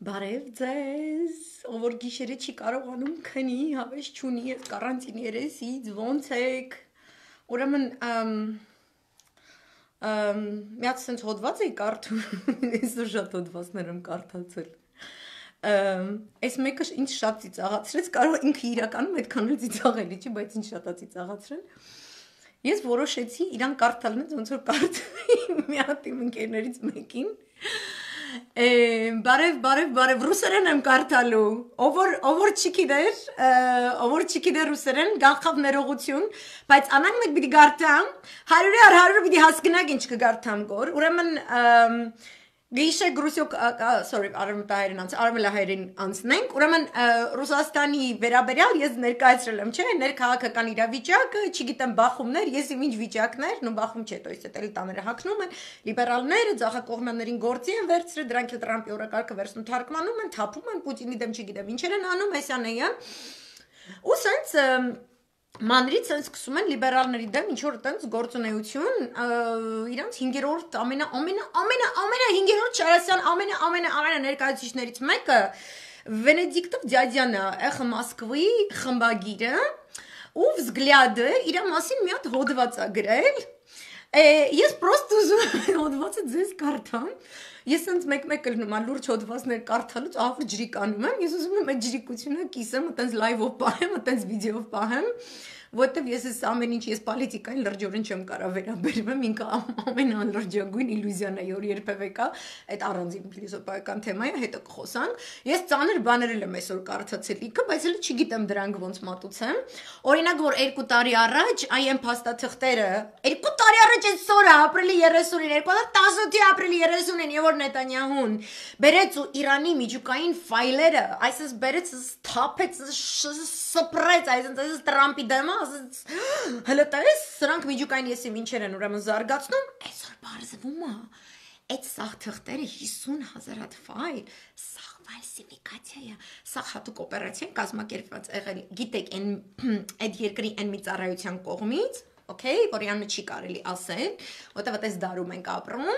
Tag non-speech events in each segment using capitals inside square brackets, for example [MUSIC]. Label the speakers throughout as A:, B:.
A: Բարև ձեզ։ Ով որ գիշերը չի կարողանում քնի, հավես չունի, ես կարանտինի երեսից ոնց եք։ Ուրեմն ըմ ըմ մի հատ sense հոդված էի կարդում, այսօր շատ հոդվածներ եմ կարդացել։ Ըմ այս մեկը ինձ շատ ծիծաղացրեց, կարող ինքը իրականում այդքան էլ ծիծաղելի չի, բայց ինձ շատ է ծիծաղացրել։ Ես որոշեցի իրան կարդալն ոնց որ կարդում [LAUGHS] մի հատ իմ ընկերներից մեկին Բարև, բարև, բարև, ռուսերեն եմ կարդալու։ Ով որ ով որ չգիտեր, ով որ չգիտեր ռուսերեն, գախավ ներողություն, բայց անանք մեկ պիտի գարտամ, 100-ը 100-ը պիտի հասկնակ ինչ կգարտամ գոր։ Ուրեմն Գիշե գրուսյոկ sorry արմտահայերին անց արմելահայերին անցնենք ուրեմն Ռուսաստանի վերաբերյալ ես ներկայացրել եմ չէ ներքաղաքական իրավիճակը չգիտեմ բախումներ ես իմ ինչ վիճակներ նո բախում չէ то есть էտել տաները հակնում են լիբերալները ցախակողմյաններին գործի են վերցրել դրանք էլ Տրամպի օրակարգը վերցնում թարգմանում են թափում են Պուտինի դեմ չգիտեմ ինչեր են անում այսյանեյան ու սենց մանրից են սկսում են լիբերալների դեմ ինչ որ տենց գործունեություն իրանց 5-րդ ամենա ամենա ամենա ամենա 5-րդ Շարասյան ամենա ամենա ամենա ներկայացուցիչներից մեկը Վենեդիկտով Դյադյանը ეხ Մոսկվի խմբագիրը ու взгляды իր մասին մի հատ հոդված է գրել ես պրոստ ուզում եմ [LAUGHS] հոդվածը ձեզ կարդամ Ես ինձ մեկ-մեկ էլ նման լուրջ հոդվածներ կարդալուց ահա ջրիկ անում եմ։ Ես ուզում եմ այդ ջրիկությունը կիսեմ, այտենց լայվով պահեմ, այտենց վիդեոով պահեմ որտեվ ես այս ամեն ինչ ես պոլիտիկային լրջորեն չեմ կարա վերաբերվում ինքը ամենալրջագույն իլյուզիան է որ երբևէ կա այդ առանձին փիլիսոփայական թեմայի հետո կխոսանք ես ծանր բաներ եմ այսօր կարդացել իքը բայց էլ չգիտեմ դրանք ոնց մատուցեմ օրինակ որ 2 տարի առաջ այն փաստաթղթերը 2 տարի առաջ այս սորը ապրիլի 30-ին 2018-ի ապրիլի 30-ին եւ որ Նետանյահուն բերեց ու Իրանի միջուկային ֆայլերը այսպես բերեց թափեց սպրեց այսպես Տրամպի դեմը ասած հələ տես սրանք միջուկային եսի ինչեր են ուրեմն զարգացնում այսօր բարձվում է այդ սաղ թղթերը 50000 հատ ֆայլ սաղ ֆալսիֆիկացիա սաղ հատուկ օպերացիա կազմակերպված եղել գիտեք այն [CLEARS THROAT] այդ երկրի այն մի ծառայության կողմից okay, որի անը չի կարելի ասել, որտեվ այդպես դարում ենք ապրում,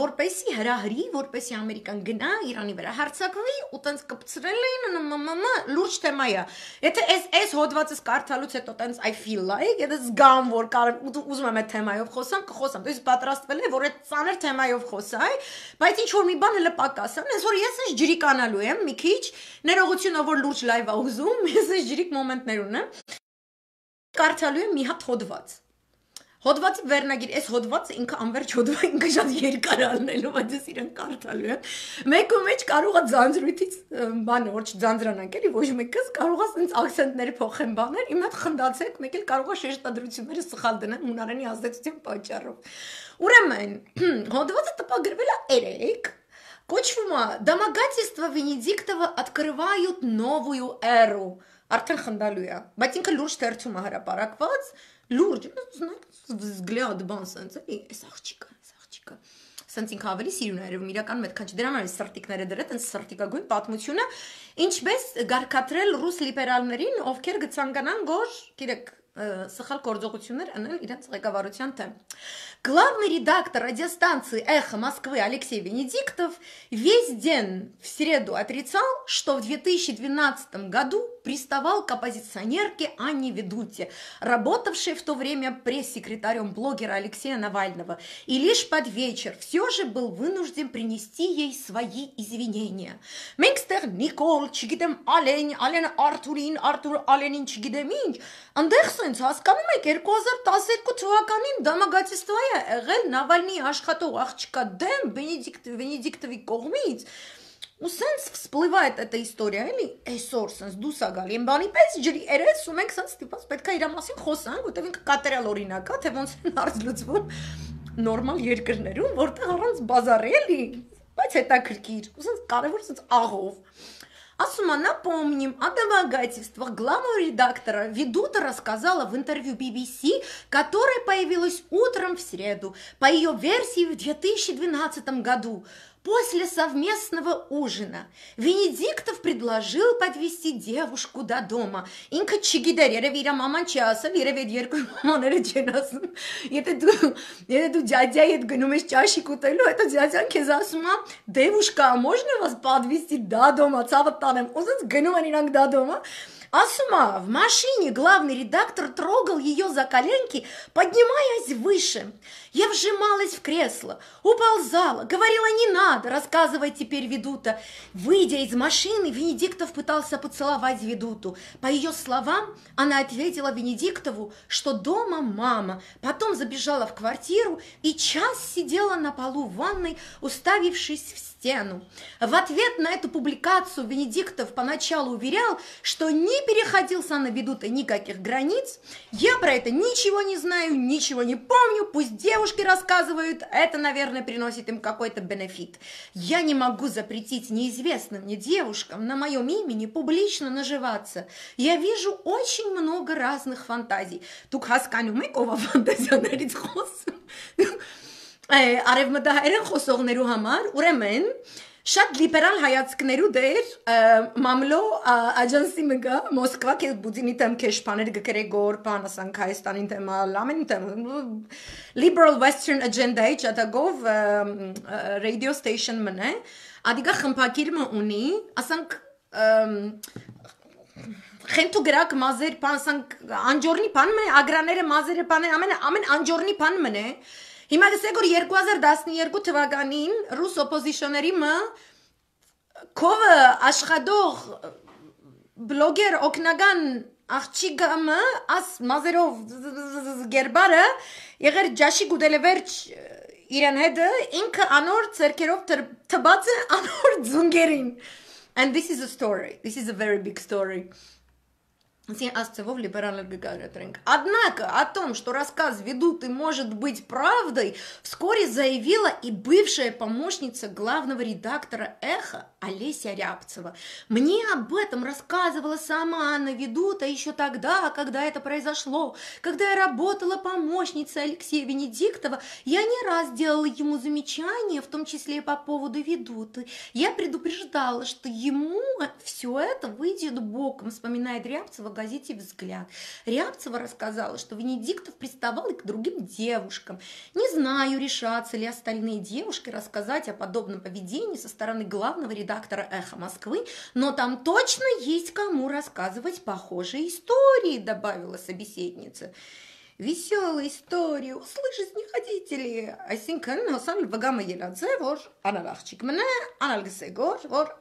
A: որպեսի հրահրի, որպեսի ամերիկան գնա Իրանի վրա հարցակվի ու տենց կպցրել էին մմ լուրջ թեմա է։ Եթե այս այս հոդվածս կարդալուց հետո տենց I feel like, եթե զգամ, որ կարեմ ուզում եմ այդ թեմայով խոսամ, կխոսամ։ Դու ես պատրաստվել ես, որ այդ ծանր թեմայով խոսայ, բայց ինչ որ մի բան հələ պակասան, ես որ ես ես ջրիկանալու եմ մի քիչ, ներողությունը որ լուրջ լայվ է ուզում, ես ես ջրիկ մոմենտներ ունեմ։ Կարդալու եմ մի հատ հոդված Հոդվածի վերնագիր, այս հոդվածը ինքը անverջ հոդվա ինքը շատ երկար ալնելու, բայց ես իրեն կարդալու եմ։ Մեկը մեջ կարող է ձանձրույթից բանը, որ չձանձրանանք, էլի ոչ մեկս կարող է ասենց ակցենտներ փոխեն բաներ, իմ հետ խնդացեք, մեկ էլ կարող է շեշտադրությունները սխալ դնեն հունարենի ազդեցության պատճառով։ Ուրեմն, [CLEARS THROAT] հոդվածը տպագրվել է 3 Կոչվում է Домогательства Венедиктова открывают новую эру։ Արդեն խնդալու է, բայց ինքը լուրջ թերթում է հրապարակված, լուրջ, взгляд բան սենց էլի, այս աղջիկը, այս աղջիկը սենց ինքը ավելի սիրուն է երևում իրականում այդքան չի դրա համար սրտիկները դրել են սրտիկագույն պատմությունը ինչպես գարկատրել ռուս լիբերալներին ովքեր գցանկանան գոր գիտեք սխալ գործողություններ անել իրենց ղեկավարության դեմ Главный редактор радиостанции «Эхо Москвы» Алексей Венедиктов весь день в среду отрицал, что в 2012 году приставал к оппозиционерке Анне Ведуте, работавшей в то время пресс-секретарем блогера Алексея Навального, и лишь под вечер все же был вынужден принести ей свои извинения. Микстер Никол, чигидем олень, олен Артурин, Артур оленин чигидем инч, андехсен, саскамы мекер козар тасет кутуаканин дамагатиствая է եղել Նավալնի աշխատող աղջկա դեմ Վենեդիկտ Վենեդիկտովի կողմից ու սենց всплывает эта история, էլի, այսօր սենց դուս ա գալի, եմ բանի պես ջրի երես ու մենք սենց տիպած պետք է իր մասին խոսանք, որտեղ ինքը կատարյալ օրինակ է, թե ոնց են արծ լուծվում նորմալ երկրներում, որտեղ առանց բազարի էլի, բայց հետաքրքիր, ու սենց կարևոր սենց աղով Асума, напомним о домогательствах главного редактора. Ведута рассказала в интервью BBC, которое появилось утром в среду, по ее версии в 2012 году. После совместного ужина Венедиктов предложил подвести девушку до дома. Инка чигидерера вира маман часа вира ведьерку манера ченасн. Это ту, это ту дядя, это гнумеш чаши кутайло, это дядя кезасма. Девушка, а можно вас подвести до дома? Цават танем, узас гнумен иногда до дома. Асума в машине главный редактор трогал ее за коленки, поднимаясь выше. Я вжималась в кресло, уползала, говорила «не надо», рассказывая теперь Ведута. Выйдя из машины, Венедиктов пытался поцеловать Ведуту. По ее словам, она ответила Венедиктову, что дома мама. Потом забежала в квартиру и час сидела на полу в ванной, уставившись в стену. В ответ на эту публикацию Венедиктов поначалу уверял, что не переходил с Анной Ведутой никаких границ. Я про это ничего не знаю, ничего не помню, пусть девушки рассказывают, это, наверное, приносит им какой-то бенефит. Я не могу запретить неизвестным мне девушкам на моем имени публично наживаться. Я вижу очень много разных фантазий. Тук հասկանում եք ով ֆանտազիաներից խոսում արևմտահայերեն խոսողներու համար, ուրեմն Շատ լիբերալ հայացքներու դեր մամլո աջանսի մգա մոսկվա կես բուդինի տեմ քեշփաներ գկրե գոր բանասան հայաստանին տեմա լամեն տեմ liberal western agenda-ի ճատագով radio station մնե ադիգա խմփակիրը ունի ասանք խենթու գրակ մազեր բանսանք անջորնի բան մը ագրաները մազերը բաներ ամեն ամեն անջորնի բան մնե Հիմա գսեք որ 2012 թվականին ռուս օպոզիցիոների մը կովը աշխատող բլոգեր օկնական աղջիկը աս մազերով գերբարը եղեր ջաշի գուդելը վերջ իրեն հետը ինքը անոր ցերկերով թբած է [LAUGHS] անոր ձունգերին and this is a story this is a very big story Все Асцевов либерально Гагатренко. Однако о том, что рассказ ведут и может быть правдой, вскоре заявила и бывшая помощница главного редактора «Эхо» Олеся Рябцева. Мне об этом рассказывала сама Анна Ведута еще тогда, когда это произошло. Когда я работала помощницей Алексея Венедиктова, я не раз делала ему замечания, в том числе и по поводу Ведуты. Я предупреждала, что ему все это выйдет боком, вспоминает Рябцева в газете «Взгляд». Рябцева рассказала, что Венедиктов приставал и к другим девушкам. Не знаю, решатся ли остальные девушки рассказать о подобном поведении со стороны главного редактора редактора «Эхо Москвы», но там точно есть кому рассказывать похожие истории, добавила собеседница. Վիսյալ история, услышать не хотите ли, այսինքն հոսան վգամը ելած է, որ անալ աղջիկ մնա, անալ գսե գոր, որ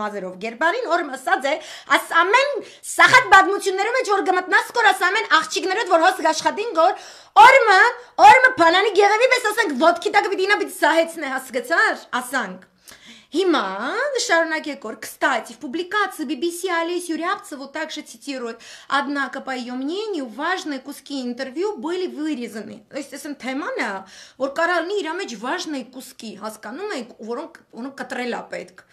A: մազերով գերբարին, որ մսած է, աս ամեն սախատ բադմություններով մեջ որ գմտնաս կոր, աս ամեն աղջիկներով որ հոս գաշխատին գոր, օրմը, օրմը պանանի գեղևի պես ասանք, ոտքի տակ պիտինա պիտի սահեցնե հասկացար, ասանք, Հիմա шарунакек кор. Кстати, в публикации BBC Олесю Рябцеву также цитируют. Однако, по ее мнению, важные куски интервью были вырезаны. То есть, ասեմ թեման է, որ կարալնի իր մեջ важные куски, հասկանում եք, որոնք որոնք կտրել է պետք։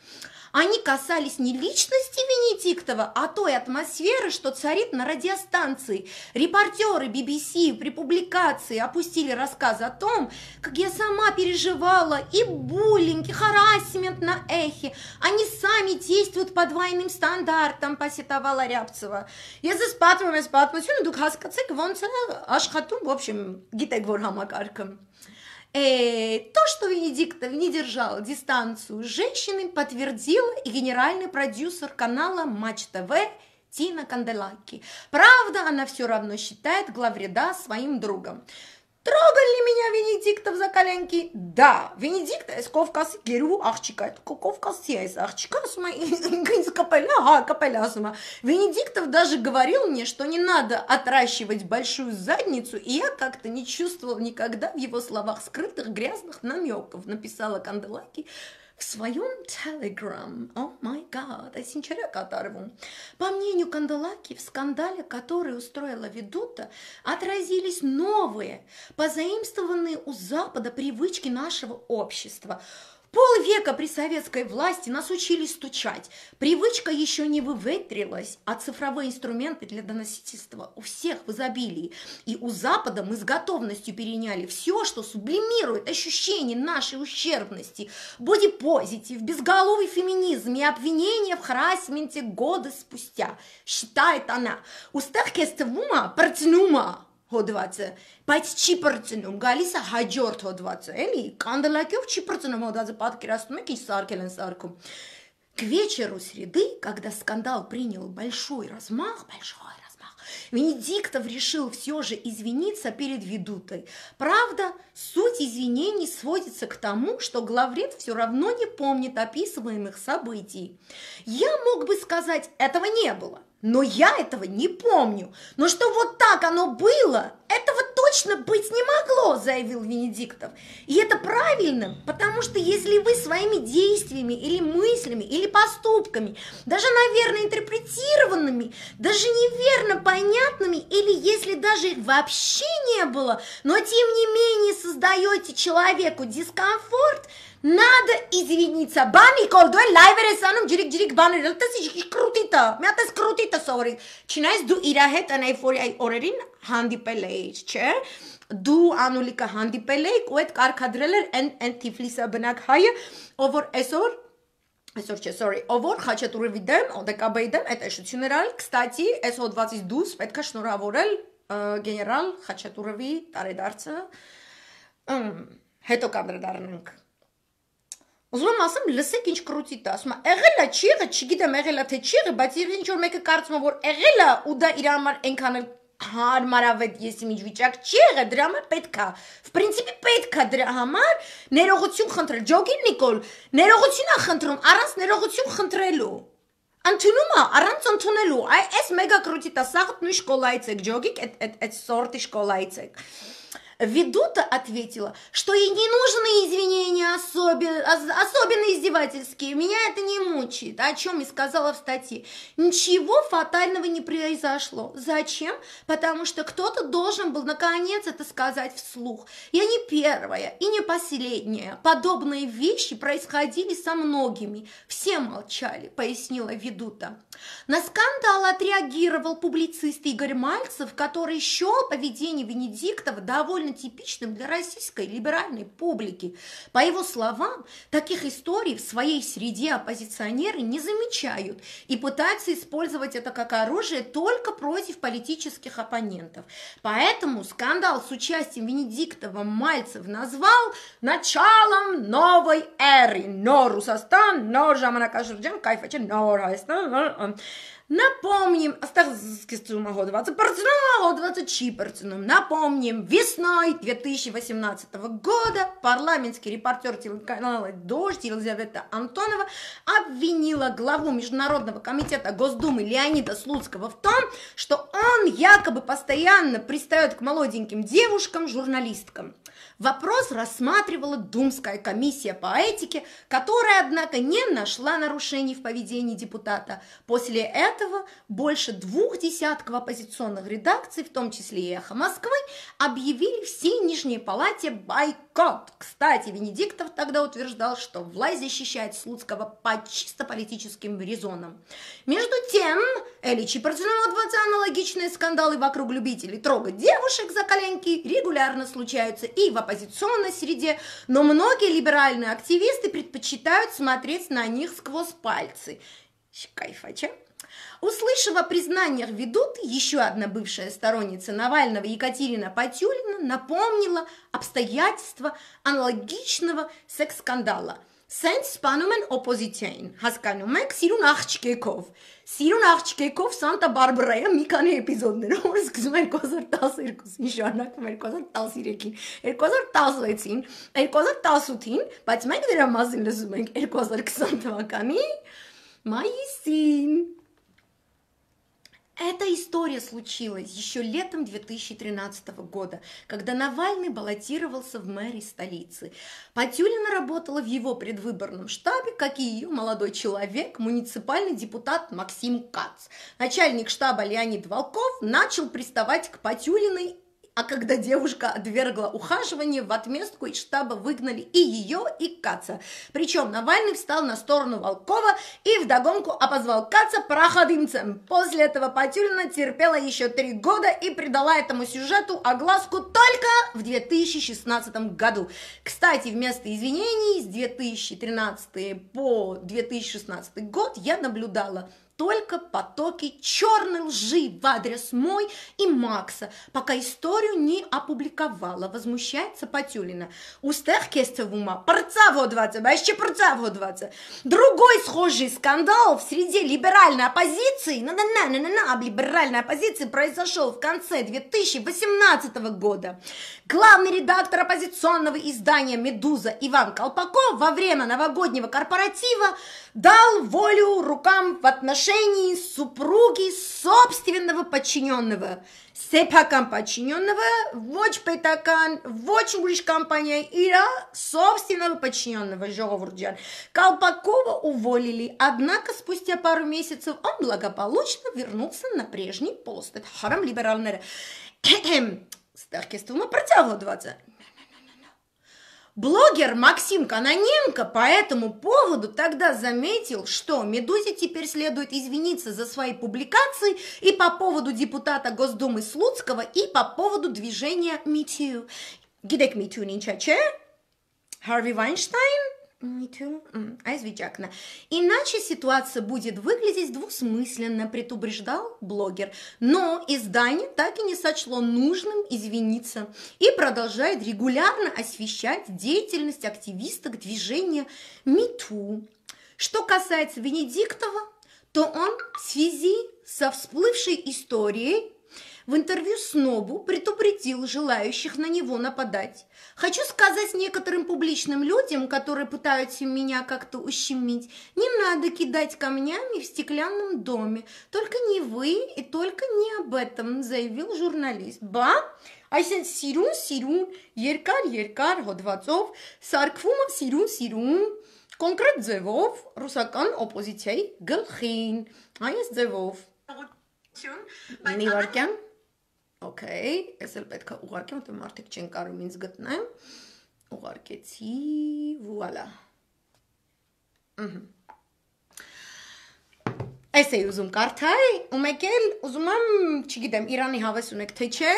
A: они касались не личности Венедиктова, а той атмосферы, что царит на радиостанции. Репортеры BBC при публикации опустили рассказ о том, как я сама переживала и буллинг, и харассмент на эхе. Они сами действуют по двойным стандартам, посетовала Рябцева. Я за спатмами спатмацию, дух хаскацек, вон ашхатум, в общем, гитек вор хамакаркам. Э, то, что Венедиктов не держал дистанцию с женщиной, подтвердила и генеральный продюсер канала Матч ТВ Тина Канделаки. Правда, она все равно считает главреда своим другом. Трогали меня Վենեդիկտով за коленки։ Да, Վենեդիկտը այս Կովկասի գերու աղջիկա է։ Կովկասի այս աղջիկա, ասում է, ինձ կապել է, հա, կապել ասում է։ Венедиктов даже говорил мне, что не надо отращивать большую задницу, и я как-то не чувствовал никогда в его словах скрытых грязных намеков, написала Канделаки в своем Telegram, о май гад, синчаряк оторву. По мнению Кандалаки, в скандале, который устроила Ведута, отразились новые, позаимствованные у Запада привычки нашего общества – Полвека при советской власти нас учили стучать. Привычка еще не выветрилась, а цифровые инструменты для доносительства у всех в изобилии. И у Запада мы с готовностью переняли все, что сублимирует ощущение нашей ущербности. Бодипозитив, безголовый феминизм и обвинения в харасменте годы спустя. Считает она. Устах кестевума, партнума հոդվածը, բայց չի բրծնում, գալիս է հաջորդ հոդվածը, էլի, կանդելակյով չի բրծնում հոդվածը, պատկերացնում եք, ինչ սարքել են սարքում։ К вечеру среды, когда скандал принял большой размах, большой размах, Венедиктов решил все же извиниться перед ведутой. Правда, суть извинений сводится к тому, что главред все равно не помнит описываемых событий. Я мог бы сказать, этого не было – но я этого не помню. Но что вот так оно было, этого точно быть не могло, заявил Венедиктов. И это правильно, потому что если вы своими действиями или мыслями, или поступками, даже, наверное, интерпретированными, даже неверно понятными, или если даже их вообще не было, но тем не менее создаете человеку дискомфорт – Надо извиниться. Բանի կոլդոյ լայվեր ես անում ջրիկ-ջրիկ բաներ, էլ տես ի կրուտիտը։ Մի հատ էս կրուտիտը սովորի։ Չնայած դու իր հետ այն էйֆորիայի օրերին հանդիպել էիր, չէ՞։ Դու Անուլիկը հանդիպել էիք ու այդ կարկադրել էր այն այն Թիֆլիսը բնակ հայը, ով որ այսօր այսօր չէ, sorry, ով որ Խաչատուրովի դեմ, ՕԴԿԲ-ի դեմ այդ էշություններ արել, կստացի, այս հոդվածից դուրս պետք է շնորհավորել գեներալ Խաչատուրովի տարեդարձը հետո կանդրադառնանք Ուզում եմ ասեմ, լսեք ինչ կրուտի տա, ասում է, եղել է, չի եղել, չգիտեմ, եղել է թե չի եղել, բայց երբ ինչ որ մեկը կարծում է, որ եղել է ու դա իր համար այնքան էլ հարմարավետ եսի միջ վիճակ չի եղել, դրա համար պետք է։ В принципе պետք է դրա համար ներողություն խնդրել։ Ջոգին Նիկոլ, ներողություն է խնդրում, առանց ներողություն խնդրելու։ Ընդունում է առանց ընդունելու։ Այ այս մեգա կրուտի տա, սաղ նույն շկոլայից եք, ջոգիկ, այդ այդ այդ սորտի շկոլայից եք։ Ведута ответила, что ей не нужны извинения особенно, особенно издевательские. Меня это не мучает. О чем и сказала в статье. Ничего фатального не произошло. Зачем? Потому что кто-то должен был наконец это сказать вслух. Я не первая и не последняя. Подобные вещи происходили со многими. Все молчали, пояснила Ведута. На скандал отреагировал публицист Игорь Мальцев, который счел поведение Венедиктова довольно типичным для российской либеральной публики. По его словам, таких историй в своей среде оппозиционеры не замечают и пытаются использовать это как оружие только против политических оппонентов. Поэтому скандал с участием Венедиктова Мальцев назвал началом новой эры. Нору состан, ножа, манакашурджан, кайфача, нора, նոր Հայաստան, Напомним, остаточно годоваться, порценого годоваться чи порценом. Напомним, весной 2018 года парламентский репортер телеканала «Дождь» Елизавета Антонова обвинила главу Международного комитета Госдумы Леонида Слуцкого в том, что он якобы постоянно пристает к молоденьким девушкам, журналисткам. Вопрос рассматривала Думская комиссия по этике, которая, однако, не нашла нарушений в поведении депутата. После этого больше двух десятков оппозиционных редакций, в том числе и «Эхо Москвы», объявили всей Нижней Палате бойкот. Кстати, Венедиктов тогда утверждал, что власть защищает Слуцкого по чисто политическим резонам. Между тем, Эли Чипартинова 20 аналогичные скандалы вокруг любителей трогать девушек за коленки регулярно случаются и в оппозиционной среде, но многие либеральные активисты предпочитают смотреть на них сквозь пальцы. Кайфача. Услышав о признаниях ведут, еще одна бывшая сторонница Навального Екатерина Патюлина напомнила обстоятельства аналогичного секс-скандала – Սենց սպանում են օպոզիցիային, հասկանում եք, սիրուն աղջկեքով։ Սիրուն աղջկեքով Սանտա Բարբարայը մի քանի էպիզոդներով որ սկսում 2012-ին շարունակվում 2013-ին, 2016-ին, 2018-ին, բայց մենք դրա մասին լսում ենք 2020 թվականի մայիսին։ Эта история случилась еще летом 2013 года, когда Навальный баллотировался в мэрии столицы. Патюлина работала в его предвыборном штабе, как и ее молодой человек, муниципальный депутат Максим Кац. Начальник штаба Леонид Волков начал приставать к Патюлиной А когда девушка отвергла ухаживание, в отместку из штаба выгнали и ее, и Каца. Причем Навальный встал на сторону Волкова и вдогонку обозвал Каца проходимцем. После этого Патюлина терпела еще три года и придала этому сюжету огласку только в 2016 году. Кстати, вместо извинений с 2013 по 2016 год я наблюдала только потоки черной лжи в адрес мой и Макса, пока историю не опубликовала, возмущается Патюлина. Устех кесте в ума, парцаво 20, а еще парцаво 20. Другой схожий скандал в среде либеральной оппозиции, на на на на на об либеральной оппозиции произошел в конце 2018 года. Главный редактор оппозиционного издания «Медуза» Иван Колпаков во время новогоднего корпоратива дал волю рукам в отношении супруги собственного подчиненного. Сепакам подчиненного, воч петакан, воч улиш компания Ира, собственного подчиненного Жоговорджан. Колпакова уволили, однако спустя пару месяцев он благополучно вернулся на прежний пост. Это харам либеральный. Стахкестума протягиваться. Блогер Максим Каноненко по этому поводу тогда заметил, что «Медузе» теперь следует извиниться за свои публикации и по поводу депутата Госдумы Слуцкого, и по поводу движения «Митю». Гидек Митю Нинчаче, Харви Вайнштайн, Weinstein Me too. Айс вичакна. Иначе ситуация будет выглядеть двусмысленно, предупреждал блогер. Но издание так и не сочло нужным извиниться и продолжает регулярно освещать деятельность активисток движения МИТУ. Что касается Венедиктова, то он в связи со всплывшей историей в интервью Снобу предупредил желающих на него нападать. Хочу сказать некоторым публичным людям, которые пытаются меня как-то ущемить, не надо кидать камнями в стеклянном доме. Только не вы и только не об этом, заявил журналист. Ба, այսինքն սիրուն, սիրուն, երկար, երկար հոդվածով սարկվում է սիրուն, սիրուն, կոնկրետ ձևով ռուսական օպոզիցիայի գլխին, այս ձևով։ Մի վարքյան Okay, ես էլ պետք է ուղարկեմ, որտեղ մարդիկ չեն կարող ինձ գտնեմ։ Ուղարկեցի, voilà։ Ահա։ Այս է ուզում կարդալ, ու մեկ էլ ուզում եմ, չգիտեմ, Իրանի հավես ունեք թե չէ,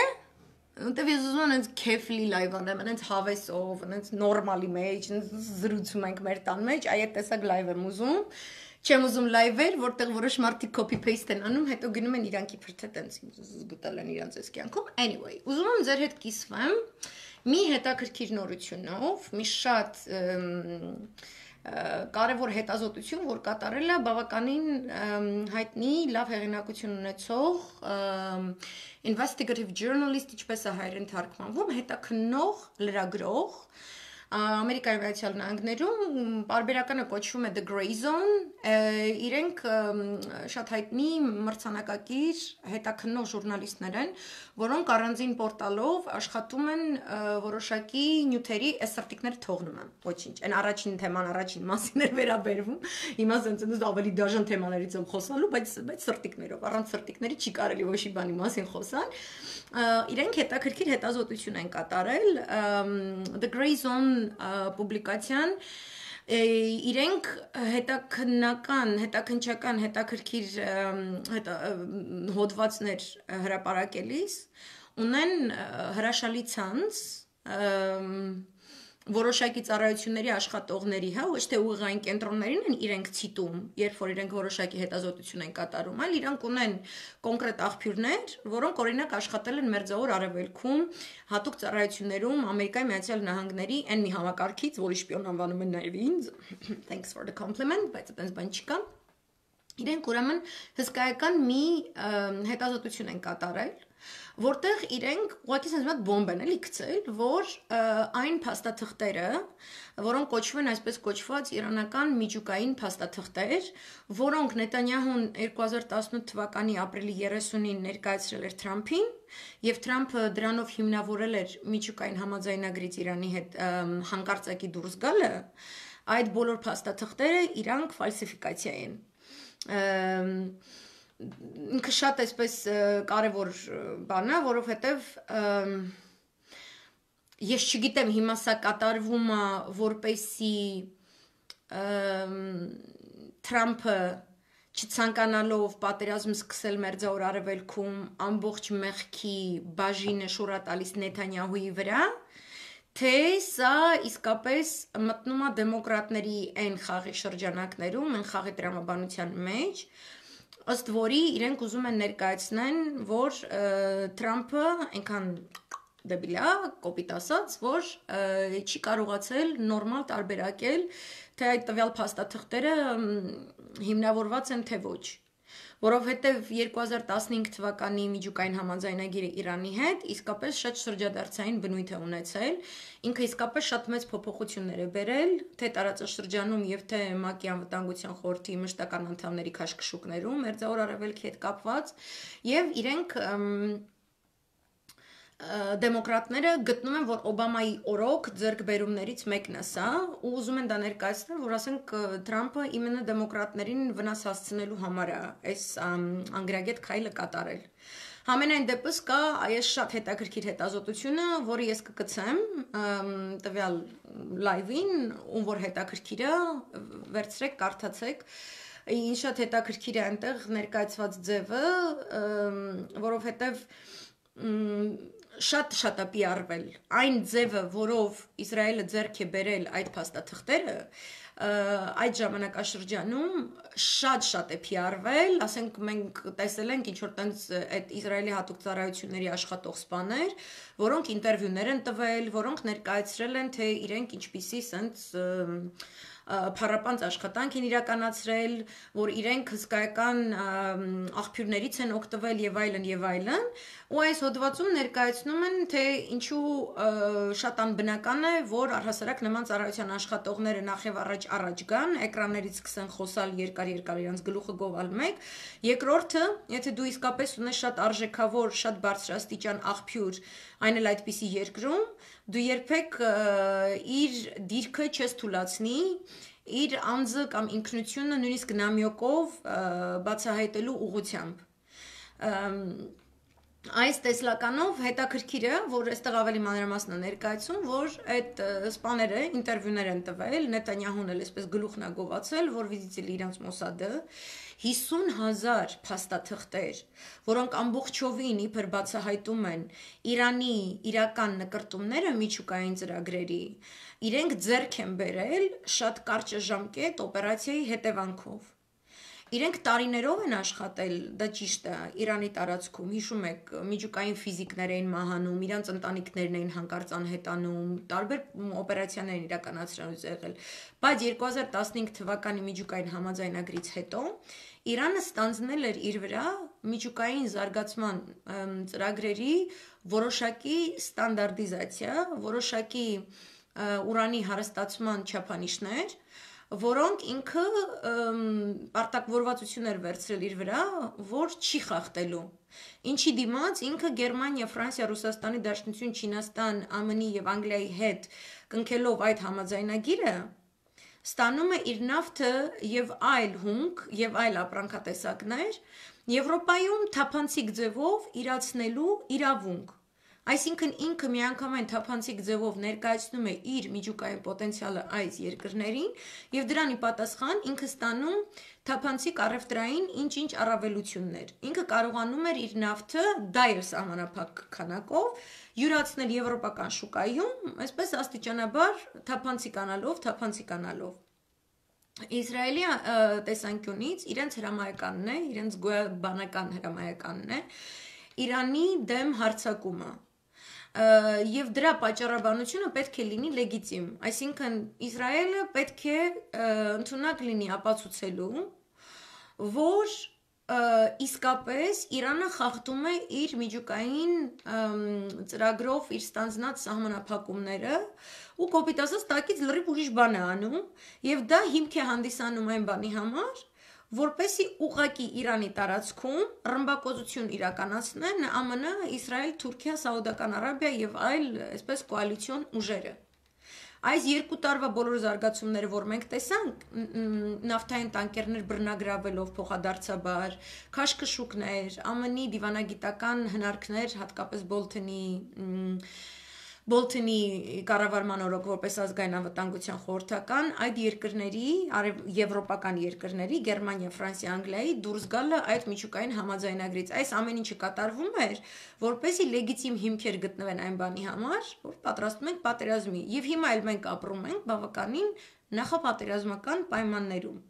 A: Որտեվ ես ուզում եմ այնց քեֆլի լայվ անեմ, այնց հավեսով, այնց նորմալի մեջ, զրուցում ենք մեր տան մեջ, այ այդ տեսակ լայվ եմ ուզում։ Չեմ ուզում լայվեր, որտեղ որոշ մարդիկ copy paste են անում, հետո գնում են իրանք իբր թե տենց զգտել են իրանց այս կյանքում։ Anyway, ուզում եմ ձեր հետ կիսվեմ մի հետաքրքիր նորությունով, մի շատ կարևոր հետազոտություն, որ կատարել է բավականին հայտնի լավ հեղինակություն ունեցող investigative journalist, ինչպես է հայերեն թարգմանվում, հետաքննող, լրագրող, Ամերիկայի Միացյալ Նահանգներում բարբերականը կոչվում է The Gray Zone, իրենք շատ հայտնի մրցանակակիր հետաքննող ժուրնալիստներ են, որոնք առանձին պորտալով աշխատում են որոշակի նյութերի էսերտիկներ թողնում են։ Ոչինչ, այն առաջին թեման առաջին մասին էր վերաբերվում։ Հիմա ասենց այնպես ավելի դաժան թեմաներից եմ խոսալու, բայց բայց սրտիկներով, առանց սրտիկների չի կարելի ոչ մի բանի մասին խոսալ իրենք հետաքրքիր հետազոտություն են կատարել The Gray Zone պուբլիկացիան իրենք հետաքննական, հետաքնչական, հետաքրքիր հետա, հոդվածներ հրապարակելիս ունեն հրաշալի ցանց որոշակի ծառայությունների աշխատողների, հա, ոչ թե ուղղային կենտրոններին են իրենք ցիտում, երբ որ իրենք որոշակի հետազոտություն են կատարում, այլ իրանք ունեն կոնկրետ աղբյուրներ, որոնք օրինակ աշխատել են Մերձավոր Արևելքում, հատուկ ծառայություններում Ամերիկայի Միացյալ Նահանգների այն մի համակարգից, որի շպիոն անվանում են նաև ինձ, thanks for the compliment, բայց այդպես բան չկա։ Իրենք ուրեմն հսկայական մի հետազոտություն են կատարել որտեղ իրենք ուղղակի sense մոտ բոմբ են էլի գցել, որ այն փաստաթղթերը, որոնք կոչվում են այսպես կոչված իրանական միջուկային փաստաթղթեր, որոնք Նետանյահուն 2018 թվականի ապրիլի 30-ին ներկայացրել էր Թրամփին, եւ Թրամփը դրանով հիմնավորել էր միջուկային համաձայնագրից Իրանի հետ հանկարծակի դուրս գալը, այդ բոլոր փաստաթղթերը իրանք ֆալսիֆիկացիա են։ ինքը շատ էսպես կարևոր բան է, որովհետև ես չգիտեմ հիմա սա կատարվում է որպեսի Թրամփը չցանկանալով պատերազմ սկսել Մերձավոր Արևելքում ամբողջ մեղքի բաժինը շուրա տալիս Նեթանյահուի վրա, թե սա իսկապես մտնում է դեմոկրատների այն խաղի շրջանակներում, այն խաղի դրամաբանության մեջ, ըստ որի իրենք ուզում են ներկայացնեն, որ Թրամփը այնքան դեբիլա, կոպիտ ասած, որ չի կարողացել նորմալ տարբերակել թե այդ տվյալ փաստաթղթերը հիմնավորված են թե ոչ որովհետև 2015 թվականի միջուկային համաձայնագիրը Իրանի հետ իսկապես շատ շրջադարձային բնույթ է ունեցել։ Ինքը իսկապես շատ մեծ փոփոխություններ է բերել թե տարածաշրջանում եւ թե ՄԱԿ-ի անվտանգության խորհրդի մշտական անդամների քաշքշուկներում, Մերձավոր Արևելքի հետ կապված եւ իրենք և, դեմոկրատները գտնում են, որ Օբամայի օրոք ձերկբերումներից մեկն է սա, ու ուզում են դա ներկայացնել, որ ասենք Թրամփը իմենը դեմոկրատներին վնաս հասցնելու համար է այս անգրագետ քայլը կատարել։ Համենայն դեպս կա այս շատ հետաքրքիր հետազոտությունը, որը ես կգցեմ տվյալ լայվին, ում որ հետաքրքիր է, վերցրեք, կարդացեք ինչ շատ հետաքրքիր է այնտեղ ներկայացված ձևը, որովհետև շատ-շատ է պիարվել այն ձևը, որով Իսրայելը ձեռք է բերել այդ փաստաթղթերը, այդ ժամանակաշրջանում շատ-շատ է փիարվել, ասենք մենք տեսել ենք ինչ որ տենց այդ Իսրայելի հատուկ ծառայությունների աշխատող սպաներ, որոնք ինտերվյուներ են տվել, որոնք ներկայացրել են թե իրենք ինչպիսի սենց փառապանց աշխատանք են իրականացրել, որ իրենք հսկայական աղբյուրներից են օգտվել եւ այլն եւ այլն, ու այս հոդվածում ներկայացնում են թե ինչու շատ անբնական է, որ առհասարակ նման ծառայության աշխատողները նախ եւ առաջ առաջ գան, էկրաններից սկսեն խոսալ երկար-երկար իրանց գլուխը գովալ մեկ, երկրորդը, եթե դու իսկապես ունես շատ արժեքավոր, շատ բարձրաստիճան աղբյուր, այն էլ այդպիսի երկրում, դու երբեք իր դիրքը չես թույլատնի իր անձը կամ ինքնությունը նույնիսկ նամյոկով բացահայտելու ուղությամբ այս տեսլականով հետաքրքիր է, որ այստեղ ավելի մանրամասն է ներկայացում, որ այդ սպաները ինտերվյուներ են տվել, Նետանյահուն էլ այսպես գլուխն է գովացել, որ վիզիտել իրանց Մոսադը 50000 փաստաթղթեր, որոնք ամբողջովին իբր բացահայտում են Իրանի իրական նկարտումները միջուկային ծրագրերի, իրենք ձեռք են բերել շատ կարճաժամկետ օպերացիայի հետևանքով Իրենք տարիներով են աշխատել, դա ճիշտ է, Իրանի տարածքում, հիշում եք, միջուկային ֆիզիկներ էին մահանում, իրանց ընտանիքներն էին հանկարծ անհետանում, տարբեր օպերացիաներ իրականացրած եղել։ Բայց 2015 թվականի միջուկային համաձայնագրից հետո Իրանը ստանձնել էր իր վրա միջուկային զարգացման ծրագրերի որոշակի ստանդարտիզացիա, որոշակի ուրանի հարստացման չափանիշներ, որոնք ինքը արտակորվածություն էր վերցրել իր վրա, որ չի խախտելու։ Ինչի դիմաց ինքը Գերմանիա, Ֆրանսիա, Ռուսաստանի Դաշնություն, Չինաստան, ԱՄՆ-ի եւ Անգլիայի հետ կնքելով այդ համաձայնագիրը ստանում է իր նավթը եւ այլ հունք եւ այլ ապրանքատեսակներ Եվրոպայում թափանցիկ ձևով իրացնելու իրավունք Այսինքն ինքը միանգամայն թափանցիկ ձևով ներկայացնում է իր միջուկային պոտենցիալը այս երկրներին եւ դրանի պատասխան ինքը ստանում թափանցիկ առևտրային ինչ-ինչ առավելություններ։ Ինքը կարողանում էր իր նավթը դայր սահմանափակ քանակով յուրացնել եվրոպական շուկայում, այսպես աստիճանաբար թափանցիկանալով, թափանցիկանալով։ Իսրայելի տեսանկյունից իրենց հրամայականն է, իրենց բանական հրամայականն է Իրանի դեմ հարցակումը եւ դրա պատճառաբանությունը պետք է լինի լեգիտիմ։ Այսինքն Իսրայելը պետք է ընդունակ լինի ապացուցելու, որ իսկապես Իրանը խախտում է իր միջուկային ծրագրով իր ստանձնած սահմանափակումները ու կոպիտ ասած տակից լրիվ ուրիշ բան է անում եւ դա հիմք է հանդիսանում այն բանի համար, որպեսի ուղակի Իրանի տարածքում ռմբակոծություն իրականացնեն ԱՄՆ, Իսրայել, Թուրքիա, Սաուդական Արաբիա եւ այլ այսպես կոալիցիոն ուժերը։ Այս երկու տարվա բոլոր զարգացումները, որ մենք տեսանք, նավթային տանկերներ բռնագրավելով փոխադարձաբար, քաշքշուկներ, ԱՄՆ-ի դիվանագիտական հնարքներ, հատկապես Բոլթոնի Բոլթոնի կառավարման օրոք որպես ազգային անվտանգության խորհրդական այդ երկրների, եվրոպական երկրների, Գերմանիա, Ֆրանսիա, Անգլիայի դուրս գալը այդ միջուկային համաձայնագրից։ Այս ամեն ինչը կատարվում էր, որպեսզի լեգիտիմ հիմքեր գտնվեն այն բանի համար, որ պատրաստում ենք պատերազմի։ Եվ հիմա էլ մենք ապրում ենք բավականին նախապատերազմական պայմաններում։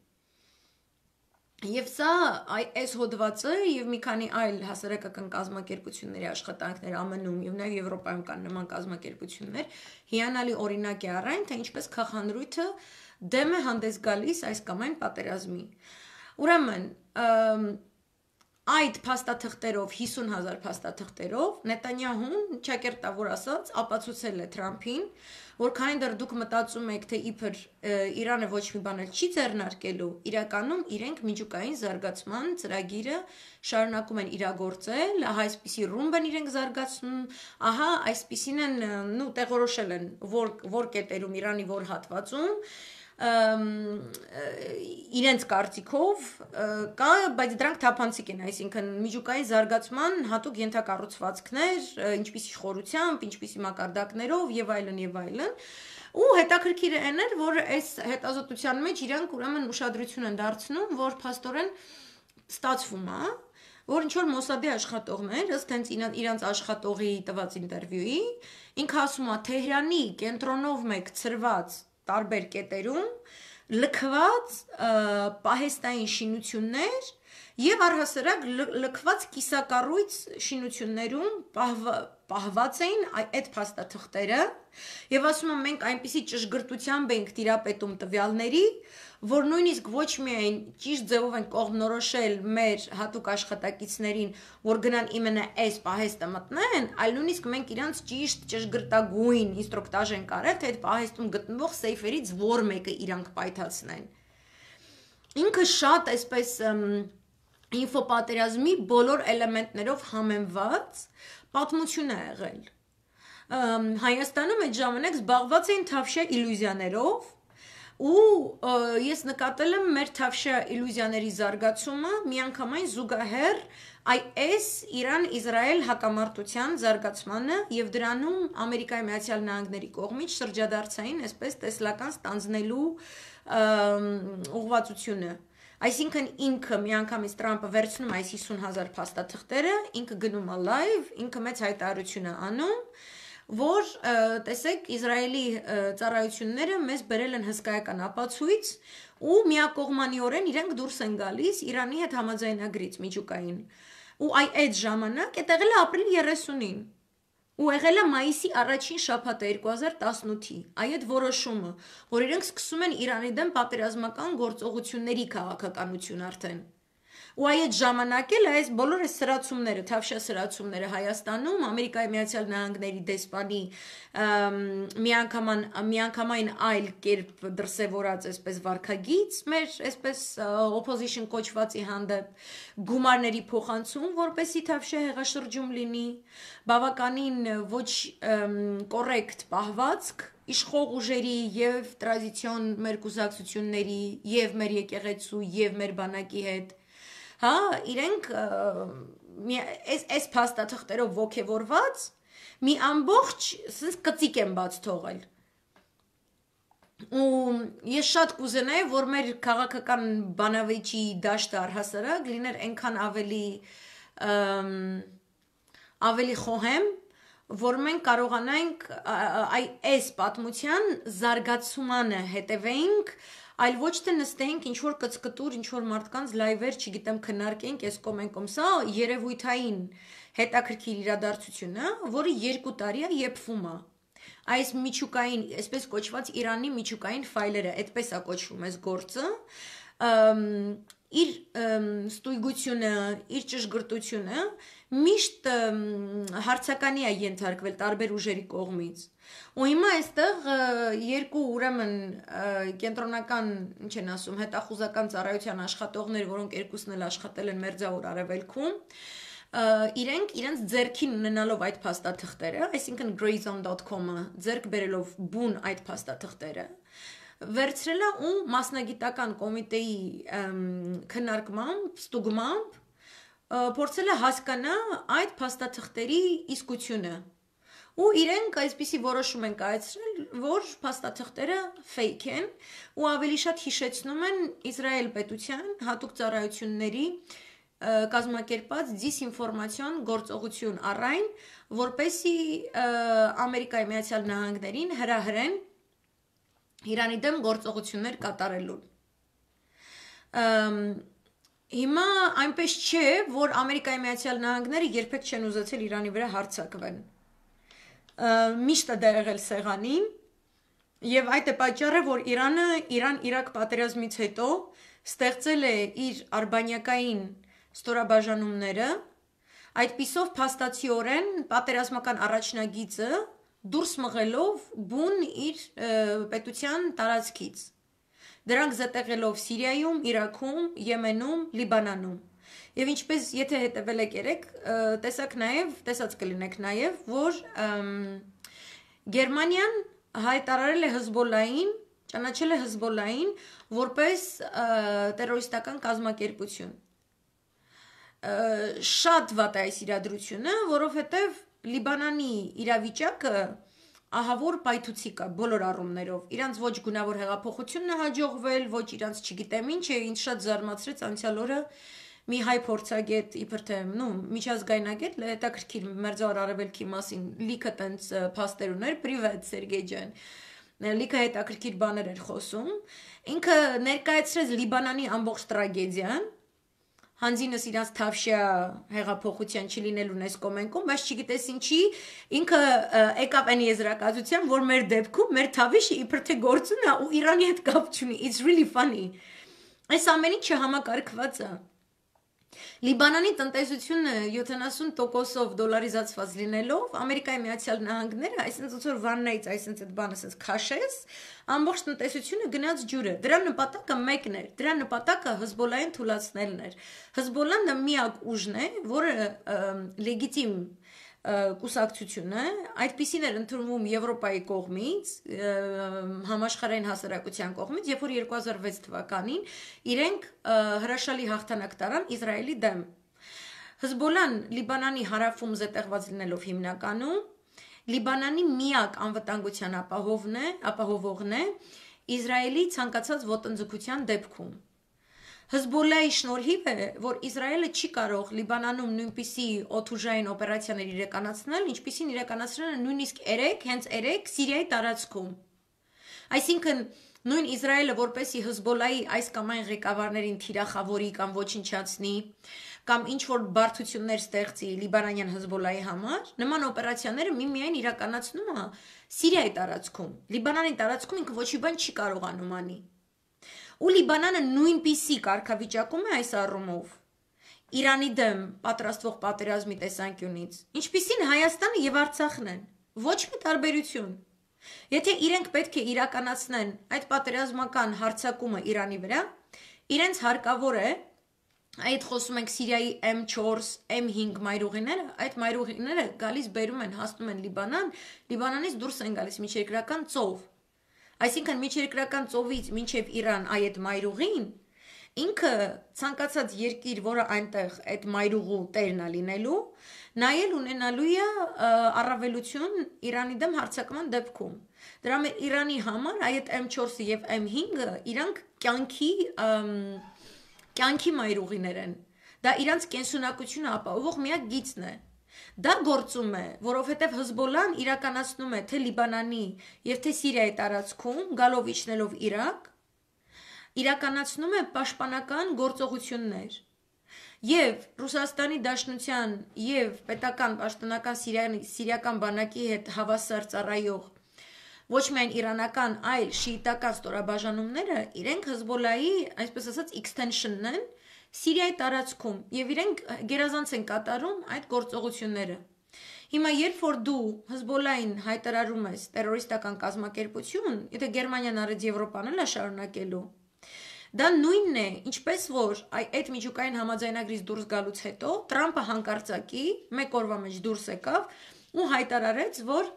A: Եվ սա այս հոդվածը եւ մի քանի այլ հասարակական կազմակերպությունների աշխատանքներ ԱՄՆ-ում եւ նաեւ Եվրոպայում կան նման կազմակերպություններ, հիանալի օրինակ է առայն, թե ինչպես քաղանրույթը դեմ է հանդես գալիս այս կամ այն պատերազմի։ Ուրեմն, այդ փաստաթղթերով 50000 փաստաթղթերով Նետանյահուն ճակերտավոր ասած ապացուցել է Թրամփին, որ քանի դեռ դուք մտածում եք, թե իբր Իրանը ոչ մի բան չի ձեռնարկելու, իրականում իրենք միջուկային զարգացման ծրագիրը շարունակում են իրագործել, ահա այսպիսի ռումբ են իրենք զարգացնում, ահա այսպիսին են, նու տեղորոշել են, որ որ կետերում Իրանի որ հատվածում իրենց կարծիքով կա, բայց դրանք թափանցիկ են, այսինքն միջուկային զարգացման հատուկ ենթակառուցվածքներ, ինչպիսի խորությամբ, ինչպիսի մակարդակներով եւ այլն եւ այլն ու հետաքրքիրը այն էր, որ այս հետազոտության մեջ իրանք ուրեմն ուշադրություն են դարձնում, որ փաստորեն ստացվում է, որ ինչ որ Մոսադի աշխատողներ, ըստ հենց իրանց աշխատողի տված ինտերվյուի, ինքը ասում է Թեհրանի կենտրոնով մեկ ծրված տարբեր կետերում լքված պահեստային շինություններ եւ առհասարակ լքված կիսակառույց շինություններում պահված էին այդ փաստաթղթերը եւ ասում եմ մենք այնպիսի ճշգրտությամբ ենք տիրապետում տվյալների որ նույնիսկ ոչ միայն ճիշտ ձևով են կողմնորոշել մեր հատուկ աշխատակիցներին, որ գնան իմենը այս պահեստը մտնեն, այլ նույնիսկ մենք իրանց ճիշտ ճշգրտագույն ինստրուկտաժ են կարել, թե այդ պահեստում գտնվող սեյֆերից որ մեկը իրանք պայթացնեն։ Ինքը շատ այսպես ինֆոպատերազմի բոլոր էլեմենտներով համեմված պատմություն է եղել։ Հայաստանում այդ ժամանակ զբաղված էին թավշյա իլյուզիաներով, ու ես նկատել եմ մեր թավշյա իլյուզիաների զարգացումը միանգամայն զուգահեռ այս Իրան-Իսրայել հակամարտության զարգացմանը եւ դրանում Ամերիկայի Միացյալ Նահանգների կողմից շրջադարձային այսպես տեսլական ստանձնելու ուղղվածությունը Այսինքն ինքը միանգամից Տրամպը վերցնում այս 50000 փաստաթղթերը, ինքը գնում է լայվ, ինքը մեծ հայտարարություն է անում, որ տեսեք Իսրայելի ծառայությունները մեզ բերել են հսկայական ապացույց ու միակողմանիորեն իրենք դուրս են գալիս Իրանի հետ համաձայնագրից միջուկային։ Ու այ այդ ժամանակ է տեղել ապրիլի 30-ին ու եղել է մայիսի առաջին շաբաթը 2018-ի այդ որոշումը, որ իրենք սկսում են Իրանի դեմ պատերազմական գործողությունների քաղաքականություն արդեն։ Ու այդ ժամանակ էլ այս բոլոր այս սրացումները, թավշյա սրացումները Հայաստանում Ամերիկայի Միացյալ Նահանգների դեսպանի միանգաման միանգամայն այլ կերպ դրսևորած այսպես վարկագից մեր այսպես opposition կոչվածի հանդեպ գումարների փոխանցում, որպեսի թավշյա հեղաշրջում լինի, բավականին ոչ կոռեկտ պահվածք իշխող ուժերի եւ տրադիցիոն մեր կուսակցությունների եւ մեր եկեղեցու եւ մեր բանակի հետ հա, իրենք այս այս փաստաթղթերով ողքեվորված մի ամբողջ sense կծիկ են բաց թողել ու ես շատ կուզենայի որ մեր քաղաքական բանավեճի դաշտը առհասարակ լիներ այնքան ավելի ավելի խոհեմ որ մենք կարողանանք այ այս պատմության զարգացումանը հետևենք այլ ոչ թե նստենք ինչ որ կծկտուր, ինչ որ մարդկանց լայվեր, չգիտեմ, քննարկենք, այս կոմ են կոմ, սա երևույթային հետաքրքիր իրադարձություն է, որը 2 տարի է եփվում է այս միջուկային, այսպես կոչված Իրանի միջուկային ֆայլերը, այդպես է կոչվում այս գործը, իր ստույգությունը, իր ճշգրտությունը միշտ հարցականի է ենթարկվել տարբեր ուժերի կողմից։ Ու հիմա այստեղ երկու ուրեմն կենտրոնական, ինչ են ասում, հետախուզական ծառայության աշխատողներ, որոնք երկուսն էլ աշխատել են Մերձավոր Արևելքում, իրենք իրենց ձերքին ունենալով այդ փաստաթղթերը, այսինքն grayzone.com-ը ձերք բերելով բուն այդ փաստաթղթերը, վերցրել է ու մասնագիտական կոմիտեի քննարկմամբ, ստուգմամբ փորձել է հասկանա այդ փաստաթղթերի իսկությունը ու իրենք այսպիսի որոշում են կայացրել, որ փաստաթղթերը fake են ու ավելի շատ հիշեցնում են Իսրայել պետության հատուկ ծառայությունների կազմակերպած դիսինֆորմացիոն գործողություն առայն, որպեսի Ամերիկայի Միացյալ Նահանգներին հրահրեն Իրանի դեմ գործողություններ կատարելուն։ Հիմա այնպես չէ, որ Ամերիկայի Միացյալ Նահանգները երբեք չեն ուզեցել Իրանի վրա հարձակվեն։ Միշտ է դա եղել սեղանին, եւ այդ է պատճառը, որ Իրանը Իրան-Իրաք պատերազմից հետո ստեղծել է իր արբանյակային ստորաբաժանումները, այդպիսով փաստացիորեն պատերազմական առաջնագիծը դուրս մղելով բուն իր պետության տարածքից։ Դրանք զտեղելով Սիրիայում, Իրաքում, Եմենում, Լիբանանում։ Եվ ինչպես եթե հետևել եք երեք, տեսակ նաև, տեսած կլինեք նաև, որ Գերմանիան հայտարարել է Հզբոլային, ճանաչել է Հզբոլային որպես տերորիստական կազմակերպություն շատ վատ է այս իրադրությունը, որովհետև Լիբանանի իրավիճակը ահավոր պայթուցիկ է բոլոր առումներով։ Իրանց ոչ գունավոր հեղափոխությունն է հաջողվել, ոչ իրանց չգիտեմ ինչ է, ինձ շատ զարմացրեց անցյալ օրը մի հայ փորձագետ իբր թե, նու, միջազգայնագետ, հետաքրքիր մերձավոր արևելքի մասին լիքը տենց փաստեր ուներ, պրիվետ Սերգեյ ջան լիքը հետաքրքիր բաներ էր խոսում։ Ինքը ներկայացրեց Լիբանանի ամբողջ տրագեդիան, հանձինս իրանց թավշյա հեղափոխության չլինելուն էս կոմենքում, բայց չգիտես ինչի ինքը եկավ այն եզրակացության, որ մեր դեպքում մեր թավիշը իբր թե գործուն է ու Իրանի հետ կապ չունի։ It's really funny։ Այս ամեն ինչը համակարգված է։ Լիբանանի տնտեսությունը 70%-ով դոլարիզացված լինելով, Ամերիկայի Միացյալ Նահանգները, այսինքն ոնց որ վաննայից, այսինքն այդ բանը ասես քաշես, ամբողջ տնտեսությունը գնաց ջուրը։ Դրա նպատակը մեկն էր։ Դրա նպատակը Հզբոլային թույլատնելն էր։ Հզբոլան դա միակ ուժն է, որը լեգիտիմ կուսակցություն է, այդպիսին էր ընդունվում Եվրոպայի կողմից, համաշխարհային հասարակության կողմից, երբ որ 2006 թվականին իրենք հրաշալի հաղթանակ տարան Իսրայելի դեմ։ Հզբոլան Լիբանանի հարավում զետեղված լինելով հիմնականում Լիբանանի միակ անվտանգության ապահովն է, ապահովողն է Իսրայելի ցանկացած ոտնձգության դեպքում։ Հզբոլայի շնորհիվ է, որ Իսրայելը չի կարող Լիբանանում նույնպիսի օթուժային օպերացիաներ իրականացնել, ինչպիսին իրականացրել են նույնիսկ 3, հենց 3 Սիրիայի տարածքում։ Այսինքն նույն Իսրայելը որպեսի Հզբոլայի այս կամ այն ղեկավարներին թիրախավորի կամ ոչնչացնի, կամ ինչ որ բարդություններ ստեղծի Լիբանանյան Հզբոլայի համար, նման օպերացիաները միմիայն իրականացնում է Սիրիայի տարածքում։ Լիբանանի տարածքում ինքը ոչի բան չի կարողանում անի։ Ու Լիբանանը նույնպիսի կարգավիճակում է այս առումով։ Իրանի դեմ պատրաստվող պատերազմի տեսանկյունից, ինչպիսին Հայաստանը եւ Արցախն են։ Ոչ մի տարբերություն։ Եթե իրենք պետք է իրականացնեն այդ պատերազմական հարցակումը Իրանի վրա, իրենց հարկավոր է այդ խոսում ենք Սիրիայի M4, M5 մայրուղիները, այդ մայրուղիները գալիս բերում են, հասնում են Լիբանան, Լիբանանից դուրս են գալիս միջերկրական ծով Այսինքն միջերկրական ծովից մինչև Իրան այդ մայրուղին ինքը ցանկացած երկիր, որը այնտեղ այդ մայրուղու տերն է լինելու, նայել ունենալու է առավելություն Իրանի դեմ հարձակման դեպքում։ Դրա մեջ Իրանի համար այդ M4-ը եւ M5-ը իրանք կյանքի կյանքի մայրուղիներ են։ Դա իրանք կենսունակությունը ապահովող միակ գիծն է։ Դա գործում է, որովհետև Հզբոլան իրականացնում է թե Լիբանանի եւ թե Սիրիայի տարածքում գալով իջնելով Իրաք, իրականացնում է պաշտպանական գործողություններ։ Եվ Ռուսաստանի Դաշնության եւ պետական պաշտոնական Սիրիան սիրիական բանակի հետ հավասար ծառայող ոչ միայն իրանական, այլ շիիտական ստորաբաժանումները իրենք Հզբոլայի, այսպես ասած, extension-ն են Սիրիայի տարածքում եւ իրենք գերազանց են կատարում այդ գործողությունները։ Հիմա երբ որ դու Հզբոլային հայտարարում ես terroristական կազմակերպություն, եթե Գերմանիան արեց Եվրոպան էլ շարունակելու, Դա նույնն է, ինչպես որ այդ միջուկային համաձայնագրից դուրս գալուց հետո Տրամպը հանկարծակի մեկ օրվա մեջ դուրս եկավ ու հայտարարեց, որ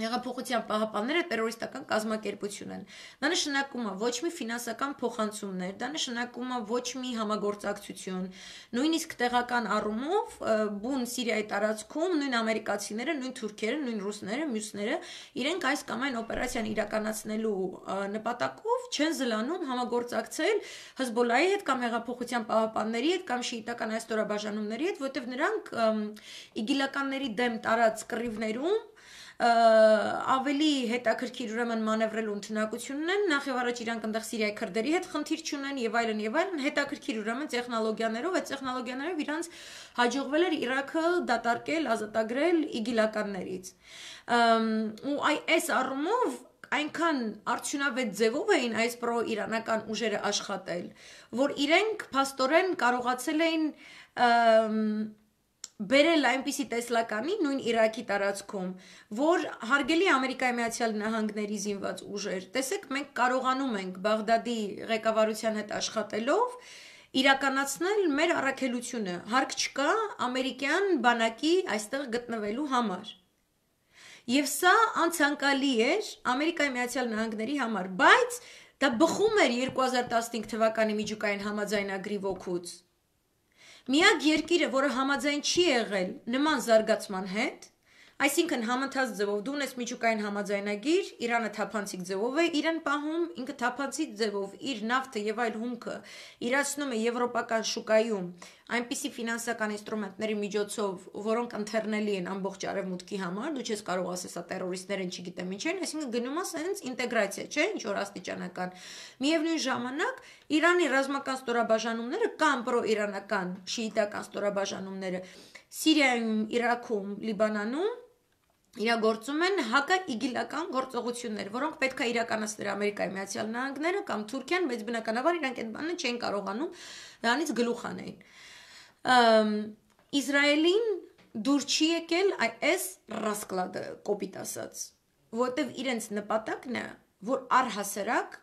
A: Հեղափոխության պահապանները terroristական կազմակերպություն են։ Դա նշանակում է ոչ մի ֆինանսական փոխանցումներ, դա նշանակում է ոչ մի համագործակցություն։ Նույնիսկ տեղական առումով բուն Սիրիայի տարածքում նույն ամերիկացիները, նույն թուրքերը, նույն ռուսները, մյուսները իրենք այս կամ այն օպերացիան իրականացնելու նպատակով չեն զլանում համագործակցել Հզբոլայի հետ կամ հեղափոխության պահապանների հետ կամ շիիտական այս ստորաբաժանումների հետ, որտեղ նրանք իգիլականների դեմ տարած կռիվներում ավելի հետաքրքիր ուրեմն մանևրելու ընդունակություն ունեն, նախ եւ առաջ իրանք այնտեղ Սիրիայի քրդերի հետ խնդիր չունեն եւ այլն եւ այլն, հետաքրքիր ուրեմն տեխնոլոգիաներով, այդ տեխնոլոգիաներով իրանք հաջողվել էր Իրաքը դատարկել, ազատագրել իգիլականներից։ ու այ այս առումով այնքան արդյունավետ ձևով էին այս պրո-իրանական ուժերը աշխատել, որ իրենք փաստորեն կարողացել էին բերել այնպիսի տեսլականի նույն Իրաքի տարածքում, որ հարգելի Ամերիկայի Միացյալ Նահանգների զինված ուժեր, տեսեք, մենք կարողանում ենք Բաղդադի ղեկավարության հետ աշխատելով իրականացնել մեր առաքելությունը։ Հարկ չկա ամերիկյան բանակի այստեղ գտնվելու համար։ Եվ սա անցանկալի էր Ամերիկայի Միացյալ Նահանգների համար, բայց դա բխում էր 2015 թվականի միջուկային համաձայնագրի ոգուց։ Միակ երկիրը, որը համաձայն չի եղել նման զարգացման հետ, Այսինքն համընթաց ձևով դու ունես միջուկային համաձայնագիր, Իրանը թափանցիկ ձևով է իրեն պահում, ինքը թափանցիկ ձևով իր նավթը եւ այլ հումքը իրացնում է եվրոպական շուկայում այնպիսի ֆինանսական ինստրումենտների միջոցով, որոնք ընթեռնելի են ամբողջ արևմուտքի համար, դու չես կարող ասես, հա terroristներ են, չգիտեմ ինչ են, այսինքն գնում է սենց ինտեգրացիա, չէ, ինչ որ աստիճանական։ Միևնույն ժամանակ Իրանի ռազմական ստորաբաժանումները կամ պրո-իրանական շիիտական ստորաբաժանումները Սիրիայում, Իրաքում, Լիբանանում իրագործում են հակաիգիլական գործողություններ, որոնք պետք է իրականացներ Ամերիկայի Միացյալ Նահանգները կամ Թուրքիան, բայց բնականաբար իրանք այդ բանը չեն կարողանում դրանից գլուխ անեն։ Իսրայելին դուր չի եկել այս ռասկլադը կոպիտ ասած, որտեվ իրենց նպատակն է, որ առհասարակ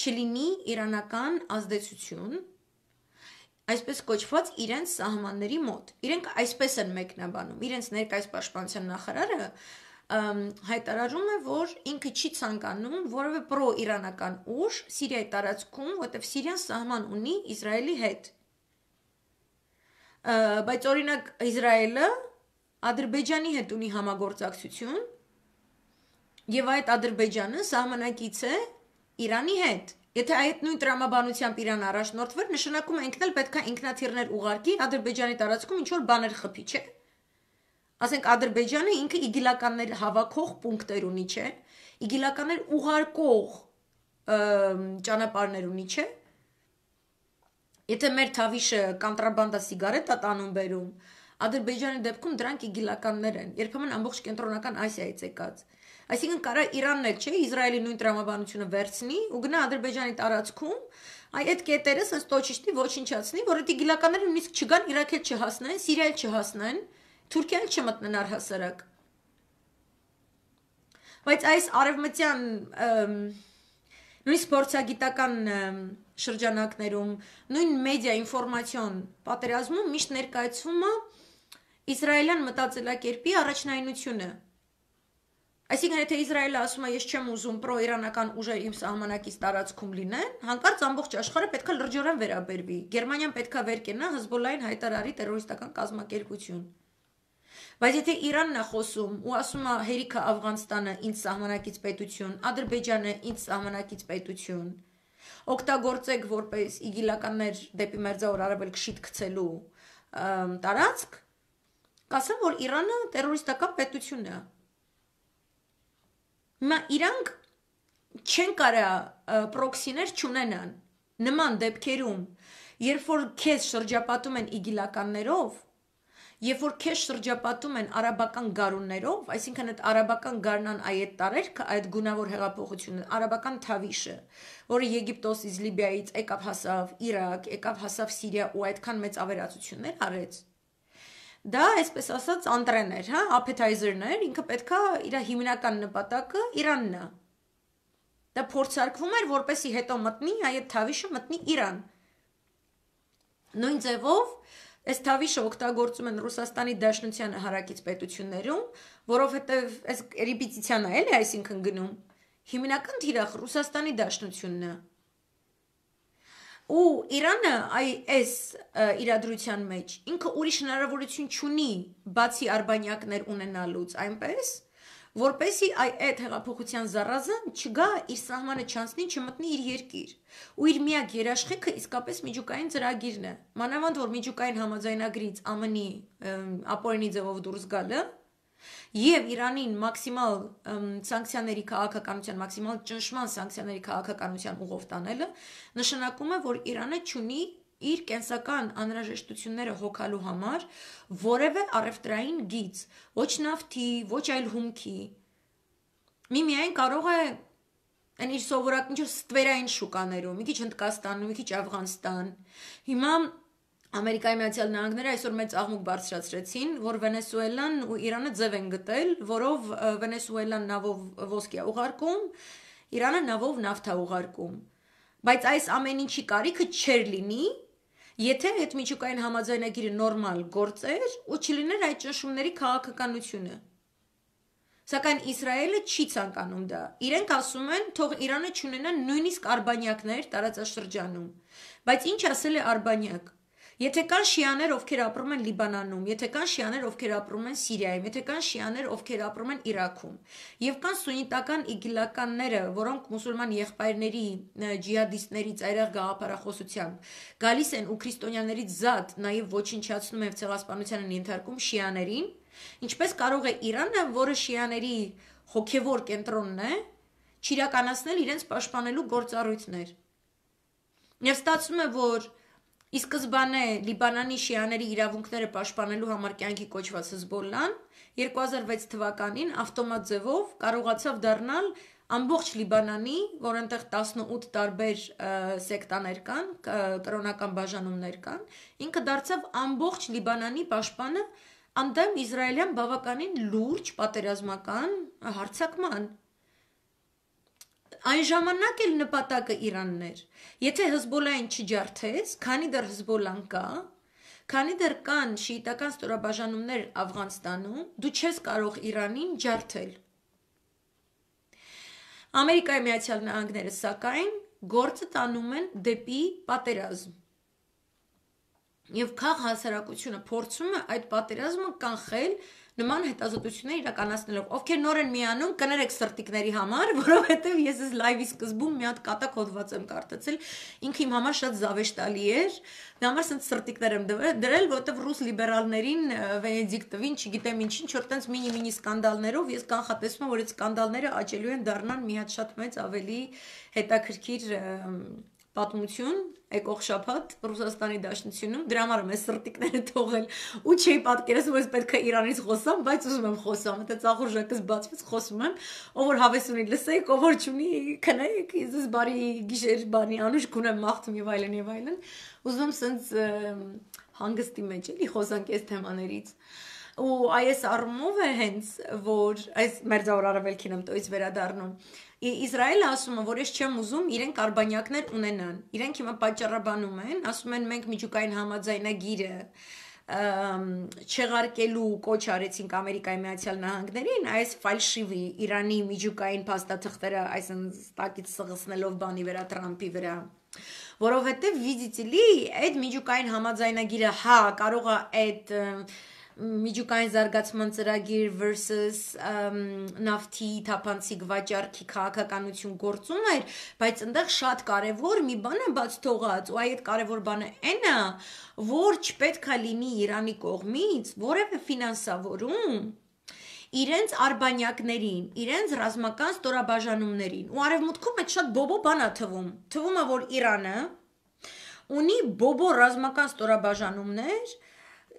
A: չլինի իրանական ազդեցություն այսպես կոչված իրենց սահմանների մոտ։ Իրենք այսպես են մեկնաբանում։ Իրենց ներկայիս պաշտպանության նախարարը հայտարարում է, որ ինքը չի ցանկանում որևէ պրո-իրանական ուժ Սիրիայի տարածքում, որտեղ Սիրիան սահման ունի Իսրայելի հետ։ Բայց օրինակ Իսրայելը Ադրբեջանի հետ ունի համագործակցություն եւ այդ Ադրբեջանը սահմանակից է Իրանի հետ։ Եթե այդ նույն տրամաբանությամբ Իրան առաջնորդվեր, նշանակում է ինքն էլ պետքա ինքնաթիռներ ուղարկի Ադրբեջանի տարածքում ինչ որ բաներ խփի, չէ՞։ Ասենք Ադրբեջանը ինքը իգիլականներ հավաքող պունկտեր ունի, չէ՞։ Իգիլականներ ուղարկող ճանապարհներ ունի, չէ՞։ Եթե մեր Թավիշը կանտրաբանդա սիգարետ է տանում բերում, Ադրբեջանի դեպքում դրանք իգիլականներ են։ Երբեմն ամբողջ կենտրոնական Ասիայից եկած։ Այսինքն կարա Իրանն էլ չէ, Իսրայելի նույն տրամաբանությունը վերցնի ու գնա Ադրբեջանի տարածքում այ այդ կետերը sense տոչիշտի ոչնչացնի, որ դա գիլականները նույնիսկ չգան Իրաք էլ չհասնեն, Սիրիա էլ չհասնեն, Թուրքիա էլ չմտնեն առհասարակ։ Բայց այս արևմտյան նույնիսկ փորձագիտական շրջանակներում, նույն մեդիա ինֆորմացիոն պատերազմում միշտ ներկայացվում է իսրայելյան մտածելակերպի առաջնայինությունը Այսինքն եթե Իսրայելը ասում է ես չեմ ուզում պրո-իրանական ուժեր իմ սահմանակից տարածքում լինեն, հանկարծ ամբողջ աշխարհը պետքա լրջորեն վերաբերվի։ Գերմանիան պետքա վերկենա Հզբոլային հայտարարի terroristական կազմակերպություն։ Բայց եթե Իրանն է խոսում ու ասում է հերիքա Աֆղանստանը ինձ սահմանակից պետություն, Ադրբեջանը ինձ սահմանակից պետություն, օգտագործեք որպես իգիլականներ դեպի Մերձավոր Արևելք շիտ գցելու տարածք, կասեմ, որ Իրանը terroristական պետություն է։ Հիմա իրանք չեն կարա պրոքսիներ չունենան նման դեպքերում, երբ որ քեզ շրջապատում են իգիլականներով, երբ որ քեզ շրջապատում են արաբական գարուններով, այսինքն այդ արաբական գարնան այդ տարերքը, այդ գունավոր հեղափոխությունը, արաբական թավիշը, որը Եգիպտոսից, Լիբիայից եկավ հասավ Իրաք, եկավ հասավ Սիրիա ու այդքան մեծ ավերածություններ արեց Դա, այսպես ասած, անտրեներ, հա, appetizer-ներ, ինքը պետքա իր հիմնական նպատակը Իրանն է։ Դա փորձարկվում էր, որպեսի հետո մտնի, այդ թավիշը մտնի Իրան։ Նույն ձևով այս թավիշը օգտագործում են Ռուսաստանի Դաշնության հարակից պետություններում, որովհետև այս ռեպետիցիան է, էլի, այսինքն գնում։ Հիմնական թիրախ Ռուսաստանի Դաշնությունն է ու Իրանը այ այս իրադրության մեջ ինքը ուրիշ հնարավորություն չունի բացի արբանյակներ ունենալուց այնպես որպեսի այ այդ հեղափոխության զառազը չգա իր սահմանը չանցնի չմտնի իր երկիր ու իր միակ երաշխիքը իսկապես միջուկային ծրագիրն է մանավանդ որ միջուկային համաձայնագրից ԱՄՆ-ի ապօրինի ձևով դուրս գալը եւ Իրանին մաքսիմալ սանկցիաների քաղաքականության, մաքսիմալ ճնշման սանկցիաների քաղաքականության ուղով տանելը նշանակում է, որ Իրանը ճունի իր կենսական անհրաժեշտությունները հոգալու համար որևէ առևտրային գիծ, ոչ նավթի, ոչ այլ հումքի։ Մի միայն կարող է այն իր սովորական ինչ ստվերային շուկաներում, մի քիչ Հնդկաստանում, մի քիչ Աֆղանստան։ Հիմա Ամերիկայի Միացյալ Նահանգները այսօր մեծ աղմուկ բարձրացրեցին, որ Վենեսուելան ու Իրանը ձև են գտել, որով Վենեսուելան նավով ոսկի է ուղարկում, Իրանը նավով նավթ է ուղարկում։ Բայց այս ամեն ինչի կարիքը չեր լինի, եթե այդ միջուկային համաձայնագիրը նորմալ գործեր ու չլիներ այդ ճնշումների քաղաքականությունը։ Սակայն Իսրայելը չի ցանկանում դա։ Իրենք ասում են, թող Իրանը չունենա նույնիսկ արբանյակներ տարածաշրջանում։ Բայց ինչ ասել է արբանյակ։ Եթե կան շիաներ, ովքեր ապրում են Լիբանանում, եթե կան շիաներ, ովքեր ապրում են Սիրիայում, եթե կան շիաներ, ովքեր ապրում են Իրաքում, եւ կան սուննիտական իգիլականները, որոնք մուսուլման եղբայրների ջիհադիստների ծայրահեղ գաղափարախոսությամբ գալիս են ու քրիստոնյաներից զատ նաեւ ոչնչացնում եւ ցեղասպանության են ենթարկում շիաներին, ինչպես կարող է Իրանը, որը շիաների հոգևոր կենտրոնն է, չիրականացնել իրենց պաշտպանելու գործառույթներ։ Եվ ստացվում է, որ Ի սկզբանե Լիբանանի շիաների իրավունքները պաշտպանելու համար կյանքի կոչված Հզբոլլան 2006 թվականին ավտոմատ ձևով կարողացավ դառնալ ամբողջ Լիբանանի, որ այնտեղ 18 տարբեր սեկտաներ կան, կրոնական բաժանումներ կան, ինքը դարձավ ամբողջ Լիբանանի պաշտպանը անդամ իսրայելյան բավականին լուրջ պատերազմական հարցակման այն ժամանակ էլ նպատակը Իրանն էր։ Եթե Հզբոլային չջարդես, քանի դեռ Հզբոլան կա, քանի դեռ կան շիիտական ստորաբաժանումներ Աֆղանստանում, դու չես կարող Իրանին ջարդել։ Ամերիկայի Միացյալ Նահանգները սակայն գործը տանում են դեպի պատերազմ։ Եվ քաղ հասարակությունը փորձում է այդ պատերազմը կանխել նման հետազոտություններ իրականացնելով։ Ովքեր նոր են միանում, կներեք սրտիկների համար, [LAUGHS] որովհետև ես այս լայվի սկզբում մի հատ կատակ հոդված եմ կարդացել, ինքը իմ համար շատ զավեշտալի էր։ Դա համար ասած սրտիկներ եմ դրել, որովհետև ռուս լիբերալներին Վենեդիկտովին, չգիտեմ ինչին, չոր տենց մինի-մինի սկանդալներով ես կանխատեսում եմ, որ այդ սկանդալները աճելու են դառնան մի հատ շատ մեծ ավելի հետաքրքիր պատմություն եկող շաբաթ Ռուսաստանի Դաշնությունում դրա համար եմ սրտիկները թողել ու չի պատկերացնում որ պետք է Իրանից խոսամ, բայց ուզում եմ խոսամ, դա ծախորժակս բացվեց խոսում եմ, ով որ հավես ունի լսեք, ով որ չունի քնայեք, ես բարի գիշեր բանի անուշ գունեմ մաղթում եւ այլն եւ այլն։ Ուզում եմ սենց հանգստի մեջ էլի խոսանք այս թեմաներից ու այս առումով է հենց որ այս մերձավոր արաբելքին եմ տոից վերադառնում Իսրայելը ասում է, որ ես չեմ ուզում իրենք արբանյակներ ունենան։ Իրենք հիմա պատճառաբանում են, ասում են մենք միջուկային համաձայնագիրը չեղարկելու կոչ արեցինք Ամերիկայի Միացյալ Նահանգներին այս ֆալշիվի Իրանի միջուկային փաստաթղթերը այսինքն տակից սղսնելով բանի վրա Թրամփի վրա որովհետև վիզիտիլի այդ միջուկային համաձայնագիրը հա կարող է այդ և, միջուկային զարգացման ծրագիր versus նավթի թափանցիկ վաճառքի քաղաքականություն գործում էր, բայց այնտեղ շատ կարևոր մի բան է բաց թողած, ու այդ կարևոր բանը այն է, որ չպետք է լինի Իրանի կողմից որևէ ֆինանսավորում իրենց արբանյակներին, իրենց ռազմական ստորաբաժանումներին։ Ու արևմուտքում այդ շատ բոբո բան է թվում։ Թվում է, որ Իրանը ունի բոբո ռազմական ստորաբաժանումներ,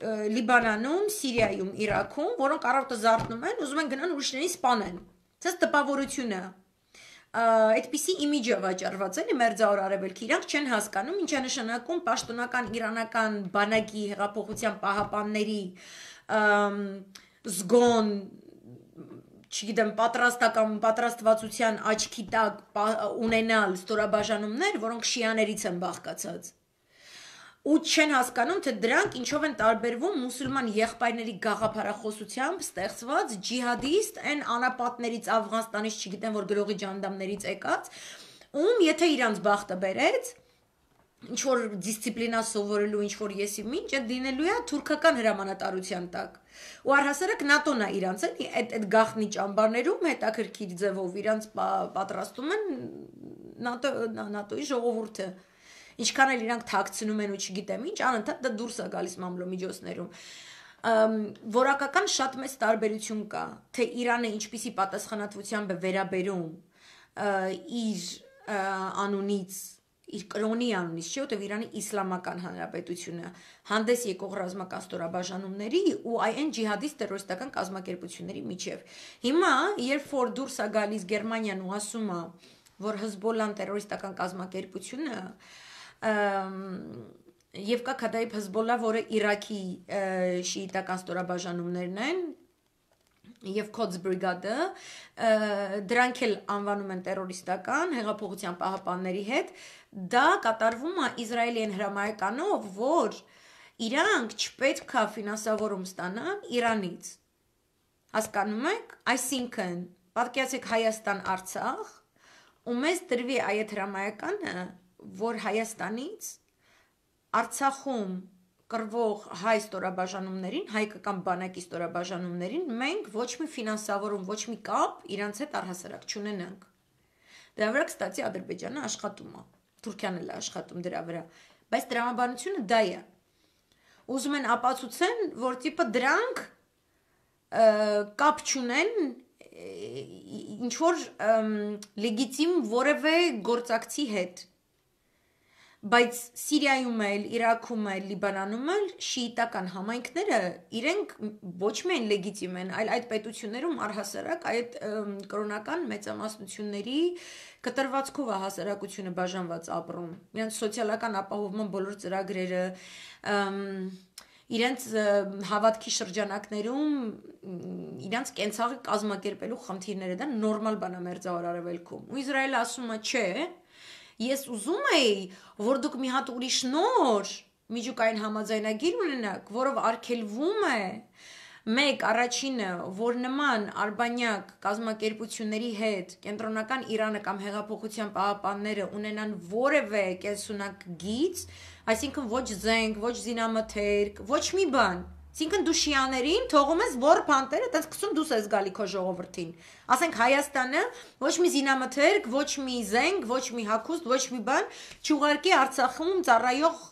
A: Լիբանանում, Սիրիայում, Իրաքում, որոնք առավոտը զարթնում են, ուզում են գնան ուրիշներին սպանեն։ Ցած տպավորությունը այդպիսի իմիջը վաճառված էլի մերձավոր արևելքի իրանք չեն հասկանում ինչա նշանակում պաշտոնական իրանական բանակի հեղափոխության պահապանների զգոն չգիտեմ, պատրաստական պատրաստվածության աչքի տակ ունենալ ստորաբաժանումներ, որոնք շիաներից են բաղկացած ու չեն հասկանում թե դրանք ինչով են տարբերվում մուսուլման եղբայրների գաղափարախոսությամբ ստեղծված ջիհադիստ այն անապատներից Աֆղանստանից չգիտեմ որ գրողի ջանդամներից եկած ում եթե իրանց բախտը բերեց ինչ որ դիսցիպլինա սովորելու ինչ որ եսի ինչ այդ դինելու է թուրքական հրամանատարության տակ ու առհասարակ ՆԱՏՕ-ն է իրանց էլի այդ այդ գախնի ճամբարներում հետաքրքիր ձևով իրանց պատրաստում են ՆԱՏՕ ՆԱՏՕ-ի ժողովուրդը ինչքան էլ իրանք թաքցնում են ու չգիտեմ ինչ անընդհատ դա դուրս է գալիս մամլոմիջոցներում որակական շատ մեծ տարբերություն կա թե Իրանը ինչպիսի պատասխանատվությամբ է վերաբերում իր անունից իր կրոնի անունից, չէ՞ որտեվ Իրանի իսլամական հանրապետությունը հանդես եկող ռազմական ստորաբաժանումների ու այն ջիհադիստ terroristական կազմակերպությունների միջև։ Հիմա, երբ որ դուրս է գալիս Գերմանիան ու ասում է, որ Հզբոլլան terroristական կազմակերպությունը եւ կա Քադայբ Հզբոլլա, որը Իրաքի շիիտական ստորաբաժանումներն են, եւ Codes Brigade դրանք էլ անվանում են terroristական հեղափոխության պահապանների հետ դա կատարվում է Իսրայելին հրամայականով, որ իրանք չպետքա ֆինանսավորում ստանան Իրանից։ Հասկանում եք, այսինքն պատկերացեք Հայաստան Արցախ ու մեզ տրվի այդ հրամայականը, որ Հայաստանից Արցախում կրվող հայ ստորաբաժանումներին, հայկական բանակի ստորաբաժանումներին մենք ոչ մի ֆինանսավորում, ոչ մի կապ իրանց հետ առհասարակ չունենանք։ Դրա վրա, կստացի Ադրբեջանը աշխատում է։ Թուրքիան էլ է աշխատում դրա վրա, բայց տրամաբանությունը դա է։ Ուզում են ապացուցեն, որ տիպը դրանք կապ չունեն ինչ որ լեգիտիմ որևէ գործակցի հետ բայց Սիրիայում էլ, Իրաքում էլ, Լիբանանում էլ շիիտական համայնքները իրենք ոչ միայն լեգիտիմ են, այլ այդ պետություններում առհասարակ այդ կրոնական մեծամասնությունների կտրվածքով է հասարակությունը բաժանված ապրում։ Իրանց սոցիալական ապահովման բոլոր ծրագրերը իրենց հավատքի շրջանակներում իրենց կենցաղը կազմակերպելու խնդիրները դա նորմալ բան է մերձավոր արևելքում։ Ու Իսրայելը ասում է, չէ, Ես ուզում էի, որ դուք մի հատ ուրիշ նոր միջուկային համաձայնագիր ունենաք, որով արգելվում է մեկ առաջինը, որ նման արբանյակ կազմակերպությունների հետ կենտրոնական Իրանը կամ հեղափոխության պահապանները ունենան որևէ կենսունակ գից, այսինքն ոչ զենք, ոչ զինամթերք, ոչ մի բան, Այսինքն դու շիաներին թողում ես որ փանտերը, տես սկսում դուս ես գալի քո ժողովրդին։ Ասենք Հայաստանը ոչ մի զինամթերք, ոչ մի զենք, ոչ մի հակուստ, ոչ մի բան չուղարկի Արցախում ծառայող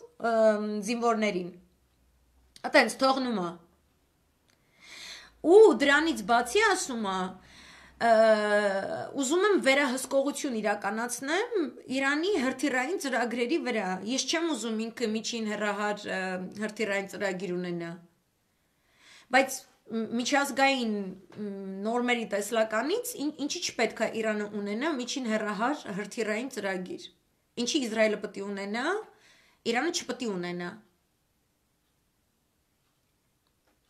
A: զինվորներին։ Ատենց թողնում է։ Ու դրանից բացի ասում է, ուզում եմ վերահսկողություն իրականացնեմ Իրանի հրթիռային ծրագրերի վրա։ Ես չեմ ուզում ինքը միջին հերահար հրթիռային ծրագիր ունենա բայց միջազգային նորմերի տեսլականից ինչի չպետք է Իրանը ունենա միջին հերահար հրթիռային ծրագիր։ Ինչի Իսրայելը պետք է ունենա, Իրանը չպետք է ունենա։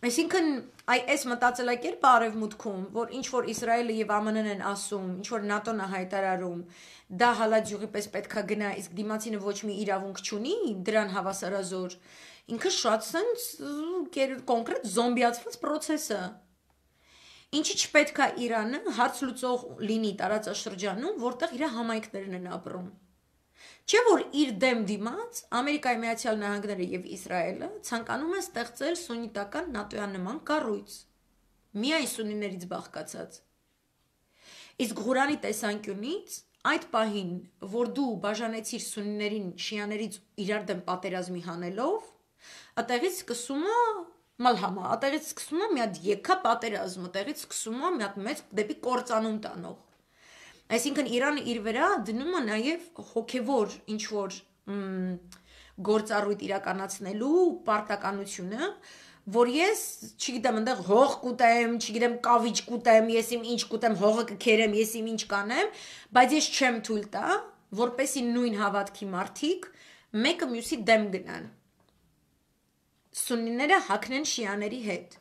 A: Այսինքն այ այս մտածելակերպը արևմուտքում, որ ինչ որ Իսրայելը եւ ԱՄՆ-ն են ասում, ինչ որ ՆԱՏՕ-ն է հայտարարում, դա հալաջուղի պես պետքա գնա, իսկ դիմացինը ոչ մի իրավունք չունի դրան հավասարազոր, ինքը շատ sense կոնկրետ զոմբիացված process է։ Ինչի չպետք է Իրանը հարց լուծող լինի տարածաշրջանում, որտեղ իր համայնքներն են ապրում։ Չէ որ իր դեմ դիմաց Ամերիկայի Միացյալ Նահանգները եւ Իսրայելը ցանկանում են ստեղծել սուննիտական նատոյան նման կառույց։ Միայն սուննիներից բաղկացած։ Իսկ Ղուրանի տեսանկյունից այդ պահին, որ դու բաժանեցիր սուննիներին շիաներից իրար դեմ պատերազմի հանելով, Ատեղից սկսում է մալհամա, ատեղից սկսում է մի հատ եկա պատերազմ, ատեղից սկսում է մի հատ մեծ դեպի կորցանուն տանող։ Այսինքն Իրանը իր վրա դնում է նաև հոգևոր ինչ որ գործառույթ իրականացնելու պարտականությունը, որ ես, չգիտեմ, այնտեղ հող կուտեմ, չգիտեմ, կավիճ կուտեմ, ես իմ ինչ կուտեմ, հողը կքերեմ, ես իմ ինչ կանեմ, բայց ես չեմ թույլ տա, որպեսի նույն հավատքի մարդիկ մեկը մյուսի դեմ գնան սուննիները հակնեն շիաների հետ։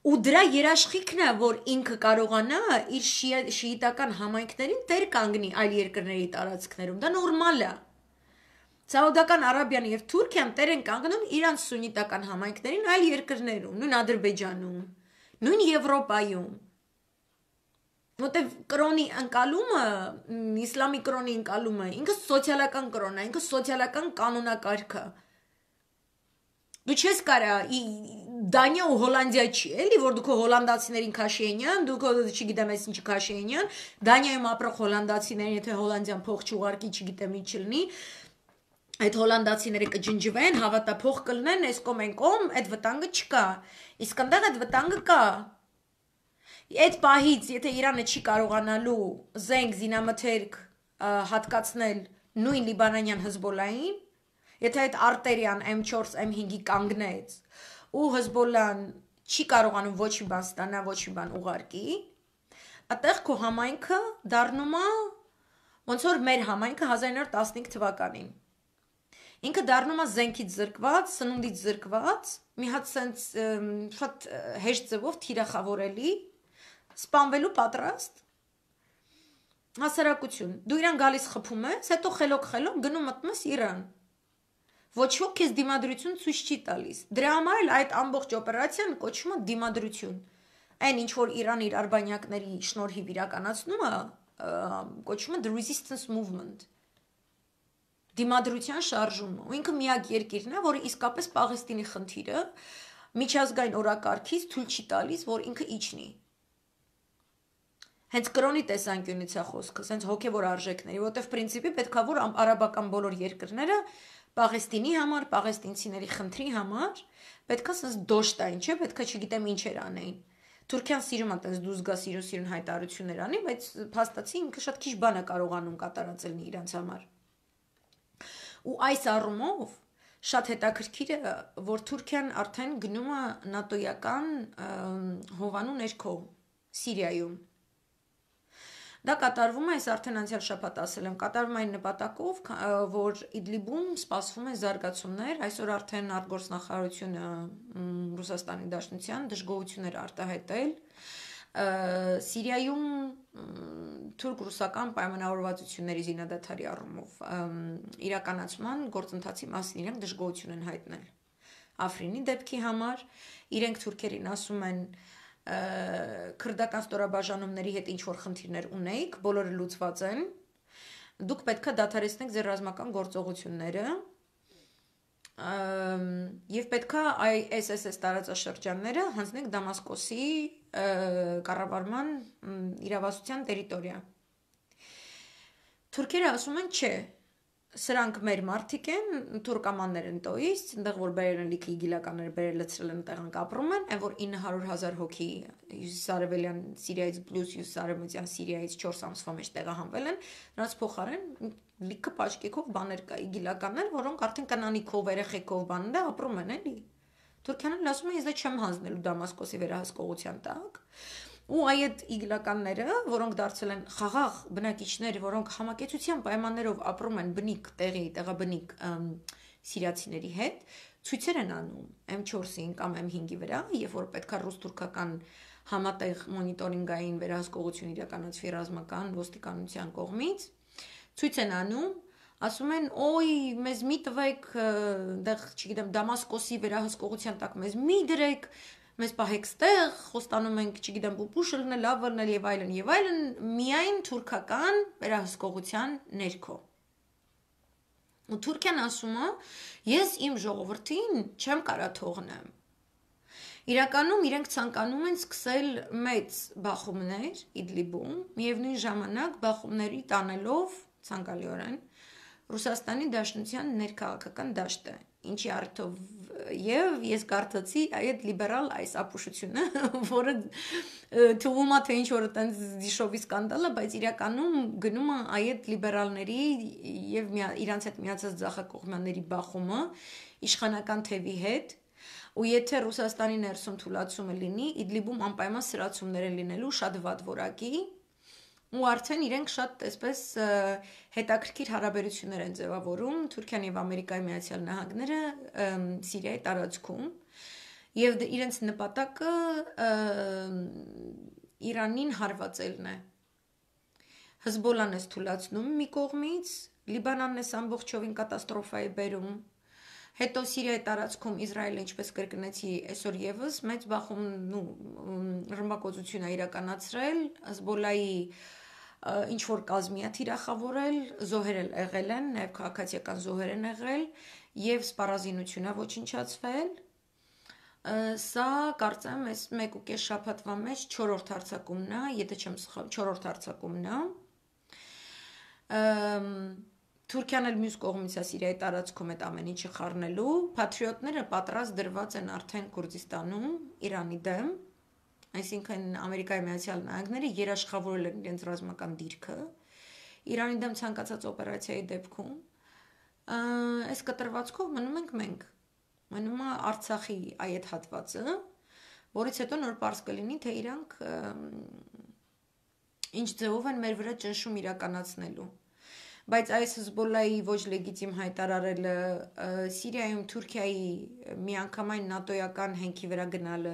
A: ու դրա երաշխիքն է, որ ինքը կարողանա իր շիիտական համայնքներին տեր կանգնի այլ երկրների տարածքներում։ Դա նորմալ է։ Սաուդական Արաբիան եւ Թուրքիան տեր են կանգնում իրանց սուննիտական համայնքներին այլ երկրներում, նույն Ադրբեջանում, նույն Եվրոպայում։ Որտեվ կրոնի ընկալումը, իսլամի կրոնի ընկալումը, ինքը սոցիալական կրոն է, ինքը սոցիալական կանոնակարգ է։ Դու չես կարա Դանիա ու Հոլանդիա չի, էլի, որ դուք հոլանդացիներին քաշեինյան, դուք չգիտեմ ես ինչ քաշեինյան, Դանիայում ապրող հոլանդացիներին, եթե Հոլանդիան փող չուղարկի, չգիտեմ ինչ լինի, այդ հոլանդացիները կջնջվեն, հավատափող կլնեն, այս կոմ են կոմ, այդ վտանգը չկա։ Իսկ այնտեղ այդ վտանգը կա։ Այդ պահից, եթե Իրանը չի կարողանալու զենք զինամթերք հատկացնել նույն լիբանանյան հզբոլային, եթե այդ արտերիան M4, M5-ի կանգնեց ու հզբոլան չի կարողանում ոչ մի բան ստանա, ոչ մի բան ուղարկի, այդտեղ քո համայնքը դառնում է ոնց որ մեր համայնքը 1915 թվականին Ինքը դառնում է զենքից զրկված, սնունդից զրկված, մի հատ սենց շատ հեշտ ձևով թիրախավորելի, սպանվելու պատրաստ հասարակություն։ Դու իրան գալիս խփում ես, հետո խելոք-խելոք գնում մտնում ես Իրան։ Ոչ ոք քեզ դիմադրություն ցույց չի տալիս։ Դրա համար էլ այդ ամբողջ օպերացիան կոչվում է դիմադրություն։ Այն ինչ որ Իրանը իր արբանյակների շնորհիվ իրականացնում է, կոչվում է the resistance movement դիմադրության շարժումը։ Ու ինքը միակ երկիրն է, որը իսկապես Պաղեստինի խնդիրը միջազգային օրակարգից թույլ չի տալիս, որ ինքը իջնի։ Հենց կրոնի տեսանկյունից է խոսքը, հենց հոգևոր արժեքների, որտեվ պրինցիպի պետքա որ արաբական բոլոր երկրները Պաղեստինի համար, պաղեստինցիների խնդրի համար պետքա sense դոշտային, չէ, պետքա չգիտեմ ինչեր անեին։ Թուրքիան սիրում է այդպես դուզ գա սիրո սիրուն հայտարարություններ անի, բայց փաստացի ինքը շատ քիչ բան է կարողանում կատարածել իրանց համար։ Ու այս առումով շատ հետաքրքիր է, որ Թուրքիան արդեն գնում է նատոյական հովանու ներքո Սիրիայում։ Դա կատարվում է, այս արդեն անցյալ շաբաթ ասել եմ, կատարվում է այն նպատակով, որ Իդլիբում սպասվում են զարգացումներ, այսօր արդեն արտգործնախարարությունը Ռուսաստանի Դաշնության դժգոհություններ արտահայտել Սիրիայում թուրք-ռուսական պայմանավորվածությունների զինադադարի առումով իրականացման գործընթացի մասին իրենք դժգոհություն են հայտնել։ Աֆրինի դեպքի համար իրենք թուրքերին ասում են քրդական ստորաբաժանումների հետ ինչ որ խնդիրներ ունեիք, բոլորը լուծված են։ Դուք պետքա դադարեցնեք ձեր ռազմական գործողությունները եւ պետքա ISSS տարածաշրջանները հանձնեք Դամասկոսի կառավարման իրավասության տերիտորիա։ Թուրքերը ասում են, չէ, սրանք մեր մարդիկ են, թուրկամաններ են տոյից, այնտեղ որ բերել են լիքը իգիլականներ բերել լցրել են տեղանք ապրում են, այն որ 900.000 հոգի հյուսիսարևելյան Սիրիայից պլյուս հյուսիսարևմտյան Սիրիայից 4 ամսվա մեջ տեղահանվել են, նրանց փոխարեն լիքը պաշկեքով բաներ կա իգիլականներ, որոնք արդեն կանանիքով, երեխեքով բաներ ապրում են, էլի։ Թուրքիան ասում է, ես դա չեմ հանձնելու Դամասկոսի վերահսկողության տակ ու այդ իգլականները, որոնք դարձել են խաղաղ բնակիչներ, որոնք համակեցության պայմաններով ապրում են բնիկ տեղի, տեղաբնիկ սիրիացիների հետ, ցույցեր են անում M4-ին կամ M5-ի վրա, երբ որ պետքա ռուս-թուրքական համատեղ մոնիտորինգային վերահսկողություն իրականացվի ռազմական ոստիկանության կողմից, ցույց են անում ասում են օй մեզ մի տվեք դեղ չգիտեմ Դամասկոսի վերահսկողության տակ մեզ մի դրեք մեզ պահեք ստեղ, խոստանում ենք, չգիտեմ, պուպուշը լնել, լավը լնել եւ այլն եւ այլն, միայն թուրքական վերահսկողության ներքո։ Ու Թուրքիան ասում է, ես իմ ժողովրդին չեմ կարա թողնեմ։ Իրականում իրենք ցանկանում են սկսել մեծ բախումներ Իդլիբում, միևնույն ժամանակ բախումների տանելով ցանկալիորեն Ռուսաստանի Դաշնության ներքաղաքական դաշտը, ինչի արդյոք եւ ես կարծացի այդ լիբերալ այս ապուշությունը, [LAUGHS] որը թվում է թե ինչ որ այտենց դիշովի սկանդալ է, բայց իրականում գնում է այդ լիբերալների եւ իրանց հետ միացած ցախակողմանների բախումը իշխանական թևի հետ ու եթե Ռուսաստանի ներսում թուլացումը լինի, Իդլիբում անպայման սրացումներ են լինելու շատ վատ որակի ու արդեն իրենք շատ այսպես հետաքրքիր հարաբերություններ են ձևավորում Թուրքիան եւ Ամերիկայի Միացյալ Նահանգները Սիրիայի տարածքում եւ իրենց նպատակը Իրանին հարվածելն է։ Հզբոլան է թույլատնում մի կողմից, Լիբանանն է ամբողջովին կատաստրոֆայի բերում։ Հետո Սիրիայի տարածքում Իսրայելը ինչպես կրկնեցի այսօր եւս մեծ բախում նու ռմբակոծություն է իրականացրել Հզբոլայի ինչ որ կազմի է թիրախավորել, զոհեր էլ եղել են, նաև քաղաքացիական զոհեր են եղել եւ սպառազինությունա ոչնչացվել Սա կարծեմ այս 1.5 շաբաթվա մեջ 4-րդ հարցակումն է, եթե չեմ սխալ, 4-րդ հարցակումն է։ Թուրքիան էլ մյուս կողմից է Սիրիայի տարածքում այդ ամեն ինչը խառնելու։ Պատրիոտները պատրաստ դրված են արդեն Կուրդիստանում Իրանի դեմ, այսինքն Ամերիկայի Միացյալ Նահանգները երաշխավորել են իրենց ռազմական դիրքը Իրանի դեմ ցանկացած օպերացիայի դեպքում։ Այս կտրվածքով մնում ենք մենք մնում է Արցախի այդ հատվածը, որից հետո նոր པարզ կլինի, թե իրանք ինչ ձևով են մեր վրա ճնշում իրականացնելու բայց այս Հզբոլայի ոչ լեգիտիմ հայտարարելը Սիրիայում Թուրքիայի միանգամայն նատոյական հենքի վրա գնալը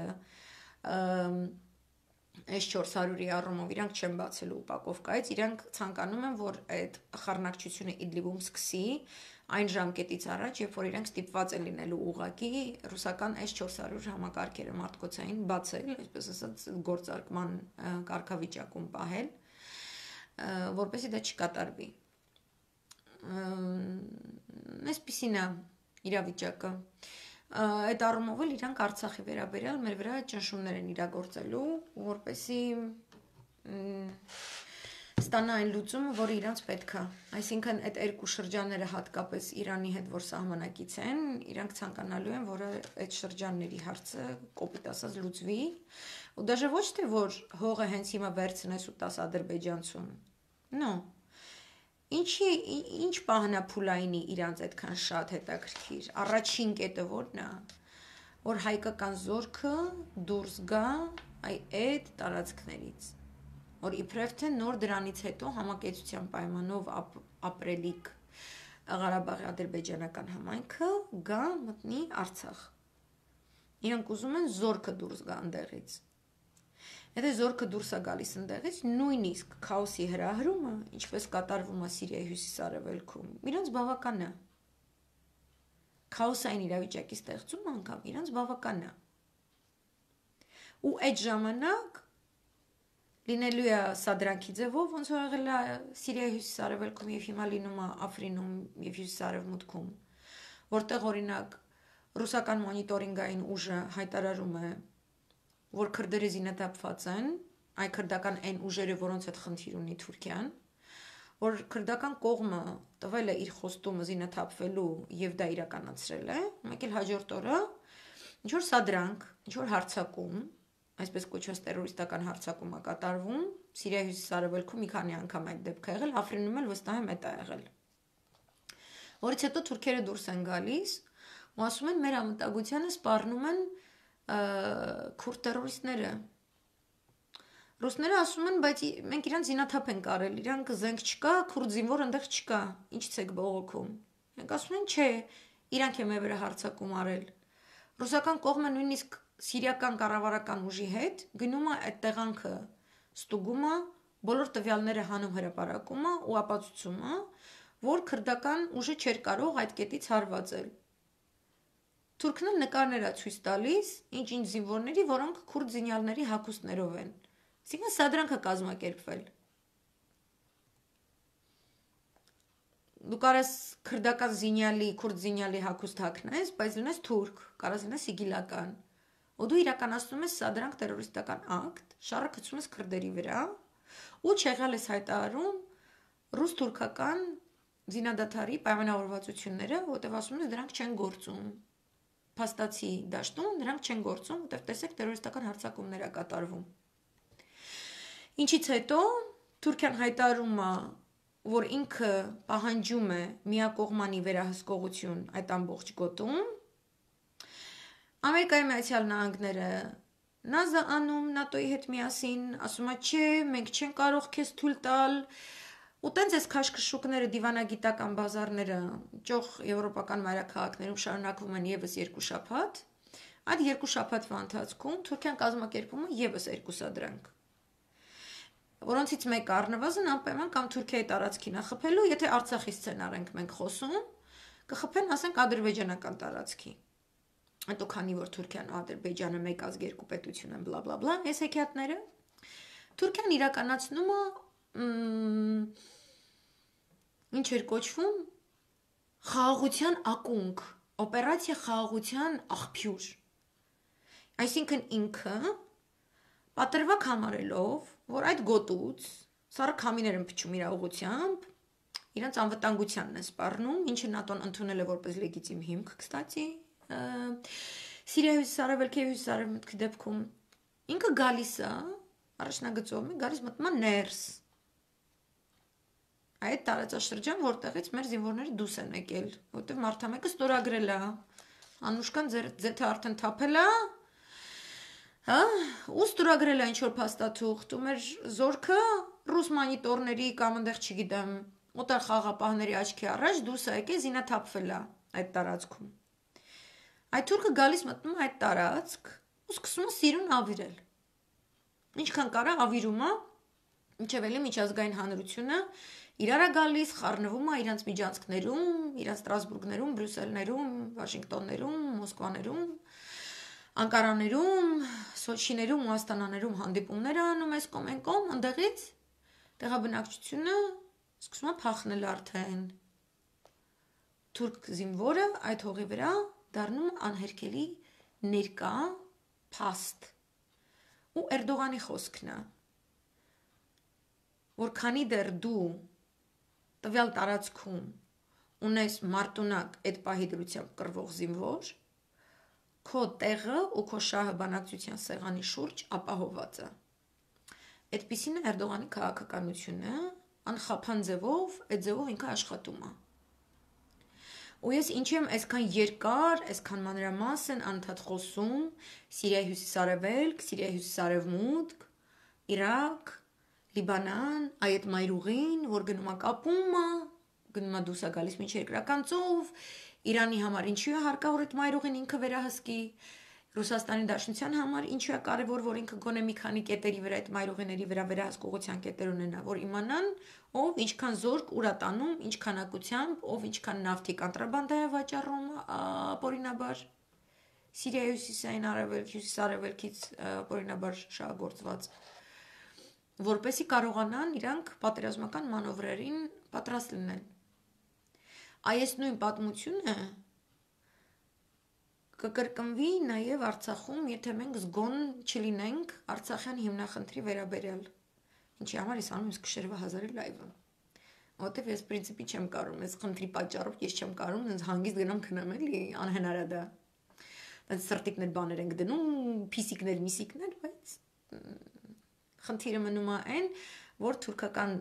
A: S400-ի առումով իրանք չեն բացելու ուպակովկայից, իրանք ցանկանում են, որ այդ խառնակցությունը Իդլիբում սկսի, այն ժամկետից առաջ, երբ որ իրենք ստիպված են լինելու ուղակի ռուսական S400 համակարգերը մարդկոցային բացել, այսպես ասած գործարկման կարգավիճակում պահել, որպեսզի դա չկատարվի։ Այսպեսին է իրավիճակը այդ առումով էլ իրանք Արցախի վերաբերյալ մեր վրա ճնշումներ են իրագործելու, որպեսի ստանա այն լուծումը, որը իրանց պետք է։ Այսինքն այդ երկու շրջանները հատկապես Իրանի հետ որ սահմանակից են, իրանք ցանկանալու են, որ այդ շրջանների հարցը կոպիտ ասած լուծվի, ու դաժե ոչ թե որ հողը հենց հիմա վերցնես ու տաս ադրբեջանցուն։ No, Ինչի ինչ բահանա փուլայինի իրանց այդքան շատ հետաքրքիր։ Առաջին կետը ո՞րն է։ Որ հայկական զորքը դուրս գա այ այդ տարածքներից որ իբրև թե նոր դրանից հետո համակեցության պայմանով ապ, ապրելիք Ղարաբաղի ադրբեջանական համայնքը գա մտնի Արցախ։ Իրանք ուզում են զորքը դուրս գա այնտեղից։ Եթե զորքը դուրս է գալիս այնտեղից, նույնիսկ քաոսի հրահրումը, ինչպես կատարվում է Սիրիայի հյուսիսարևելքում, իրանց բավական է։ Քաոսային իրավիճակի ստեղծումը անգամ իրանց բավական է։ Ու այդ ժամանակ լինելու է սադրանքի ձևով, ոնց որ եղել է Սիրիայի հյուսիսարևելքում եւ հիմա լինում է Աֆրինում եւ հյուսիսարևմուտքում, որտեղ օրինակ ռուսական մոնիտորինգային ուժը հայտարարում է, որ քրդերը զինաթափված են, այ քրդական այն ուժերը, որոնց հետ խնդիր ունի Թուրքիան, որ քրդական կողմը տվել է իր խոստումը զինաթափվելու եւ դա իրականացրել է, մեկ էլ հաջորդ օրը ինչ որ սադրանք, ինչ որ հարցակում այսպես կոչված terroristական հարձակում է կատարվում Սիրիայի հյուսիսարևելքում մի քանի անգամ այդ դեպքը եղել, Աֆրինում էլ վստահ եմ է եղել։ Որից հետո թուրքերը դուրս են գալիս ու ասում են մեր ամտագությանը սպառնում են քուրդ terroristները։ Ռուսները ասում են, բայց մենք իրան զինաթափ ենք արել, իրանք զենք չկա, քուրդ զինվոր այնտեղ չկա։ Ինչ ցեք բողոքում։ Մենք ասում են, չէ, իրանք է մեր վրա հարձակում արել։ Ռուսական կողմը նույնիսկ սիրիական կառավարական ուժի հետ գնում է այդ տեղանքը ստուգում է բոլոր տվյալները հանում հրապարակում է ու ապացուցում է որ քրդական ուժը չէր կարող այդ կետից հարվածել Թուրքն էլ նկարներ է ցույց տալիս ինչ-ինչ զինվորների, որոնք քուրդ զինյալների հակոստներով են։ Այսինքն սադրանքը կազմակերպվել։ Դու կարես քրդական զինյալի, քուրդ զինյալի հակոստ հակնես, բայց լինես թուրք, կարաս լինես իգիլական ու դու իրականացնում ես սա դրանք terroristական ակտ, շարը գցում ես քրդերի վրա ու չեղալ ես հայտարարում ռուս-թուրքական զինադատարի պայմանավորվածությունները, որտեղ ասում են դրանք չեն գործում։ Փաստացի դաշտում դրանք չեն գործում, որտեղ տեսեք terroristական հարձակումներ է կատարվում։ Ինչից հետո Թուրքիան հայտարարում է, որ ինքը պահանջում է միակողմանի վերահսկողություն այդ ամբողջ գոտում Ամերիկայի Միացյալ Նահանգները նազա անում ՆԱՏՕ-ի հետ միասին, ասում է, չէ, մենք չենք կարող քեզ թույլ տալ։ Ու տենց այս քաշքշուկները դիվանագիտական բազարները ճոխ եվրոպական մայրաքաղաքներում շարունակվում են եւս երկու շաբաթ, Այդ երկու շաբաթվա ընթացքում Թուրքիան կազմակերպում է եւս երկու սադրանք որոնցից մեկը առնվազն անպայման կամ Թուրքիայի տարածքին է խփելու, եթե Արցախի սցենար ենք մենք խոսում, կխփեն, ասենք, ադրբեջանական տարածքի։ Հետո քանի որ Թուրքիան ու Ադրբեջանը մեկ ազգ երկու պետություն են, բլա բլա բլա, այս հեքիաթները Թուրքիան իրականացնում է ինչ էր կոչվում? Խաղաղության ակունք, օպերացիա խաղաղության աղբյուր։ Այսինքն ինքը պատրվակ համարելով, որ այդ գոտուց սարը քամիներ են փչում իր ուղությամբ, իրենց անվտանգությանն է սպառնում, ինչը ՆԱՏՕ-ն ընդունել է որպես լեգիտիմ հիմք, կստացի, Սիրիայի հյուսիսարևելքի հյուսիսարևմուտքի դեպքում ինքը գալիս է առաջնագծով մի գալիս մտնում է ներս այդ տարածաշրջան, որտեղից մեր զինվորները դուրս են եկել, որտեղ մարդամեկը ստորագրել է։ Անուշկան ձեր ձեթե արդեն թափել է։ Հա, ու ստորագրել է ինչ որ փաստաթուղթ, ու մեր զորքը ռուս մանիտորների կամ այնտեղ չգիտեմ, օտար խաղապահների աչքի առաջ դուրս է եկել, զինա թափվել է այդ տարածքում։ Այդ թուրքը գալիս մտնում այդ տարածք ու սկսում է սիրուն ավիրել։ Ինչքան կարա ավիրում է, ինչև էլի միջազգային հանրությունը իրար է գալիս, խառնվում է իրանց միջանցքներում, իրանց Ստրասբուրգներում, Բրյուսելներում, Վաշինգտոններում, Մոսկվաներում, Անկարաներում, Սոչիներում ու Աստանաներում հանդիպումներ անում այն կողմ, ընդեղից տեղաբնակչությունը սկսում է փախնել արդեն։ Թուրք զինվորը այդ հողի վրա դառնում անհերքելի ներկա փաստ։ Ու Էրդողանի խոսքն է, որ քանի դեռ դու տվյալ տարածքում ունես մարտունակ այդ պահի դրությամբ կրվող զինվոր, քո տեղը ու քո շահը բանակցության սեղանի շուրջ ապահոված է։ Այդպիսին Էրդողանի քաղաքականությունը, անխափան ձևով, այդ ձևով ինքը աշխատում է։ Ու ես ինչի եմ այսքան երկար, այսքան մանրամասն անդադ խոսում Սիրիայի հյուսիսարևելք, Սիրիայի հյուսիսարևմուտք, Իրաք, Լիբանան, այդ մայրուղին, որ գնում է կապում գնում է դուսա գալիս մինչ երկրական ծով, Իրանի համար ինչու է հարկավոր այդ մայրուղին ինքը վերահսկի, Ռուսաստանի Դաշնության համար ինչու է կարևոր, որ ինքը գոնե մի քանի կետերի վրա այդ մայրուղիների վրա վերահսկողության կետեր ունենա, որ իմանան ով ինչքան զորք ուրա տանում, ինչ քանակությամբ, ով ինչքան նավթի կոնտրաբանդա է վաճառում, ապօրինաբար Սիրիայի հյուսիսային արևելք, հյուսիսարևելքից ապօրինաբար շահագործված որպեսի կարողանան իրանք պատերազմական մանևրերին պատրաստ լինել։ Այս նույն պատմությունը կկրկնվի նաև Արցախում, եթե մենք զգոն չլինենք Արցախյան հիմնախնդրի վերաբերյալ։ Ինչի համար ես անում եմ կշերվա հազարի լայվը։ Որտեվ ես պրինցիպի չեմ կարում, ես խնդրի պատճառով ես չեմ կարում, ինձ հանգիստ գնամ քնեմ էլի, անհնար է դա։ Բայց սրտիկներ բաներ ենք դնում, փիսիկներ, միսիկներ, բայց Խնդիրը մնում է այն, որ թուրքական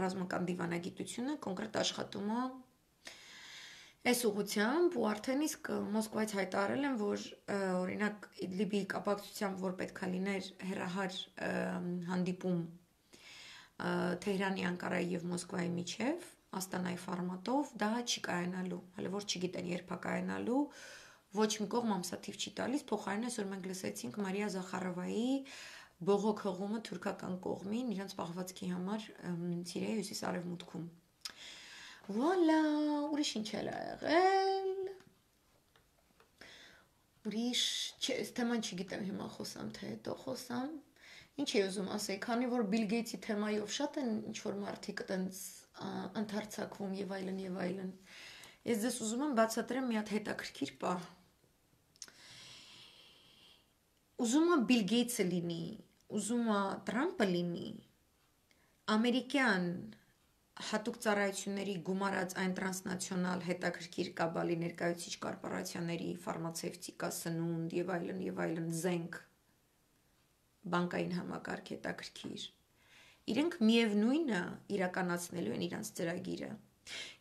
A: ռազմական դիվանագիտությունը կոնկրետ աշխատում է այս ուղությամբ ու արդեն իսկ Մոսկվայից հայտարարել են, որ օրինակ Իդլիբի կապակցությամբ որ պետքա լիներ հերահար հանդիպում Թեհրանի, Անկարայի եւ Մոսկվայի միջև Աստանայի ֆորմատով դա չի կայանալու, հələ որ չգիտեն երբ է կայանալու, ոչ մի կողմ ամսաթիվ չի տալիս, փոխարենը այսօր մենք լսեցինք Մարիա Զախարովայի բողոք հղումը թուրքական կողմին իրենց պահվածքի համար Սիրիայի հյուսիս-արևմուտքում։ Վոլա, ուրիշ ինչ էլ ա եղել։ Ուրիշ, չէ, թեման չգիտեմ հիմա խոսամ, թե հետո խոսամ։ Ինչ է ուզում ասել, քանի որ Բիլ Գեյթսի թեմայով շատ են ինչ որ մարդիկ այտենց ընթարցակվում եւ այլն եւ այլն։ Ես դες ուզում եմ բացատրեմ մի հատ հետաքրքիր բան։ Ուզում եմ Բիլ Գեյթսը լինի ուզում է Տրամպը լինի ամերիկյան հատուկ ծառայությունների գումարած այն տրանսնացիոնալ հետաքրքիր կաբալի ներկայացիչ կորպորացիաների ֆարմացևտիկա սնունդ եւ այլն եւ այլն զենք բանկային համակարգ հետաքրքիր իրենք միևնույնը իրականացնելու են իրանց ծրագիրը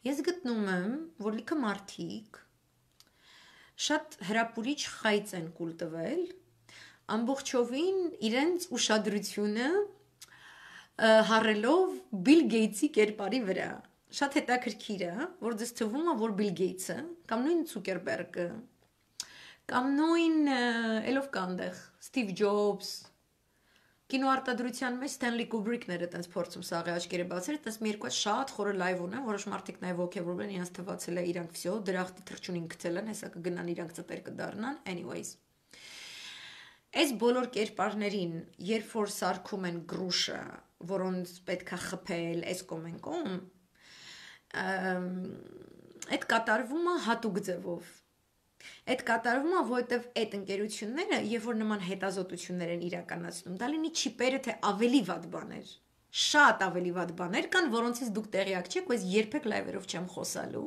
A: ես գտնում եմ որ լիքը մարդիկ շատ հրապուրիչ խայծ են կուլ տվել ամբողջովին իրենց ուշադրությունը հառելով Bill Gates-ի կերպարի վրա։ Շատ հետաքրքիր է, որ դες թվում է, որ Bill Gates-ը կամ նույն Zuckerberg-ը կամ նույն Elov Kandeh, Steve Jobs կինոարտադրության մեջ Stanley Kubrick-ները տենց փորձում սաղի աչքերը բացել, տենց մի երկու շատ խորը լայվ ունեն, որոշ մարդիկ նաև ոգևորվել են, իրենց թվացել է իրանք վсё, դրախտի թրջունին գցել են, հեսա կգնան իրանք ծտեր կդառնան, anyways։ Այս բոլոր կերպարներին, երբ որ սարքում են գրուշը, որոնց պետքա խփել այս կոմ են կոմ, այդ կատարվում է հատուկ ձևով Այդ կատարվում է, որովհետև այդ ընկերությունները, երբ որ նման հետազոտություններ են իրականացնում, դա լինի չիպերը թե ավելի վատ բաներ շատ ավելի վատ բաներ կան, որոնցից դուք տեղյակ չեք, բայց երբեք լայվերով չեմ խոսալու,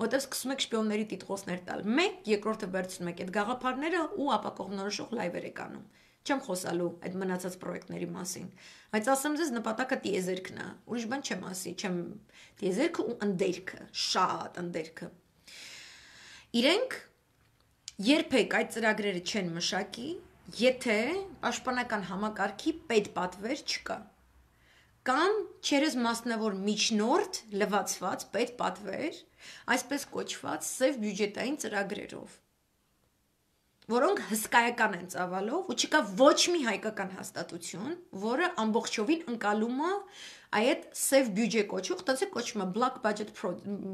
A: որտեղ սկսում եք շպիոնների տիտղոսներ տալ։ Մեկ, երկրորդը վերցնում եք այդ գաղափարները ու ապակողնորոշող լայվեր եք անում։ Չեմ խոսալու այդ մնացած պրոյեկտների մասին։ Բայց ասեմ ձեզ նպատակը տիեզերքն է։ Ուրիշ բան չեմ ասի, չեմ տիեզերքը ու ընդերքը, շատ ընդերքը։ Իրենք երբեք այդ ծրագրերը չեն մշակի, եթե պաշտպանական համակարգի պետպատվեր չկա կամ չերես մասնավոր միջնորդ լվացված պետպատվեր, այսպես կոչված սև բյուջետային ծրագրերով որոնք հսկայական են ծավալով ու չկա ոչ մի հայկական հաստատություն, որը ամբողջովին ընկալում է այդ սև բյուջե կոչող, է կոչվում է black budget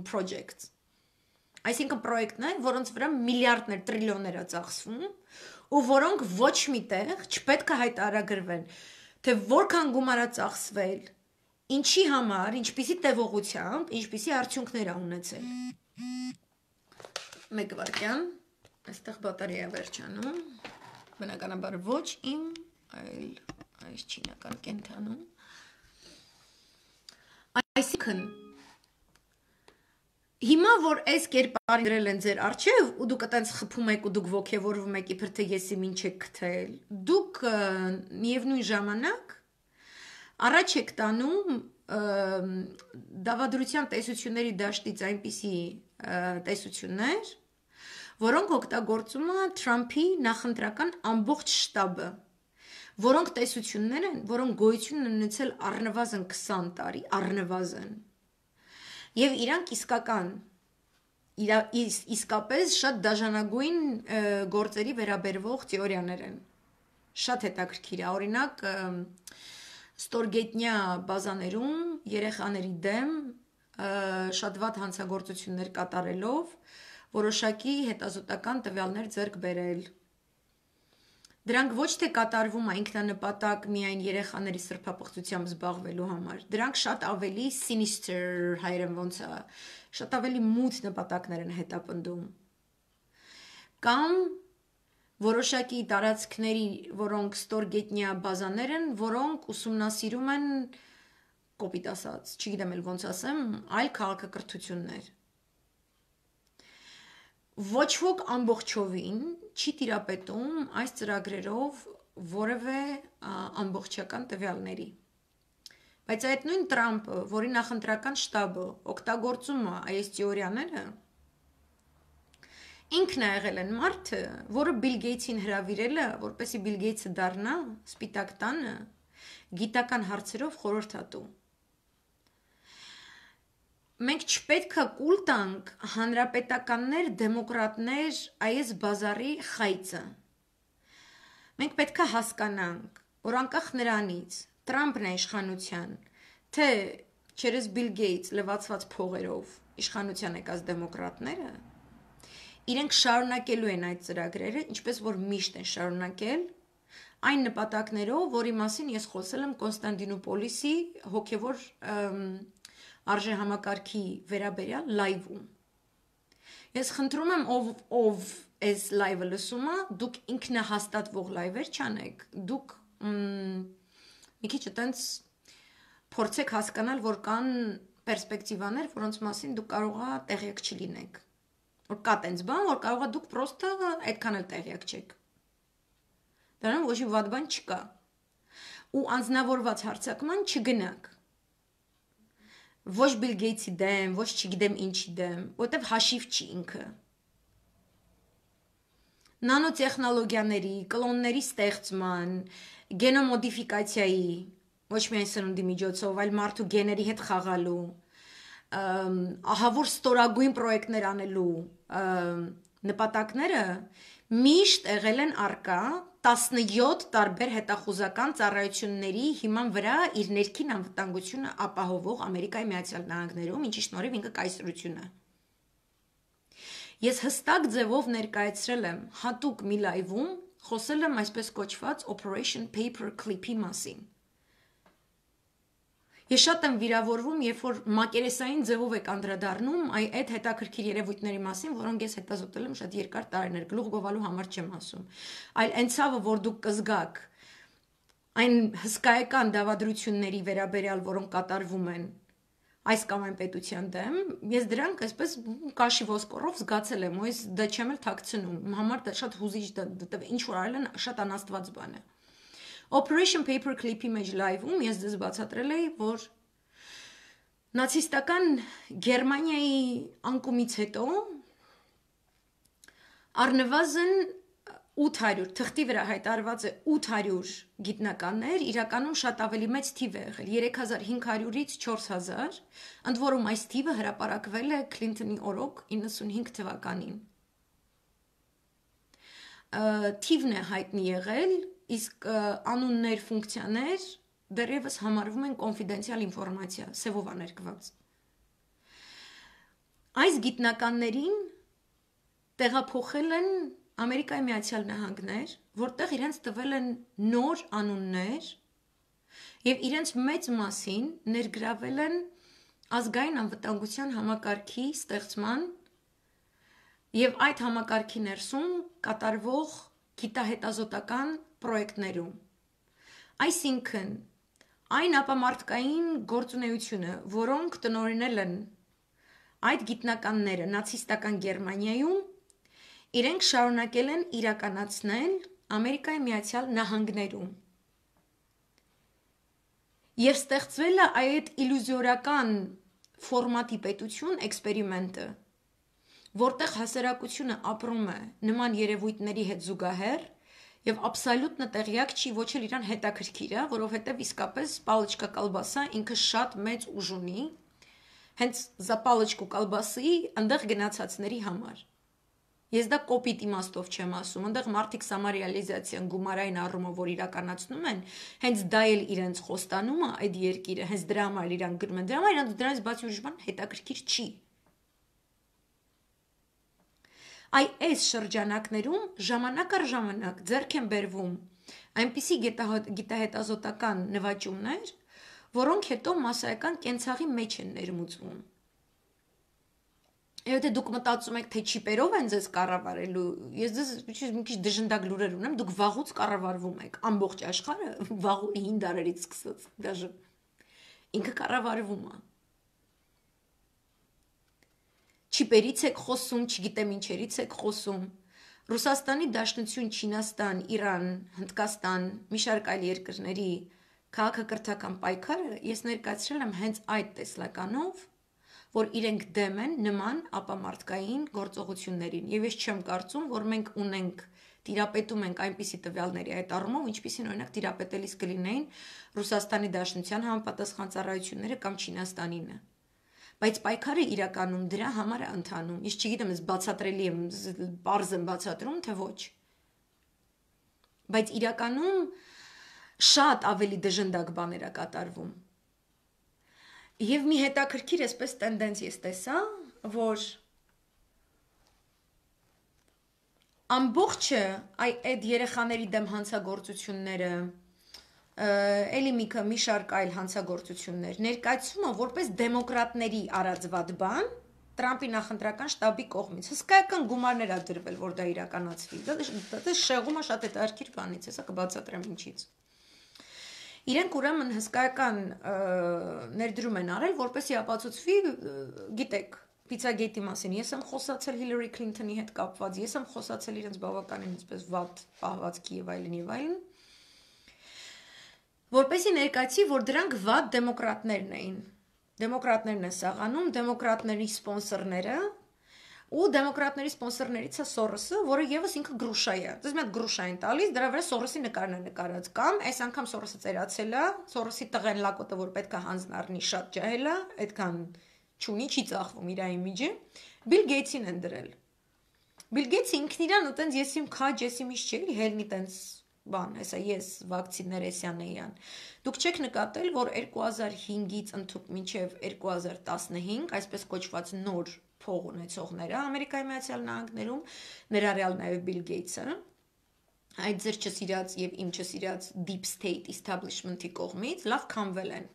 A: projects Այսինքն պրոյեկտներ, որոնց վրա միլիարդներ, տրիլիոններ է ծախսվում, ու որոնք ոչ միտեղ չպետք է հայտարարագրվեն, թե որքան գումար է ծախսվել, ինչի համար, ինչպիսի տևողությամբ, ինչպիսի արդյունքներ է ունեցել։ Մեկ վարքյան, այստեղ բատարիա վերջանում, բնականաբար ոչ իմ, այլ այս չինական կենթանում։ Այսինքն Հիմա որ այս կերպարին դրել են ձեր արչև ու դուք այտենց խփում եք ու դուք ողքեվորվում եք իբր թե եսի ինչ եք գտել, դուք միևնույն ժամանակ առաջ եք տանում դավադրության տեսությունների դաշտից այնպիսի տեսություններ, որոնք օգտագործում է Թրամփի նախընտրական ամբողջ շտաբը, որոնք տեսություններ են, որոնք գոյություն ունեցել առնվազն 20 տարի, առնվազն Եվ իրանք իսկական իրա, իս, իսկապես շատ դաժանագույն գործերի վերաբերվող թեորիաներ են։ Շատ հետաքրքիր է։ Օրինակ ստորգետնյա բազաներում երեխաների դեմ շատ վատ հանցագործություններ կատարելով որոշակի հետազոտական տվյալներ ձեռք բերել Դրանք ոչ թե կատարվում է ինքնանպատակ միայն երեխաների սրբապղծությամբ զբաղվելու համար։ Դրանք շատ ավելի sinister հայերեն ոնց է, շատ ավելի մութ նպատակներ են հետապնդում։ Կամ որոշակի տարածքների, որոնք ստորգետնյա բազաներ են, որոնք ուսումնասիրում են կոպիտ ասած, չգիտեմ էլ ոնց ասեմ, այլ քաղաքակրթություններ ոչ ոք ամբողջովին չի տիրապետում այս ծրագրերով որևէ ամբողջական տվյալների։ Բայց այդ նույն Տրամպը, որի նախընտրական շտաբը օգտագործում է այս թեորիաները, ինքն է եղել են մարդը, որը Բիլ Գեյթսին հրավիրել է, որպեսի Բիլ Գեյթսը դառնա Սպիտակ տանը գիտական հարցերով խորհրդատու մենք չպետք է կուլ տանք հանրապետականներ, դեմոկրատներ այս բազարի խայծը։ Մենք պետք է հասկանանք, որ անկախ նրանից Տրամփն է իշխանության, թե չերես Բիլ Գեյթս լվացված փողերով իշխանության եկած դեմոկրատները, իրենք շարունակելու են այդ ծրագրերը, ինչպես որ միշտ են շարունակել այն նպատակներով, որի մասին ես խոսել եմ Կոնստանտինոպոլիսի հոգևոր արժե համակարգի վերաբերյալ լայվում։ Ես խնդրում եմ ով ով այս լայվը լսում է, դուք ինքնահաստատվող լայվեր չանեք։ Դուք մի քիչ այտենց փորձեք հասկանալ, որ կան պերսպեկտիվաներ, որոնց մասին դուք կարողա տեղյակ չլինեք։ Որ կա տենց բան, որ կարողա դուք պրոստը այդքան էլ տեղյակ չեք։ Դրանով ոչ մի վատ բան չկա։ Ու անznավորված հարցակման չգնաք ոչ Bill Gates-ի դեմ, ոչ չգիտեմ ինչի դեմ, որտեվ հաշիվ չի ինքը։ Նանոտեխնոլոգիաների, կլոնների ստեղծման, գենոմոդիֆիկացիայի, ոչ միայն սննդի միջոցով, այլ մարդու գեների հետ խաղալու, ահավոր ստորագույն պրոյեկտներ անելու նպատակները միշտ եղել են արկա 17 տարբեր հետախուզական ծառայությունների հիման վրա իր ներքին անվտանգությունը ապահովող Ամերիկայի Միացյալ Նահանգներում, ինչի շնորհիվ ինքը կայսրություն է։ Ես հստակ ձևով ներկայացրել եմ հատուկ մի լայվում, խոսել եմ այսպես կոչված Operation Paperclip-ի մասին։ Ես շատ եմ վիրավորվում, երբ որ մակերեսային ձևով եք անդրադառնում այ այդ հետաքրքիր երևույթների մասին, որոնք ես հետազոտել եմ շատ երկար տարիներ, գլուխ գովալու համար չեմ ասում։ Այլ այն ցավը, որ դուք կզգաք այն հսկայական դավադրությունների վերաբերյալ, որոնք կատարվում են այս կամ այն պետության դեմ, ես դրանք այսպես կաշի ոսկորով զգացել եմ, ու ես դա չեմ էլ թաքցնում։ Համար դա շատ հուզիչ դա ինչ որ արել են շատ անաստված բան է։ Operation Paperclip-ի մեջ լայվում ես դες բացատրել էի, որ նացիստական Գերմանիայի անկումից հետո առնվազն 800 թղթի վրա հայտարված է 800 գիտնականներ, իրականում շատ ավելի մեծ թիվ է եղել 3500-ից 4000, ընդ որում այս թիվը հրապարակվել է Քլինթոնի օրոք 95 թվականին։ Թիվն է հայտնի եղել, իսկ անուններ, ֆունկցիաներ դեռևս համարվում են կոնֆիդենցիալ ինֆորմացիա, սևով աներկված։ Այս գիտնականներին տեղափոխել են Ամերիկայի Միացյալ Նահանգներ, որտեղ իրենց տվել են նոր անուններ եւ իրենց մեծ մասին ներգրավել են ազգային անվտանգության համակարգի ստեղծման եւ այդ համակարգի ներսում կատարվող գիտահետազոտական պրոյեկտներում։ Այսինքն այն ապամարտկային գործունեությունը, որոնք տնօրինել են այդ գիտնականները նացիստական Գերմանիայում իրենք շարունակել են իրականացնել Ամերիկայի Միացյալ Նահանգներում։ Եվ ստեղծվել է այդ իլյուզիորական ֆորմատի պետություն էքսպերիմենտը, որտեղ հասարակությունը ապրում է նման երևույթների հետ զուգահեռ եւ աբսոլյուտնը տեղյակ չի ոչ էլ իրան հետաքրքիր է, որովհետեւ իսկապես պալիչկա կալբասա ինքը շատ մեծ ուժ ունի հենց զապալիչկու կալբասի այնտեղ գնացածների համար Ես դա կոպիտ իմաստով չեմ ասում, այնտեղ մարդիկ սամարիալիզացիան գումարային առումով որ իրականացնում են, հենց դա էլ իրենց խոստանում է այդ երկիրը, հենց դրա համար իրան գրում են, դրա համար իրան դրանից բացի ուրիշ բան հետաքրքիր չի։ Այ այս շրջանակներում ժամանակ առ ժամանակ ձեռք են բերվում այնպիսի գիտահետազոտական նվաճումներ, որոնք հետո massայական կենցաղի մեջ են ներմուծվում Եթե դուք մտածում եք, թե չիպերով են ձեզ կառավարելու, ես ձեզ մի քիչ դժնդակ լուրեր ունեմ, դուք վաղուց կառավարվում եք, ամբողջ աշխարհը վաղու 5 դարերից սկսած, դաժե ինքը կառավարվում է։ Չիպերից եք խոսում, չգիտեմ ինչերից եք խոսում։ Ռուսաստանի Դաշնություն, Չինաստան, Իրան, Հնդկաստան, մի շարք այլ երկրների քաղաքակրթական պայքարը ես ներկայացրել եմ հենց այդ տեսլականով որ իրենք դեմ են նման ապամարտկային գործողություններին եւ ես չեմ կարծում որ մենք ունենք տիրապետում ենք այնպիսի տվյալների այդ առումով ինչպիսին օրինակ տիրապետելիս կլինեին Ռուսաստանի Դաշնության համապատասխան ծառայությունները կամ Չինաստանինը բայց պայքարը իրականում դրա համար է ընթանում ես չգիտեմ ես բացատրելի եմ բարձ եմ բացատրում թե ոչ բայց իրականում շատ ավելի դժնդակ բաներ է կատարվում Եվ մի հետաքրքիր էսպես տենդենց ես տեսա, որ ամբողջը այ այդ երեխաների դեմ հանցագործությունները էլի միկը մի շարք այլ հանցագործություններ. Ներկայացումը որպես դեմոկրատների արածված բան Տրամպի նախընտրական շտաբի կողմից հսկայական գումարներ ա դրվել որ դա իրականացվի դա դա շեղումը շատ հետաքրքիր բանից է սա կբացատրեմ ինչից Իրենք ուրեմն հսկայական ներդրում են արել, որպեսզի ապացուցվի, գիտեք, Pizzagate-ի մասին։ Ես եմ խոսացել Hillary Clinton-ի հետ կապված, ես եմ խոսացել իրենց բավականին այսպես վատ պահվածքի եւ այլն եւ այլն։ Որպեսզի ներկայացի, որ դրանք վատ դեմոկրատներն էին։ Դեմոկրատներն են սաղանում, դեմոկրատների սպոնսորները, ու դեմոկրատների սպոնսորներից է Սորոսը, որը եւս ինքը գրուշա է։ Դες մի հատ գրուշա են տալիս, դրա վրա Սորոսի նկարն է նկարած կամ այս անգամ Սորոսը ծերացել է, Սորոսի տղեն լակոտը, որ պետք է հանձն առնի շատ ջահել է, այդքան չունի, չի ծախվում իր իմիջը։ Բիլ Գեյթսին են դրել։ Bill Gates-ը ինքն իրան ու տենց ես իմ քաջ, ես իմ իշ չէի, հելնի տենց բան, հեսա ես վակցիններ էսյանեյան։ Դուք չեք նկատել, որ 2005-ից ընդཐུպ մինչև 2015, այսպես կոչված նոր փող ունեցողները Ամերիկայի Միացյալ Նահանգներում, ներառյալ նաև Bill Gates-ը, այդ ձեր չսիրած եւ իմ չսիրած deep state establishment-ի կողմից լավ կամվել են։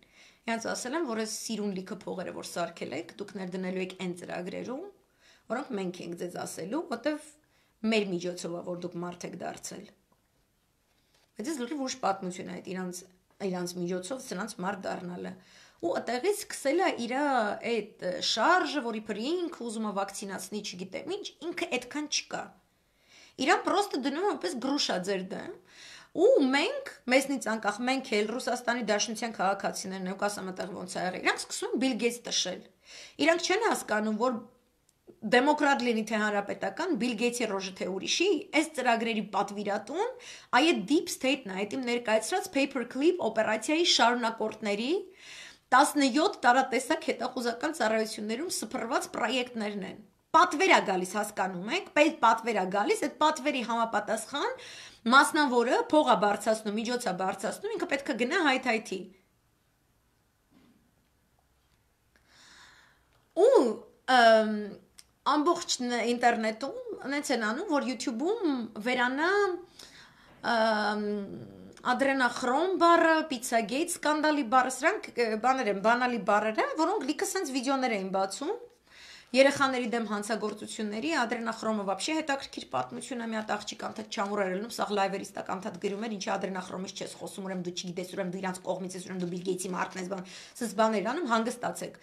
A: Իրանց ասել եմ, որ այս սիրուն լիքը փողերը, որ սարքել եք, դուք ներդնելու եք այն ծրագրերում, որոնք մենք ենք ձեզ ասելու, որտեվ մեր միջոցով որ դուք մարդ եք դարձել։ Բայց ես լրիվ ուրիշ պատմություն այդ իրանց իրանց միջոցով սրանց մարդ դառնալը ու այդտեղից սկսել է իր այդ շարժը, որի բրինք ուզում է վակցինացնի, չգիտեմ ինչ, ինքը այդքան չկա։ Իրան պրոստը դնում է որպես գրուշա ձեր դեմ։ Ու մենք, մեզնից անկախ, մենք էլ Ռուսաստանի Դաշնության քաղաքացիներն ենք, ասեմ այդտեղ ոնց է եղել։ Իրանք սկսում Bill Gates տշել։ Իրանք չեն հասկանում, որ դեմոկրատ լինի թե հանրապետական, Bill Gates-ի ռոժը թե ուրիշի, այս ծրագրերի պատվիրատուն, այդ deep state-ն այդ իմ ներկայացրած paperclip օպերացիայի շարունակորդների 17 տարատեսակ հետախուզական ծառայություններում սփռված պրոյեկտներն են պատվեր է գալիս հասկանում եք, պետ պատվեր է գալիս, այդ պատվերի համապատասխան մասնավորը փողա բարձրացնում, միջոցա բարձրացնում, ինքը պետք է գնա հայթայթի։ Ու ամբողջ ինտերնետում այնց են անում, որ YouTube-ում վերանա ադրենախրոմ բառը, Pizzagate սկանդալի բառը, սրանք բաներ են, բանալի բառեր են, որոնք լիքը sense վիդեոներ էին բացում Երեխաների դեմ հանցագործությունների ադրենախրոմը вообще հետաքրքիր պատմություն է մի հատ աղջիկ անդադ չամուրերելնում, սա լայվերից տակ անդադ գրում էր, ինչի ադրենախրոմից չես խոսում, ուրեմն դու չգիտես, ուրեմն դու իրանց կողմից ես, ուրեմն դու Բիլ Գեյթսի մարդն ես, բան։ Սս բաներ անում, հանգստացեք։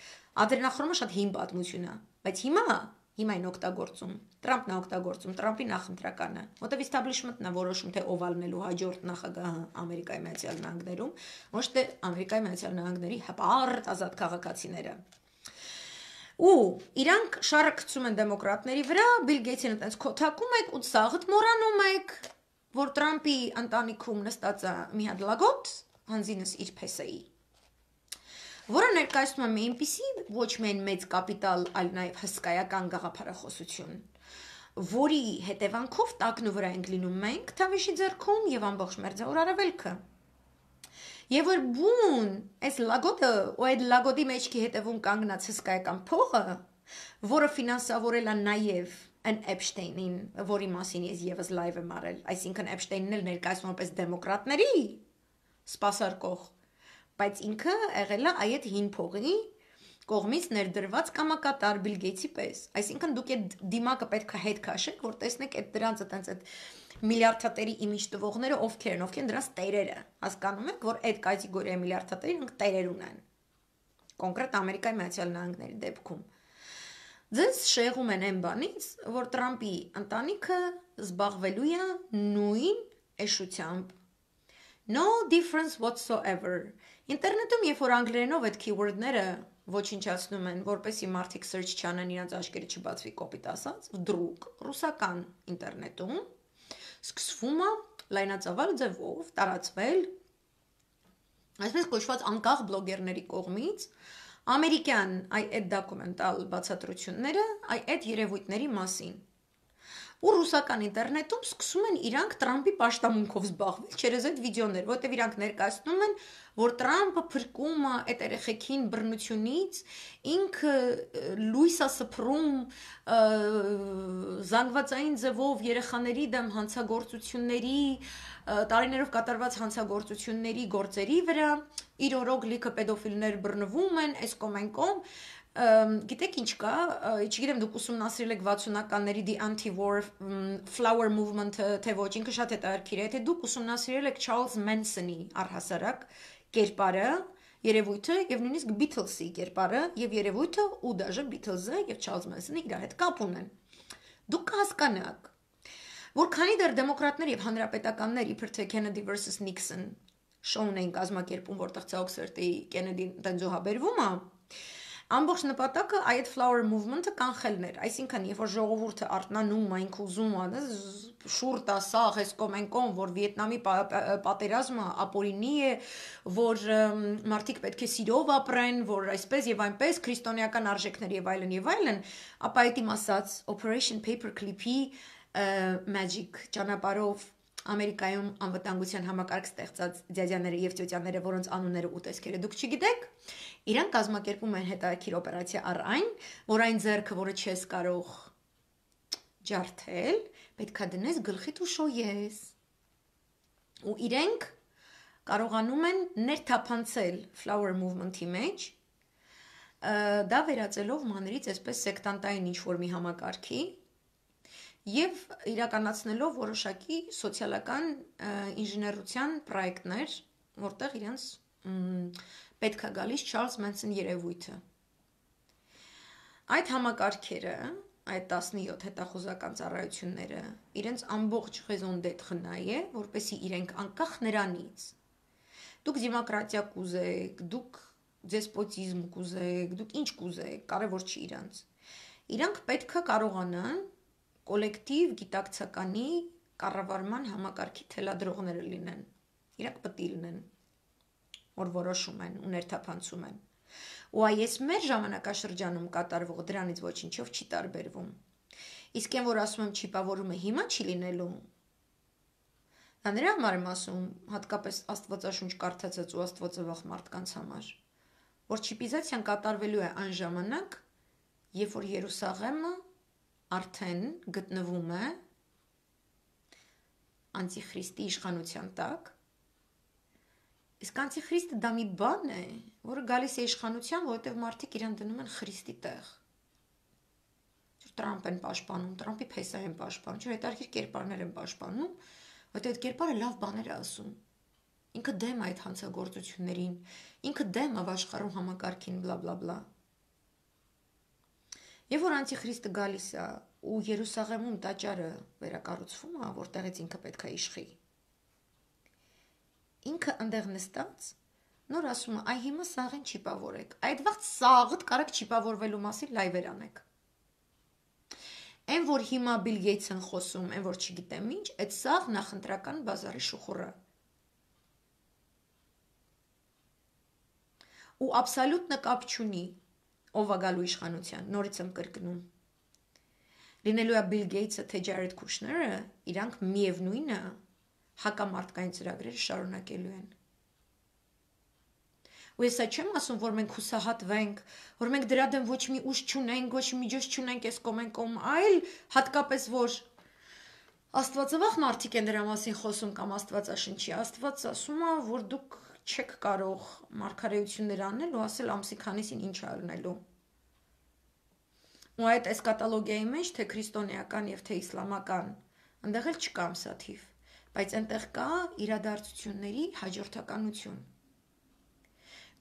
A: Ադրենախրոմը շատ հին պատմություն է, բայց հիմա հիմա այն օգտագործում։ Տրամպն է օգտագործում, Տրամպի նախընտրականը։ Որտեվ establishment-ն է որոշում թե ով ալնելու հաջորդ նախագահը Ամերիկայի Միացյալ Նահանգներում, ոչ թե Ամերիկայի Միացյալ Նահանգների հպարտ ազատ քաղաքացիները ու իրանք շարը գցում են դեմոկրատների վրա, Բիլ Գեյթսին այտենց քոթակում եք ու սաղդ մոռանում եք, որ Տրամպի ընտանիքում նստած է մի հատ լագոտ, հանձինս իր փեսայի որը ներկայացնում է մի այնպիսի ոչ միայն մեծ կապիտալ, այլ նաև հսկայական գաղափարախոսություն, որի հետևանքով տակնու վրա ենք լինում մենք Թավիշի ձեռքում եւ ամբողջ մերձավոր արևելքը։ Եվ որ բուն, այս լագոտը, ու այդ լագոտի մեջքի հետևում կանգնած հսկայական փողը, որը ֆինանսավորել է նաև Ն. Էփշտեյնին, որի մասին ես եւս լայվ եմ արել, այսինքն Էփշտեյնն էլ ներկայացնում որպես դեմոկրատների սпасարկող բայց ինքը եղել է այդ հին փողի կողմից ներդրված կամակատար Bill Gates-ի պես։ Այսինքն դուք այդ դիմակը պետք է հետ քաշեք, որ տեսնեք այդ դրանց այտենց այդ միլիարդատերի իմիջ տվողները ովքեր են, ովքեր են դրանց տերերը։ Հասկանում եք, որ այդ կատեգորիայի միլիարդատերին ինք տերեր ունեն։ Կոնկրետ Ամերիկայի Միացյալ Նահանգների դեպքում։ Ձեզ շեղում են այն բանից, որ Տրամպի ընտանիքը զբաղվելու է նույն էշությամբ։ No difference whatsoever։ Ինտերնետում երբ որ անգլերենով այդ keyword-ները ոչնչացնում են, որպեսի մարդիկ search չանեն իրենց աչքերը չբացվի կոպիտ ասած, դրուկ ռուսական ինտերնետում սկսվում է լայնածավալ ձևով տարածվել այսպես կոչված անկախ բլոգերների կողմից ամերիկյան այդ դոկումենտալ բացատրությունները այդ երևույթների մասին ու ռուսական ինտերնետում սկսում են իրանք Տրամպի պաշտամունքով զբաղվել, չերեզ այդ վիդեոներ, որտեղ իրանք ներկայացնում են, որ Տրամպը փրկում է այդ երեխեքին բռնությունից, ինքը լույս է սփռում զանգվածային ձևով երեխաների դեմ հանցագործությունների, տարիներով կատարված հանցագործությունների գործերի վրա, իր օրոք լիքը պետոֆիլներ բռնվում են, այս կոմ այն կոմ, գիտեք ինչ կա, չգիտեմ դուք ուսումնասիրել եք 60-ականների the anti-war flower movement-ը, թե ոչ, ինքը շատ հետաքրքիր է, թե դուք ուսումնասիրել եք Charles Manson-ի առհասարակ կերպարը, երևույթը եւ նույնիսկ Beatles-ի կերպարը եւ երևույթը ու դաժե Beatles-ը եւ Charles Manson-ը իր հետ կապ ունեն։ Դուք կհասկանաք, որ քանի դեռ դեմոկրատներ եւ հանրապետականներ իբր թե Kennedy versus Nixon շոուն էին կազմակերպում, որտեղ ցա Օքսֆորդի Kennedy-ին տենջոհաբերվում է, Ամբողջ նպատակը այդ flower movement-ը կանխելն էր, այսինքն երբ որ ժողովուրդը արտնանում, այն կուզում է, շուրտա սաղ էս կոմենկոն, որ Վիետնամի պատերազմը ապօրինի է, որ մարդիկ պետք է սիրով ապրեն, որ այսպես եւ այնպես քրիստոնեական արժեքներ եւ այլն եւ այլն, ապա այդ իմ ասած Operation Paperclip-ի magic ճանապարհով Ամերիկայում անվտանգության համակարգ ստեղծած դյադյաները եւ տյոտյաները, որոնց անունները ու տեսքերը դուք չգիտեք, իրանք կազմակերպում են հետաքրքիր օպերացիա առ այն, որ այն ձեռքը, որը չես կարող ջարդել, պետքա դնես գլխիդ ու շոյես։ Ու իրենք կարողանում են ներթափանցել flower movement-ի մեջ, դա վերածելով մանրից այսպես սեկտանտային ինչ-որ մի համակարգի, եւ իրականացնելով որոշակի սոցիալական ինժեներության պրոյեկտներ, որտեղ իրենց պետք է գալիս Չարլզ Մենսոն երևույթը։ Այդ համակարգերը, այդ 17 հետախուզական ծառայությունները իրենց ամբողջ ռեզոնդետ խնայ է, որպեսի իրենք անկախ նրանից դուք դեմոկրատիա կուզեք, դուք դեսպոտիզմ կուզեք, դուք ինչ կուզեք, կարևոր չի իրանց։ Իրանք պետք է կարողանան կոլեկտիվ գիտակցականի կառավարման համակարգի թելադրողները լինեն։ Իրանք պետք լինեն, որ որոշում են ու ներթափանցում են։ Ու այս մեր ժամանակաշրջանում կատարվող դրանից ոչինչով չի տարբերվում։ Իսկ այն որ ասում եմ չիպավորումը հիմա չի լինելու, Դա նրա համար եմ ասում, հատկապես Աստվածաշունչ կարդացած ու Աստվածավախ մարդկանց համար, որ չիպիզացիան կատարվելու է այն ժամանակ, երբ որ Երուսաղեմը արդեն գտնվում է անտիխրիստի իշխանության տակ։ Իսկ անտիխրիստը դա մի բան է, որը գալիս է իշխանության, որովհետև մարդիկ իրան դնում են Խրիստի տեղ։ Տրամփ են պաշտպանում, Տրամփի փեսա են պաշտպանում, չէ՞ հետարքիր կերպարներ են պաշտպանում, որտեղ այդ կերպարը լավ բաներ է ասում։ Ինքը դեմ այդ հանցագործություններին, ինքը դեմ ավաշխարում համակարգին, բլա բլա բլա։ Եվ որ անտիխրիստը գալիս է ու Երուսաղեմում տաճարը վերակառուցվում է, որտեղից ինքը պետք է իշխի։ Ինքը այնտեղ նստած նոր ասում է, այ հիմա սաղին չիպավորեք։ Այդ վաղ սաղդ կարեք չիպավորվելու մասին լայվեր անեք։ Այն որ հիմա Bill Gates-ն խոսում, այն որ չգիտեմ ինչ, այդ սաղ նախընտրական բազարի շուխուրը։ Ու աբսոլյուտ նկապ չունի ով է գալու իշխանության, նորից եմ կրկնում։ Լինելու է Bill Gates-ը թե Jared Kushner-ը, իրանք միևնույնը հակամարտկային ծրագրերը շարունակելու են։ Ու ես չեմ ասում, որ մենք հուսահատվենք, որ մենք դրա դեմ ոչ մի ուժ չունենք, ոչ մի միջոց չունենք այս կոմեն կոմ, այլ հատկապես որ Աստվածավախ մարդիկ են դրա մասին խոսում կամ Աստվածաշնչի։ Աստված ասում է, որ դուք չեք կարող մարգարեություններ անել ու ասել ամսի քանիսին ինչ արնելու։ Ու այդ էսկատալոգիայի մեջ թե քրիստոնեական եւ թե իսլամական այնտեղ էլ չկա ամսաթիվ, բայց այնտեղ կա իրադարձությունների հաջորդականություն։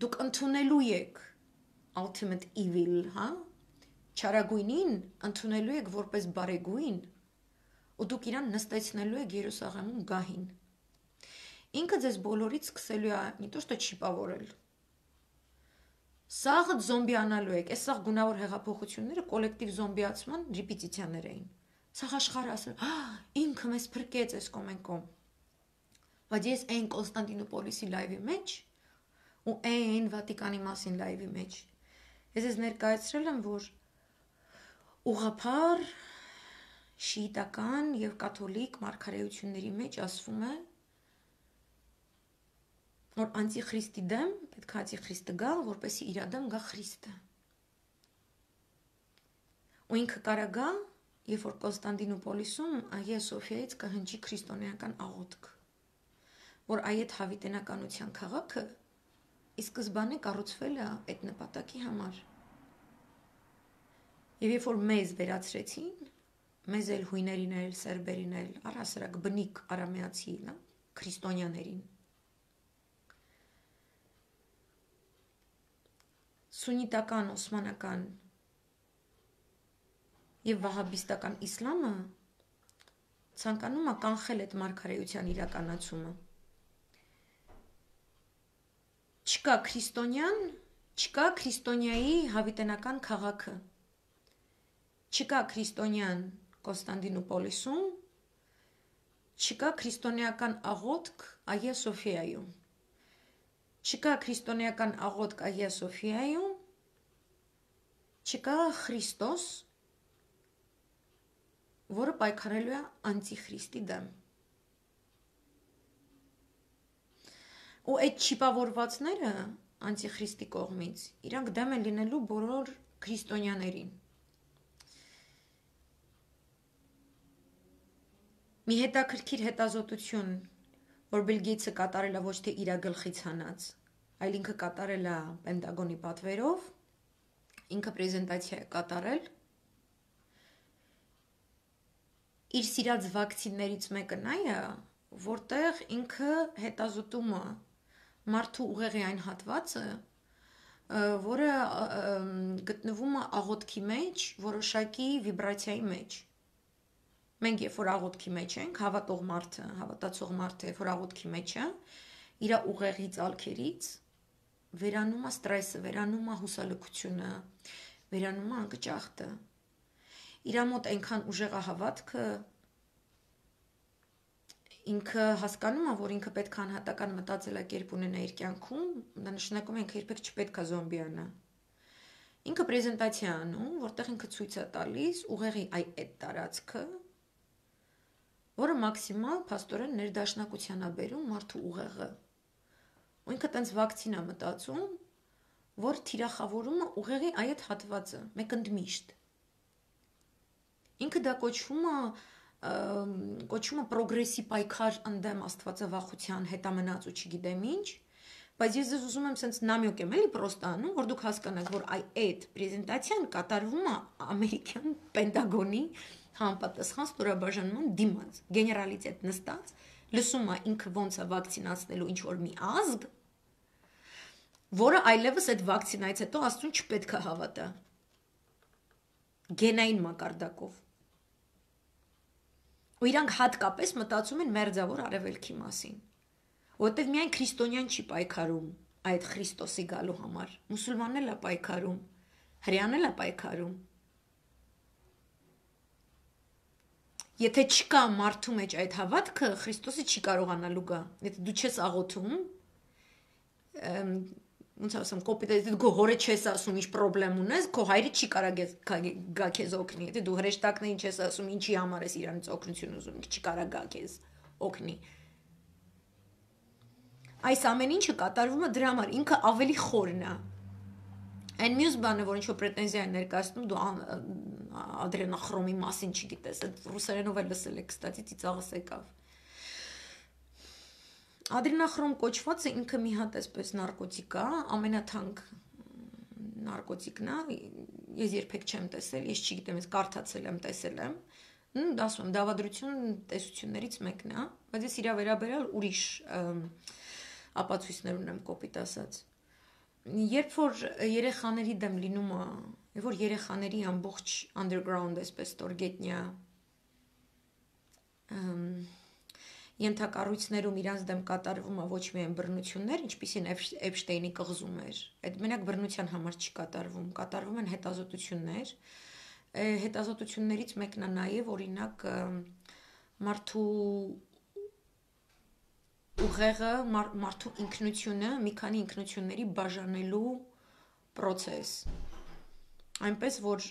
A: Դուք ընդունելու եք ultimate evil, հա? Չարագույնին ընդունելու եք որպես բարեգույն, ու դուք իրան նստեցնելու եք Երուսաղեմում գահին ինքը ձեզ բոլորից սկսելու է не то что չիպավորել Սաղը զոմբիանալու եք, այս սաղ գունավոր հեղափոխությունները կոլեկտիվ զոմբիացման ռեպետիցիաներ էին։ Սաղ աշխարհը ասել, «Հա, ինքը մեզ փրկեց այս կոմենկոմ»։ Բայց ես այն Կոնստանտինոպոլիսի լայվի մեջ ու այն Վատիկանի մասին լայվի մեջ ես ես ներկայացրել եմ, որ ուղափար շիիտական եւ կաթոլիկ մարգարեությունների մեջ ասվում է, որ անտիխրիստի դեմ պետք է անտիխրիստը գա, որպեսի իր դեմ գա Խրիստը։ Ու ինքը կարա գա, երբ որ Կոստանդինոպոլիսում Այե Սոֆիայից կհնչի քրիստոնեական աղոթք, որ այդ հավիտենականության քաղաքը ի սկզբանե կառուցվել է այդ նպատակի համար։ Եվ երբ որ մեզ վերացրեցին, մեզ էլ հույներին էլ, սերբերին էլ, առհասարակ բնիկ արամեացի, նա քրիստոնյաներին սունիտական օսմանական եւ վահաբիստական իսլամը ցանկանում է կանխել այդ մարգարեության իրականացումը չկա քրիստոնյան Չկա քրիստոնյայի հավիտենական քաղաքը։ Չկա քրիստոնյան Կոստանդինոպոլիսում, չկա քրիստոնեական աղոթք Այա Սոֆիայում։ Չկա քրիստոնեական աղոթք Այա Սոֆիայում, չկա Խրիստոս, որը պայքարելու է անտիխրիստի դեմ։ Ու այդ չիպավորվածները անտիխրիստի կողմից իրանք դեմ են լինելու բոլոր քրիստոնյաներին։ Մի հետաքրքիր հետազոտություն, որ Բիլ Գեյթսը կատարել է ոչ թե իր գլխից հանած, այլ ինքը կատարել է Պենտագոնի պատվերով, ինքը պրեզենտացիա է կատարել իր սիրած վակցիններից մեկը նա է, որտեղ ինքը հետազոտում է մարդու ուղեղի այն հատվածը, որը գտնվում է աղոթքի մեջ, որոշակի վիբրացիայի մեջ։ Մենք երբ որ աղոթքի մեջ ենք, հավատող մարդը, հավատացող մարդը, երբ որ աղոթքի մեջ է, իր ուղեղի ցալքերից վերանում է ստրեսը, վերանում է հուսալքությունը, վերանում է անկճախտը։ Իր մոտ այնքան ուժեղ է հավատքը, ինքը հասկանում է, որ ինքը պետք է անհատական մտածելակերպ ունենա իր կյանքում, դա նշանակում է ինքը երբեք չպետք է զոմբիանա։ Ինքը պրեզենտացիա անում, որտեղ ինքը ցույց է տալիս ուղեղի այ այդ տարածքը, որը մաքսիմալ փաստորեն ներդաշնակության է բերում մարդու ուղեղը։ Ու ինքը տենց վակցինա մտածում, որ թիրախավորում է ուղեղի այդ հատվածը, մեկ ընդմիշտ։ Ինքը դա կոչվում է կոչվում է պրոգրեսի պայքար ընդդեմ աստվածավախության հետամնաց ու չգիտեմ ինչ, բայց ես ձեզ ուզում եմ sense նամյոկ եմ էլի պրոստը անում, որ դուք հասկանաք, որ այ այդ պրեզենտացիան կատարվում է ամերիկյան պենտագոնի համապատասխան ստորաբաժանման դիմաց գեներալիտետ նստած լսում է ինքը ոնց է վակցինացնելու ինչ որ մի ազգ որը այլևս այդ վակցինայից հետո աստուն չպետք է հավատա գենային մակարդակով ու իրանք հատկապես մտածում են մերձավոր արևելքի մասին որտեղ միայն քրիստոնյան չի պայքարում այդ Քրիստոսի գալու համար։ Մուսուլմանն էլ է պայքարում, հрьяանել է պայքարում, Եթե չկա մարդու մեջ այդ հավատքը, Քրիստոսը չի կարողանալու գա։ Եթե դու չես աղոթում, ոնց ասեմ, կոպիտ դու հորը չես ասում, ինչ խնդրեմ ունես, քո հայրը չի կարա գա քեզ օգնի։ Եթե դու հրեշտակներին չես ասում, ինչի համար ես իրանից օգնություն ուզում, չի կարա գա քեզ օգնի։ Այս ամեն ինչը կատարվում է դրա համար, ինքը ավելի խորն է։ Այն մյուս բանը, որ ինչ-որ պրետենզիա ներկայացնում, դու ադրենախրոմի մասին չգիտես, այդ ռուսերենով էլ լսել եք, կստացի ծիծաղս եկավ Ադրենախրոմ կոչվածը ինքը մի հատ էսպես նարկոտիկ է, ամենաթանկ նարկոտիկն է։ Ես երբեք չեմ տեսել, ես չգիտեմ, ես կարդացել եմ, տեսել եմ։ Ու ասում եմ, դավադրություն տեսություններից մեկն է, բայց ես իրա վերաբերյալ ուրիշ ապացույցներ ունեմ կոպիտ ասած։ Երբ որ երեխաների դեմ լինում է, երբ որ երեխաների ամբողջ underground էսպես ստորգետնյա ենթակառույցներում իրանց դեմ կատարվում է ոչ միայն բռնություններ, ինչպիսին Էփշտեյնի կղզում էր։ Այդ մենակ բռնության համար չի կատարվում, կատարվում են հետազոտություններ։ Հետազոտություններից մեկն է նաև օրինակ մարդու ուղեղը, մարդու ինքնությունը, մի քանի ինքնությունների բաժանելու process։ Այնպես որ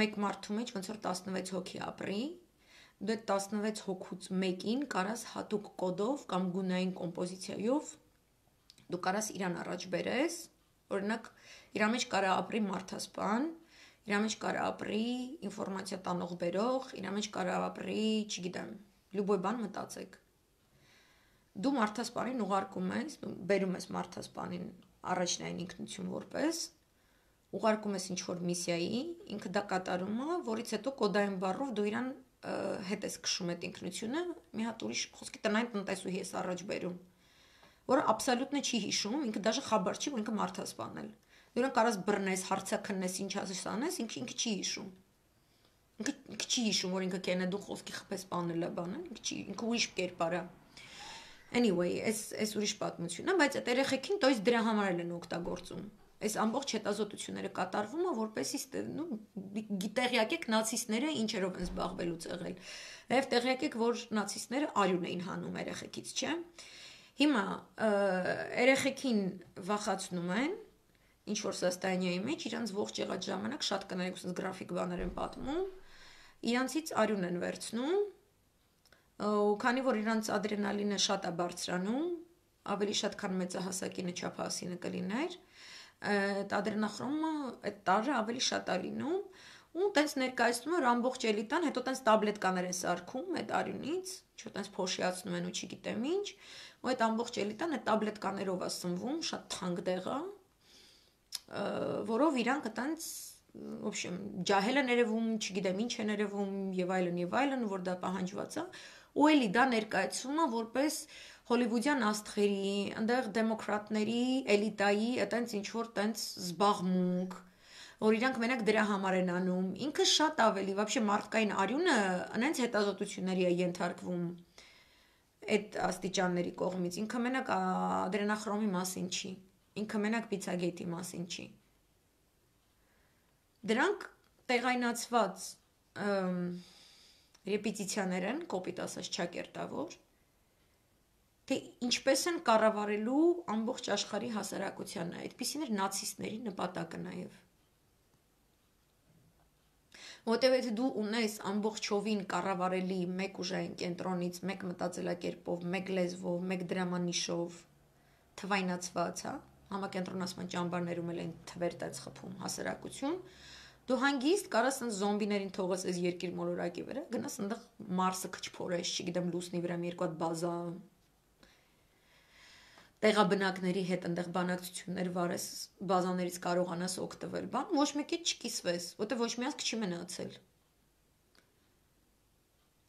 A: մեկ մարդու մեջ ոնց որ 16 հոգի ապրի, դու 16 հոգուց մեկին կարաս հատուկ կոդով կամ գունային կոմպոզիցիայով դու կարաս իրան առաջ բերես, օրինակ իրա մեջ կարա ապրի մարդասպան, իրա մեջ կարա ապրի ինֆորմացիա տանող բերող, իրա մեջ կարա ապրի, չգիտեմ, լուբոյ բան մտածեք։ Դու մարդասպանին ուղարկում ես, դու բերում ես մարդասպանին առաջնային ինքնություն որպես ուղարկում ես ինչ որ միսիայի, ինքը դա կատարում է, որից հետո կոդային բառով դու իրան հետ ես քշում այդ ինքնությունը, մի հատ ուրիշ խոսքի տնային տնտեսուհի ես առաջ բերում, որը աբսոլյուտնե չի հիշում, ինքը դաժե խաբար չի, որ ինքը մարդ է սպանել։ Դուրան կարաս բռնես, հարցակնես, ինչ ասես անես, ինքը ինքը չի հիշում։ Ինքը ինքը չի հիշում, որ ինքը կենեդու խոսքի խփես սպանել է բանը, ինքը չի, ինքը ուրիշ կերպար է։ Anyway, էս էս ուրիշ պատմություն է, բայց այդ երեխեքին տոյս դրա համար են օգտագործում։ այս ամբողջ հետազոտությունները կատարվում է որպեսի նու տեղյակ եք նացիստները ինչերով են զբաղվելուց եղել նաև տեղյակ եք որ նացիստները արյուն էին հանում երեխեքից չէ հիմա երեխեքին վախացնում են ինչ որ սաստանիայի մեջ իրանց ողջ եղած ժամանակ շատ կներեք ուսած գրաֆիկ բաներ են պատմում իրանցից արյուն են վերցնում ու քանի որ իրանց ադրենալինը շատ է բարձրանում ավելի շատ քան մեծահասակինը չափահասինը կլիներ այդ ադրենախրոմը այդ տարը ավելի շատ է լինում ու տենց ներկայացնում որ ամբողջ էլիտան հետո տենց տաբլետկաներ են սարքում այդ արյունից չէ տենց փոշիացնում են ու չգիտեմ ինչ ու այդ ամբողջ էլիտան այդ տաբլետկաներով է սնվում շատ թանկ դեղ է որով իրանք տենց в общем ջահելը ներևում, չգիտեմ ինչ է ներևում եւ այլն եւ այլն, որ դա պահանջված է, ու էլի դա ներկայացվում է որպես հոլիվուդյան աստղերի, այնտեղ դեմոկրատների, էլիտայի, այտենց ինչ որ տենց զբաղմունք, որ իրանք մենակ դրա համար են անում։ Ինքը շատ ավելի, вообще մարդկային արյունը այնց հետազոտությունների է ենթարկվում այդ աստիճանների կողմից։ Ինքը մենակ ադրենախրոմի մասին չի։ Ինքը մենակ պիցագետի մասին չի։ Դրանք տեղայնացված ռեպետիցիաներ են, կոպիտ ասած ճակերտավոր, թե ինչպես են կառավարելու ամբողջ աշխարհի հասարակությանը։ Այդպիսին էր նացիստների նպատակը նաև։ Որտեւ եթե դու ունես ամբողջովին կառավարելի մեկ ուժային կենտրոնից, մեկ մտածելակերպով, մեկ լեզվով, մեկ դրամանիշով թվայնացված, հա, համակենտրոնացման ճամբարներում էլ են թվեր տած խփում հասարակություն, դու հանգիստ կարաս ընդ զոմբիներին թողես այս երկիր մոլորակի վրա, գնաս այնտեղ Մարսը քչփորես, չգիտեմ, լուսնի վրա մի երկու հատ բազա տեղաբնակների հետ այնտեղ բանակցություններ վարես, բազաներից կարողանաս օգտվել, բան ոչ մեկից չկիսվես, որտեղ ոչ մի ազգ չի մնացել։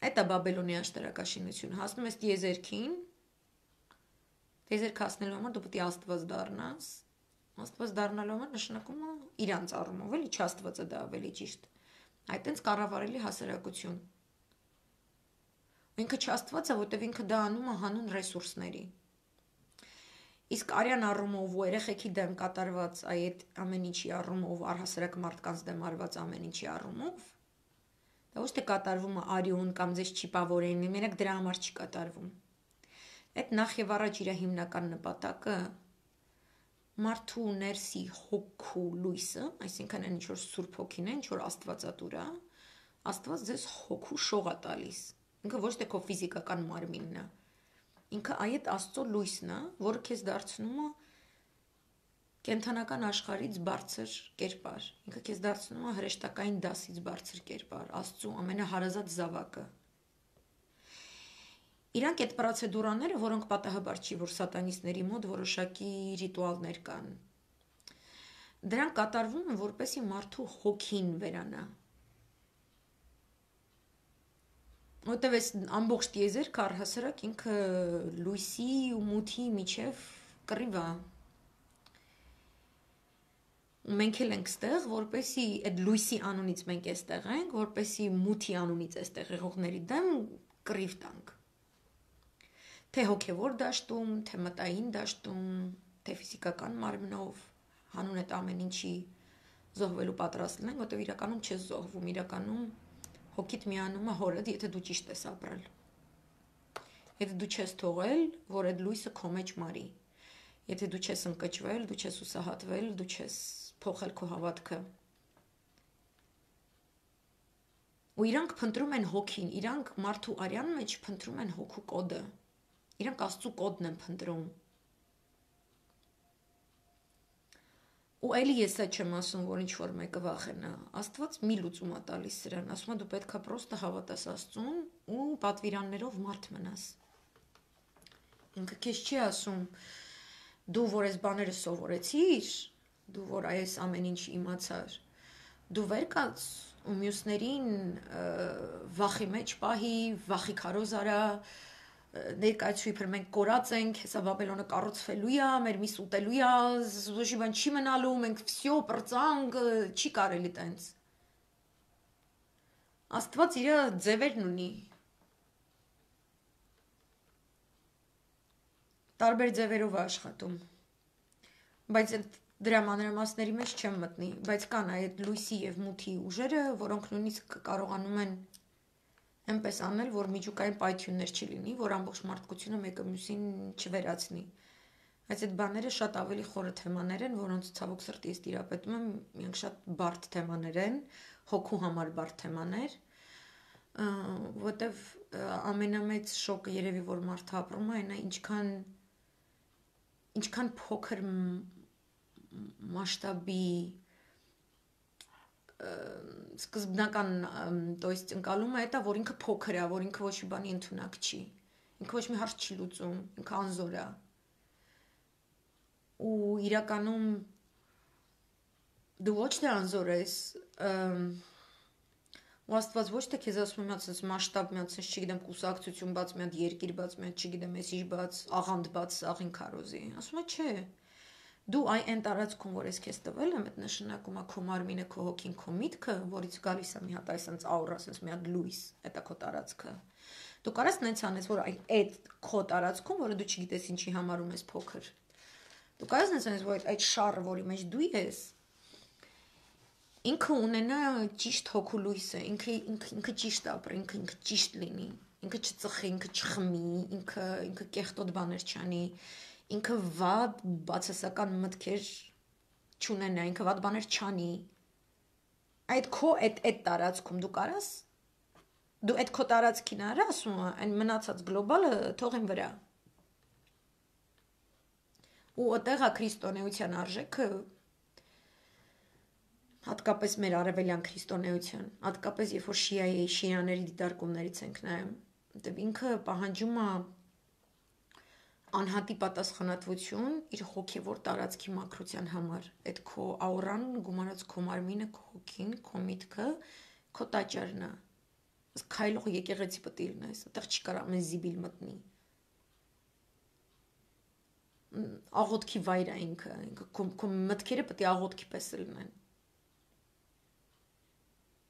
A: Այդ է Բաբելոնի աշտարակաշինությունը։ Հասնում ես տիեզերքին, տիեզերք հասնելու համար դու պետք է Աստված դառնաս։ Աստված դառնալու համար նշանակում է իրանց առումով, էլի չաստվածը դա ավելի ճիշտ։ Այդտենց կառավարելի հասարակություն։ Ինքը չաստված է, որտեղ ինքը դա անում է հանուն ռեսուրսների։ Իսկ արյան առումով ու երեխեքի դեմ կատարված այդ ամեն ինչի առումով, առհասարակ մարդկանց դեմ արված ամեն ինչի առումով, դա ոչ թե կատարվում է արյուն կամ ձեզ չիպավորեն, մենակ դրա համար չի կատարվում։ Այդ նախ եւ առաջ իր հիմնական նպատակը մարդու ներսի հոգու լույսը, այսինքն այն ինչ որ սուրբ հոգին է, ինչ որ աստվածատուր է, Աստված ձեզ հոգու շող է տալիս։ Ինքը ոչ թե քո ֆիզիկական մարմինն է, ինքը այդ Աստծո լույսն է, որը քեզ դարձնում է կենթանական աշխարհից բարձր կերպար։ Ինքը քեզ դարձնում է հրեշտակային դասից բարձր կերպար, Աստծո ամենահարազատ զավակը։ Իրանք այդ պրոցեդուրաները, որոնք պատահաբար չի, որ սատանիստների մոտ որոշակի ռիտուալներ կան։ Դրանք կատարվում են, որպեսի մարդու հոգին վերանա, Որտեվ այս ամբողջ տիեզերքը առհասարակ ինքը լույսի ու մութի միջև կռիվ է։ Ու մենք էլ ենք ստեղ, որպեսի այդ լույսի անունից մենք էստեղ ենք, որպեսի մութի անունից էստեղ եղողների դեմ կռիվ տանք։ Թե հոգևոր դաշտում, թե մտային դաշտում, թե ֆիզիկական մարմնով հանուն այդ ամեն ինչի զոհվելու պատրաստ լինենք, որտեվ իրականում չես զոհվում, իրականում հոգիդ միանում է հորդ, եթե դու ճիշտ ես ապրել։ Եթե դու չես թողել, որ այդ լույսը քո մեջ մարի։ Եթե դու չես ընկճվել, դու չես ուսահատվել, դու չես փոխել քո հավատքը։ Ու իրանք փնտրում են հոգին, իրանք մարդու արյան մեջ փնտրում են հոգու կոդը։ Իրանք Աստծո կոդն են փնտրում։ Ու էլի ես դա չեմ ասում, որ ինչ որ մեկը վախենա։ Աստված մի լուծում է տալիս սրան, ասում է դու պետքա պրոստը հավատաս Աստծուն ու պատվիրաններով մարդ մնաս։ Ինքը քեզ չի ասում դու որ այս բաները սովորեցիր, դու որ այս ամեն ինչ իմացար, դու վեր կաց ու մյուսներին վախի մեջ պահի, վախի քարոզարա, ներկայացուի փր մենք կորած ենք, հեսա Բաբելոնը կառուցվելու է, մեր միս ուտելու է, ոչ մի բան չի մնալու, մենք վсё պրծանք, չի կարելի տենց։ Աստված իր ձևերն ունի։ Տարբեր ձևերով աշխատում։ Բայց այդ դրա մանրամասների մեջ չեմ մտնի, բայց կան այդ լույսի եւ մութի ուժերը, որոնք նույնիսկ կարողանում են այնպես անել, որ միջուկային պայթյուններ չլինի, որ ամբողջ մարդկությունը մեկը մյուսին չվերացնի։ Այս այդ բաները շատ ավելի խորը թեմաներ են, որոնց ցավոք սրտի ես տիրապետում եմ, միանք շատ բարդ թեմաներ են, հոգու համար բարդ թեմաներ, որտեվ ամենամեծ շոկը երևի որ մարդը ապրում է, այնա ինչքան ինչքան փոքր մասշտաբի սկզբնական то есть ընկալումը է դա որ ինքը փոքր է, որ ինքը ոչ մի բանի ընդունակ չի։ Ինքը ոչ մի հարց չի լուծում, ինքը անզոր է։ Ու իրականում դու ոչ թե անզոր ես, ու աստված ոչ թե քեզ ասում է մի հատ մասշտաբ մի հատ չգիտեմ կուսակցություն բաց մի հատ երկիր բաց մի հատ չգիտեմ էս իր բաց աղանդ բաց աղին քարոզի ասում է չէ դու այ այն տարածքում որ ես քեզ տվել եմ այդ նշանակում է քո մարմինը քո հոգին քո միտքը որից գալիս է մի հատ այսպես աուրա ասես մի հատ լույս դա քո տարածքը դու կարաս նենց անես որ այ այդ քո տարածքում որը դու չգիտես ինչի համարում ես փոքր դու կարաս նենց անես որ այդ շարը որի մեջ դու ես ինքը ունենա ճիշտ հոգու լույսը, ինքը ինքը ճիշտ ապրի, ինքը ինքը ճիշտ լինի, ինքը չծխի, ինքը չխմի, ինքը ինքը կեղտոտ բաներ չանի, ինքը վատ բացասական մտքեր չունենա, ինքը վատ բաներ չանի։ Այդ քո այդ այդ տարածքում դու կարաս դու այդ քո տարածքին արա ասում այն մնացած գլոբալը թողին վրա։ Ու այդտեղա քրիստոնեության արժեքը հատկապես մեր արևելյան քրիստոնեության, հատկապես երբ որ շիայի շիաների դիտարկումներից ենք նայում, դեպ ինքը պահանջում է անհատի պատասխանատվություն իր հոգևոր տարածքի մակրության համար։ Այդ քո աուրան գումարած քո մարմինը, քո հոգին, քո միտքը, քո տաճարն է։ Ըստ քայլող եկեղեցի պետք է լինես, այդտեղ չի կարող ամեն զիբիլ մտնի։ Աղոթքի վայր է ինքը, ինքը քո, մտքերը պետք է աղոթքի պես լինեն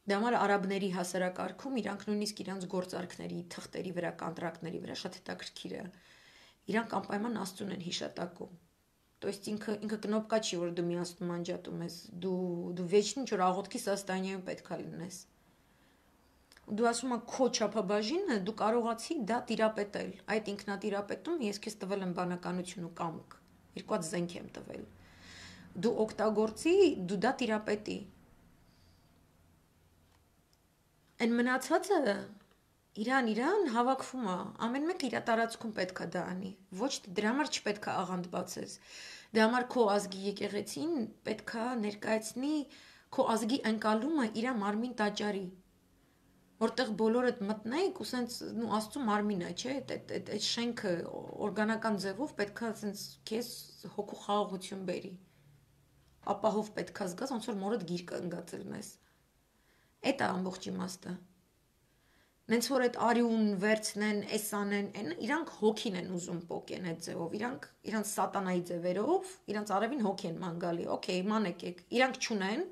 A: Դա համար արաբների հասարակարգում իրանք նույնիսկ իրանք գործարքների, թղթերի վրա, կոնտրակտների վրա շատ հետաքրքիր է Իրանք անպայման աստծուն են հիշատակում։ То есть ինքը ինքը կնոպկա չի, որ դու միացնում անջատում ես, դու դու վեճին ինչ որ աղոթքի սաստանիայում պետքա լինես։ Դու ասում ես քո չափաբաժինը դու կարողացի դա տիրապետել։ Այդ ինքնատիրապետում ես քեզ տվել եմ բանականություն ու կամք։ Երկու հատ զենք եմ տվել։ Դու օգտագործի, դու դա տիրապետի Այն մնացածը իրան իրան հավաքվում է ամեն մեկը իր տարածքում պետքա դա անի ոչ դրա համար չպետքա աղանդ բացես դրա համար քո ազգի եկեղեցին պետքա ներկայացնի քո ազգի ընկալումը իր մարմին տաճարի որտեղ բոլորդ մտնեիք ու սենց նու աստծո մարմինը չէ այդ այդ այդ շենքը օրգանական ձևով պետքա սենց քեզ հոգու խաղաղություն բերի ապահով պետքա զգաս ոնց որ մորդ գիրկը ընկածելն ես Էդ է ամբողջ իմաստը։ Նենց որ այդ արյուն վերցնեն, էս անեն, այն իրանք հոգին են ուզում փոկեն այդ ձևով։ Իրանք իրանք սատանայի ձևերով, իրանք արևին հոգի են ման գալի։ Okay, ման եկեք։ Իրանք չունեն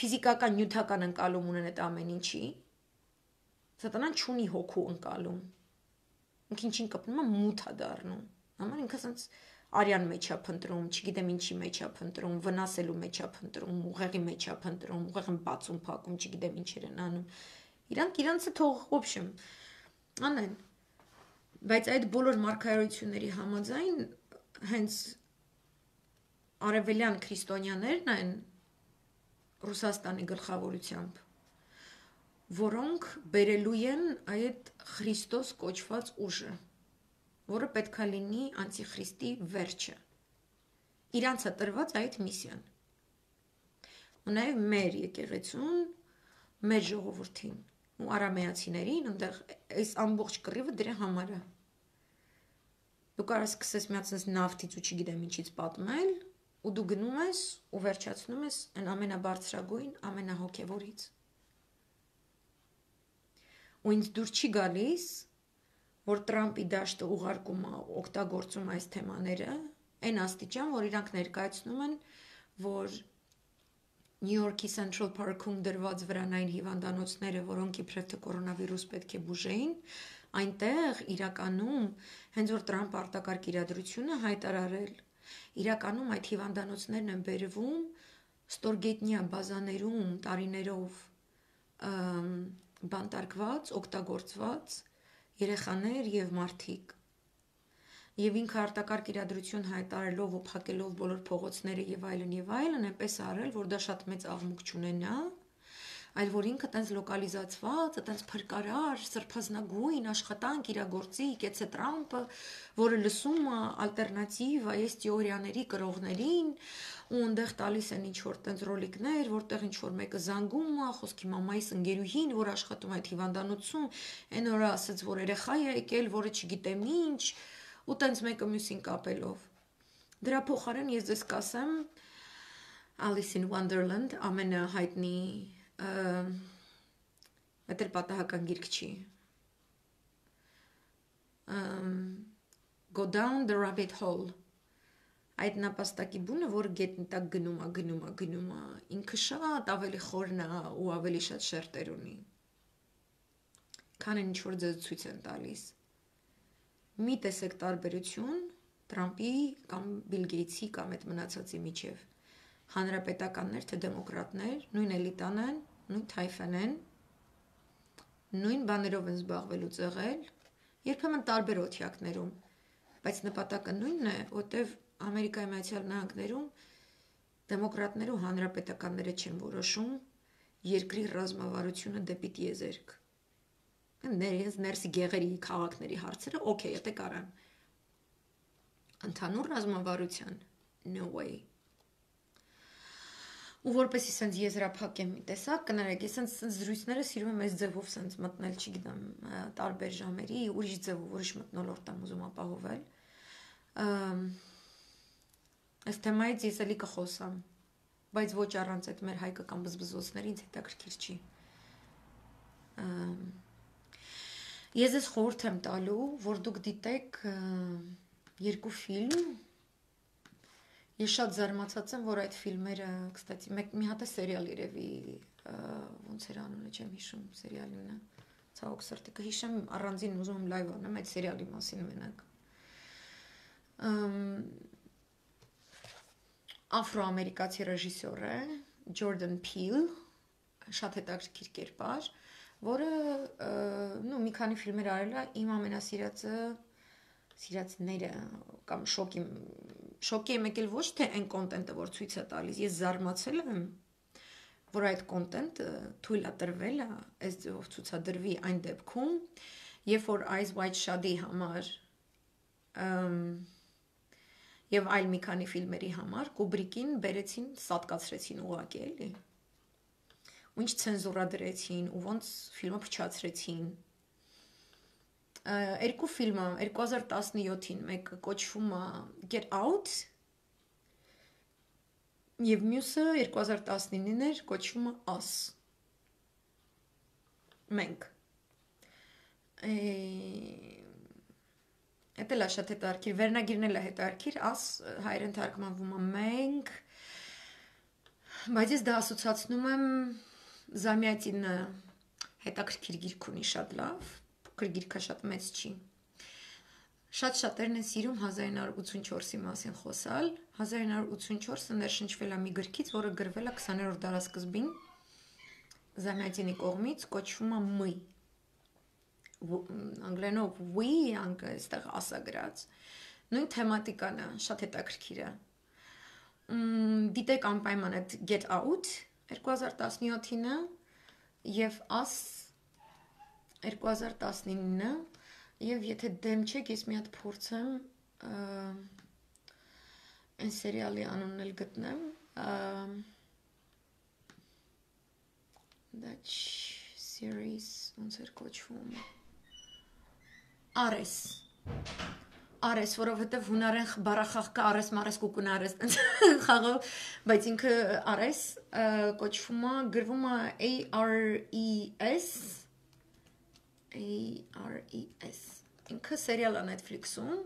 A: ֆիզիկական նյութական ընկալում ունեն այդ ամեն ինչի։ Սատանան չունի հոգու ընկալում։ Ինքն ինչին կպնում է մութ է դառնում։ Համար ինքը sense արյան մեջ է փնտրում, չգիտեմ ինչի մեջ է փնտրում, վնասելու մեջ է փնտրում, ուղեղի մեջ է փնտրում, ուղեղն բացում, փակում, չգիտեմ ինչեր են անում։ Իրանք իրանցը թող, ոբշեմ, անեն։ Բայց այդ բոլոր մարգարայությունների համաձայն հենց արևելյան քրիստոնյաներն են Ռուսաստանի գլխավորությամբ որոնք բերելու են այդ Քրիստոս կոչված ուժը, որը պետքա լինի անտիխրիստի վերջը։ Իրանց է տրված այդ միսիան։ Ու նաև մեր եկեղեցուն, մեր ժողովրդին ու արամեացիներին, այնտեղ այս ամբողջ կռիվը դրա համար է։ Դու կարաս սկսես միացնես նավթից ու չգիտեմ ինչից պատմել, ու դու գնում ես ու վերջացնում ես այն ամենաբարձրագույն, ամենահոգևորից։ Ու ինձ դուր չի գալիս որ Տրամպի դաշտը ուղարկում է օգտագործում այս թեմաները, այն աստիճան, որ իրանք ներկայացնում են, որ Նյու Յորքի Central Park-ում դրված վրանային հիվանդանոցները, որոնք իբրև թե կորոնավիրուս պետք է բուժեին, այնտեղ իրականում հենց որ Տրամպ արտակարգ իրադրությունը հայտարարել, Իրականում այդ հիվանդանոցներն են բերվում ստորգետնյա բազաներում տարիներով բանտարկված, օգտագործված երեխաներ եւ մարդիկ եւ ինքը արտակարգ իրադրություն հայտարարելով ու փակելով բոլոր փողոցները եւ այլն եւ այլն, այնպես արել, որ դա շատ մեծ աղմուկ չունենա, այլ որ ինքը տենց լոկալիզացված, տենց փրկարար, սրբազնագույն աշխատանք իրագործի, կեցե Տրամպը, որը լսում է ալտերնատիվ այս թեորիաների կրողներին, ու այնտեղ տալիս են ինչ որ տենց ռոլիկներ, որտեղ ինչ որ մեկը զանգում է, խոսքի մամայիս ընկերուհին, որ աշխատում է այդ հիվանդանոցում, այն օրը ասաց, որ երեխա է եկել, որը չգիտեմ ինչ, ու տենց մեկը մյուսին կապելով։ Դրա փոխարեն ես ձեզ կասեմ Alice in Wonderland ամենահայտնի Դա պատահական գիրք չի։ Um, go down the rabbit hole այդ նապաստակի բունը, որ գետնի տակ գնում է, գնում է, գնում է, ինքը շատ ավելի խորն է ու ավելի շատ շերտեր ունի։ Քան ինչ որ ձեզ ցույց են տալիս մի տեսեք տարբերություն Տրամպի կամ Բիլ Գեյթսի կամ այդ մնացածի միջև։ Հանրապետականներ թե դեմոկրատներ, նույն էլիտան են, նույն թայֆեն են, նույն բաներով են զբաղվելուց եղել, երբեմն տարբեր օթյակներում, բայց նպատակը նույնն է, որտեվ Ամերիկայի Միացյալ Նահանգներում դեմոկրատները ու հանրապետականները չեն որոշում երկրի ռազմավարությունը դեպի տիեզերք ներս ներսի գեղերի քաղաքների հարցերը օքեյ դե կարան։ Ընդհանուր ռազմավարության no way։ Ու որպեսի սենց եզրափակեմ մի տեսակ, կներեք, ես սենց սենց զրույցները սիրում եմ այս ձևով սենց մտնել, չգիտեմ, տարբեր ժամերի, ուրիշ ձևով, ուրիշ մտնոլորտ եմ ուզում ապահովել։ Այս թեմայից ես էլի կխոսամ, բայց ոչ առանց այդ մեր հայկական բզբզոցների ինձ հետաքրքիր չի։ Ամ Ես ես խորհուրդ եմ տալու, որ դուք դիտեք երկու ֆիլմ։ Ես շատ զարմացած եմ, որ այդ ֆիլմերը, կստացի, մեկ մի հատ է սերիալ երևի, ոնց էր անունը, չեմ հիշում, սերիալինը։ Ցավոք սրտի կհիշեմ, առանձին ուզում եմ լայվ անեմ այդ սերիալի մասին մենակ։ Աֆրոամերիկացի ռեժիսոր է, Ջորդան Փիլ, շատ հետաքրքիր կերպար, որը նո մի քանի ֆիլմեր արել է իմ ամենասիրածը սիրածները կամ շոկի շոկի եմ եկել ոչ թե այն կոնտենտը որ ցույց է տալիս ես զարմացել եմ որ այդ կոնտենտը թույլ է տրվել այս ձևով ցուցադրվի այն դեպքում երբ որ Eyes Wide Shut-ի համար եւ այլ մի քանի ֆիլմերի համար Կուբրիկին բերեցին սատկացրեցին ուղակի էլի ինչ ցենզուրա դրեցին ու ոնց ֆիլմը փչացրեցին երկու ֆիլմը 2017-ին մեկը կոչվում է Get Out եւ մյուսը 2019-ին էր կոչվում է Us մենք Էդը լա շատ հետարքիր, վերնագիրն էլ է հետարքիր, աս հայերեն թարգմանվում է մենք, բայց ես դա ասոցացնում եմ Զամյատինը հետաքրքիր գիրք ունի շատ լավ, փոքր գիրքը շատ մեծ չի։ Շատ շատերն են սիրում 1984-ի մասին խոսալ։ 1984-ը ներշնչվել է մի գրքից, որը գրվել է 20-րդ դարաշրջանին Զամյատինի կողմից, կոչվում է «Մի» անգլերենով we անգը այստեղ ասա գրած նույն թեմատիկան է շատ հետաքրքիր է դիտեք անպայման այդ get out 2017-ը եւ AS 2019-ը եւ եթե դեմ չեք, ես մի հատ փորձեմ այն սերիալի անունն էլ գտնեմ that series ոնց էր կոչվում Ares արես, որովհետև հունարեն բառախաղ կա արես, մարես կուկուն արես [LAUGHS] խաղով, բայց ինքը արես կոչվում է, գրվում է A R E S A R E S ինքը սերիալ է Netflix-ում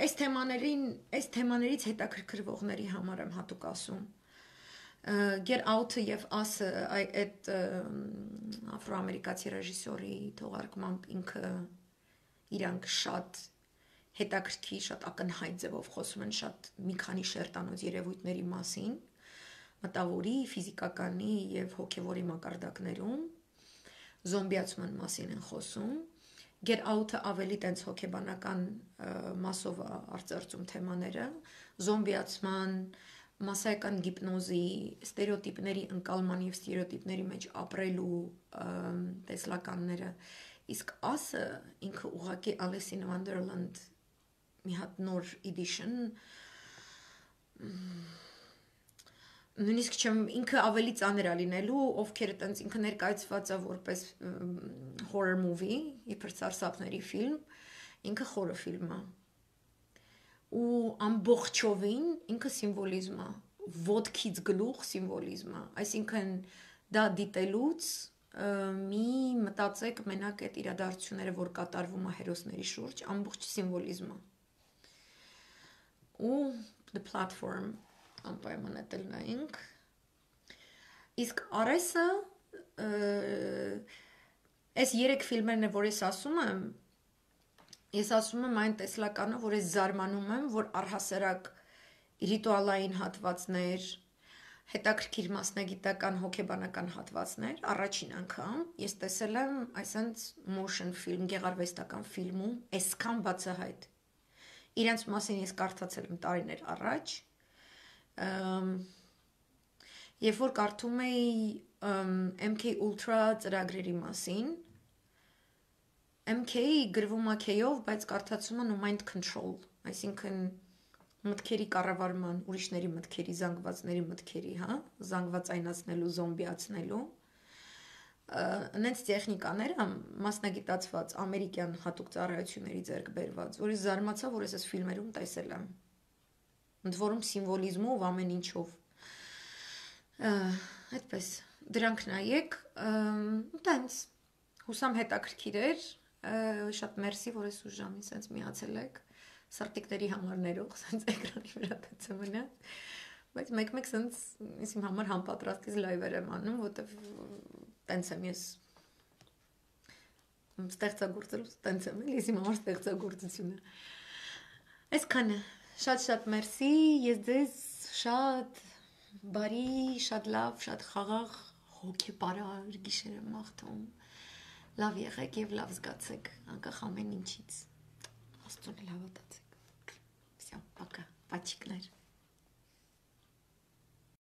A: այս թեմաներին, այս թեմաներից հետաքրքրվողների համար եմ հատուկ ասում Get Out-ը եւ Us-ը այդ աֆրոամերիկացի ռեժիսորի թողարկմամբ ինքը իրանք շատ հետաքրքիր, շատ ակնհայտ ձևով խոսում են շատ մի քանի շերտանոց երևույթների մասին, մտավորի, ֆիզիկականի եւ հոգեվորի մակարդակներում զոմբիացման մասին են խոսում Get Out-ը ավելի տենց հոգեբանական մասով արծարծում թեմաները, զոմբիացման, մասսայական գիպնոզի, ստերեոտիպների ընկալման եւ ստերեոտիպների մեջ ապրելու տեսլականները։ Իսկ ասը ինքը ուղակի Alice in Wonderland մի հատ նոր edition նույնիսկ չեմ ինքը ավելի ծանր է լինելու, ովքեր այտենց ինքը ներկայացված է որպես horror movie, իբր ծարսափների ֆիլմ, ինքը խորը ֆիլմ է։ Ու ամբողջովին ինքը սիմվոլիզմ է, ոդքից գլուխ սիմվոլիզմ է։ Այսինքն դա դիտելուց մի մտածեք մենակ այդ իրադարձությունները, որ կատարվում է հերոսների շուրջ, ամբողջ սիմվոլիզմը։ Ու the platform անպայման էտել նայինք։ Իսկ Արեսը այս երեք ֆիլմերն է, որ ես ասում եմ, ես ասում եմ այն տեսլականը, որ ես զարմանում եմ, որ առհասարակ ռիտուալային հատվածներ, հետաքրքիր մասնագիտական հոգեբանական հատվածներ առաջին անգամ ես տեսել եմ այսպես motion film, գեղարվեստական ֆիլմում, այսքան բացահայտ։ Իրենց մասին ես կարդացել եմ տարիներ առաջ, երբ որ կարդում էի MK Ultra ծրագրերի մասին, MK-ի գրվում է K-ով, բայց կարդացումը mind control, այսինքն մտքերի կառավարման, ուրիշների մտքերի, զանգվածների մտքերի, հա, զանգվածայնացնելու, զոմբիացնելու նենց տեխնիկաները մասնագիտացված ամերիկյան հատուկ ծառայությունների ձեռք բերված, որ ես զարմացա, որ ես այս ֆիլմերում տեսել եմ ընդ որում սիմվոլիզմով ամեն ինչով այդպես դրանք նայեք տենց հուսամ հետաքրքիր էր շատ մերսի որ ես ուժ ժամին սենց միացել եք սարտիկների համար ներող սենց էկրանի վրա դեցը մնա բայց մեկ-մեկ սենց ես իմ համար համապատրաստից լայվեր եմ անում որտեվ տենց եմ ես ստեղծագործելուց տենց եմ էլի իմ համար ստեղծագործությունը այսքանը շատ-շատ մերսի ես ձեզ շատ բարի շատ լավ շատ խաղաղ հոգեբարար գիշեր եմ մաղթում լավ եղեք եւ լավ զգացեք անկախ ամեն ինչից աստուն լավատացեք всё пока пачкнер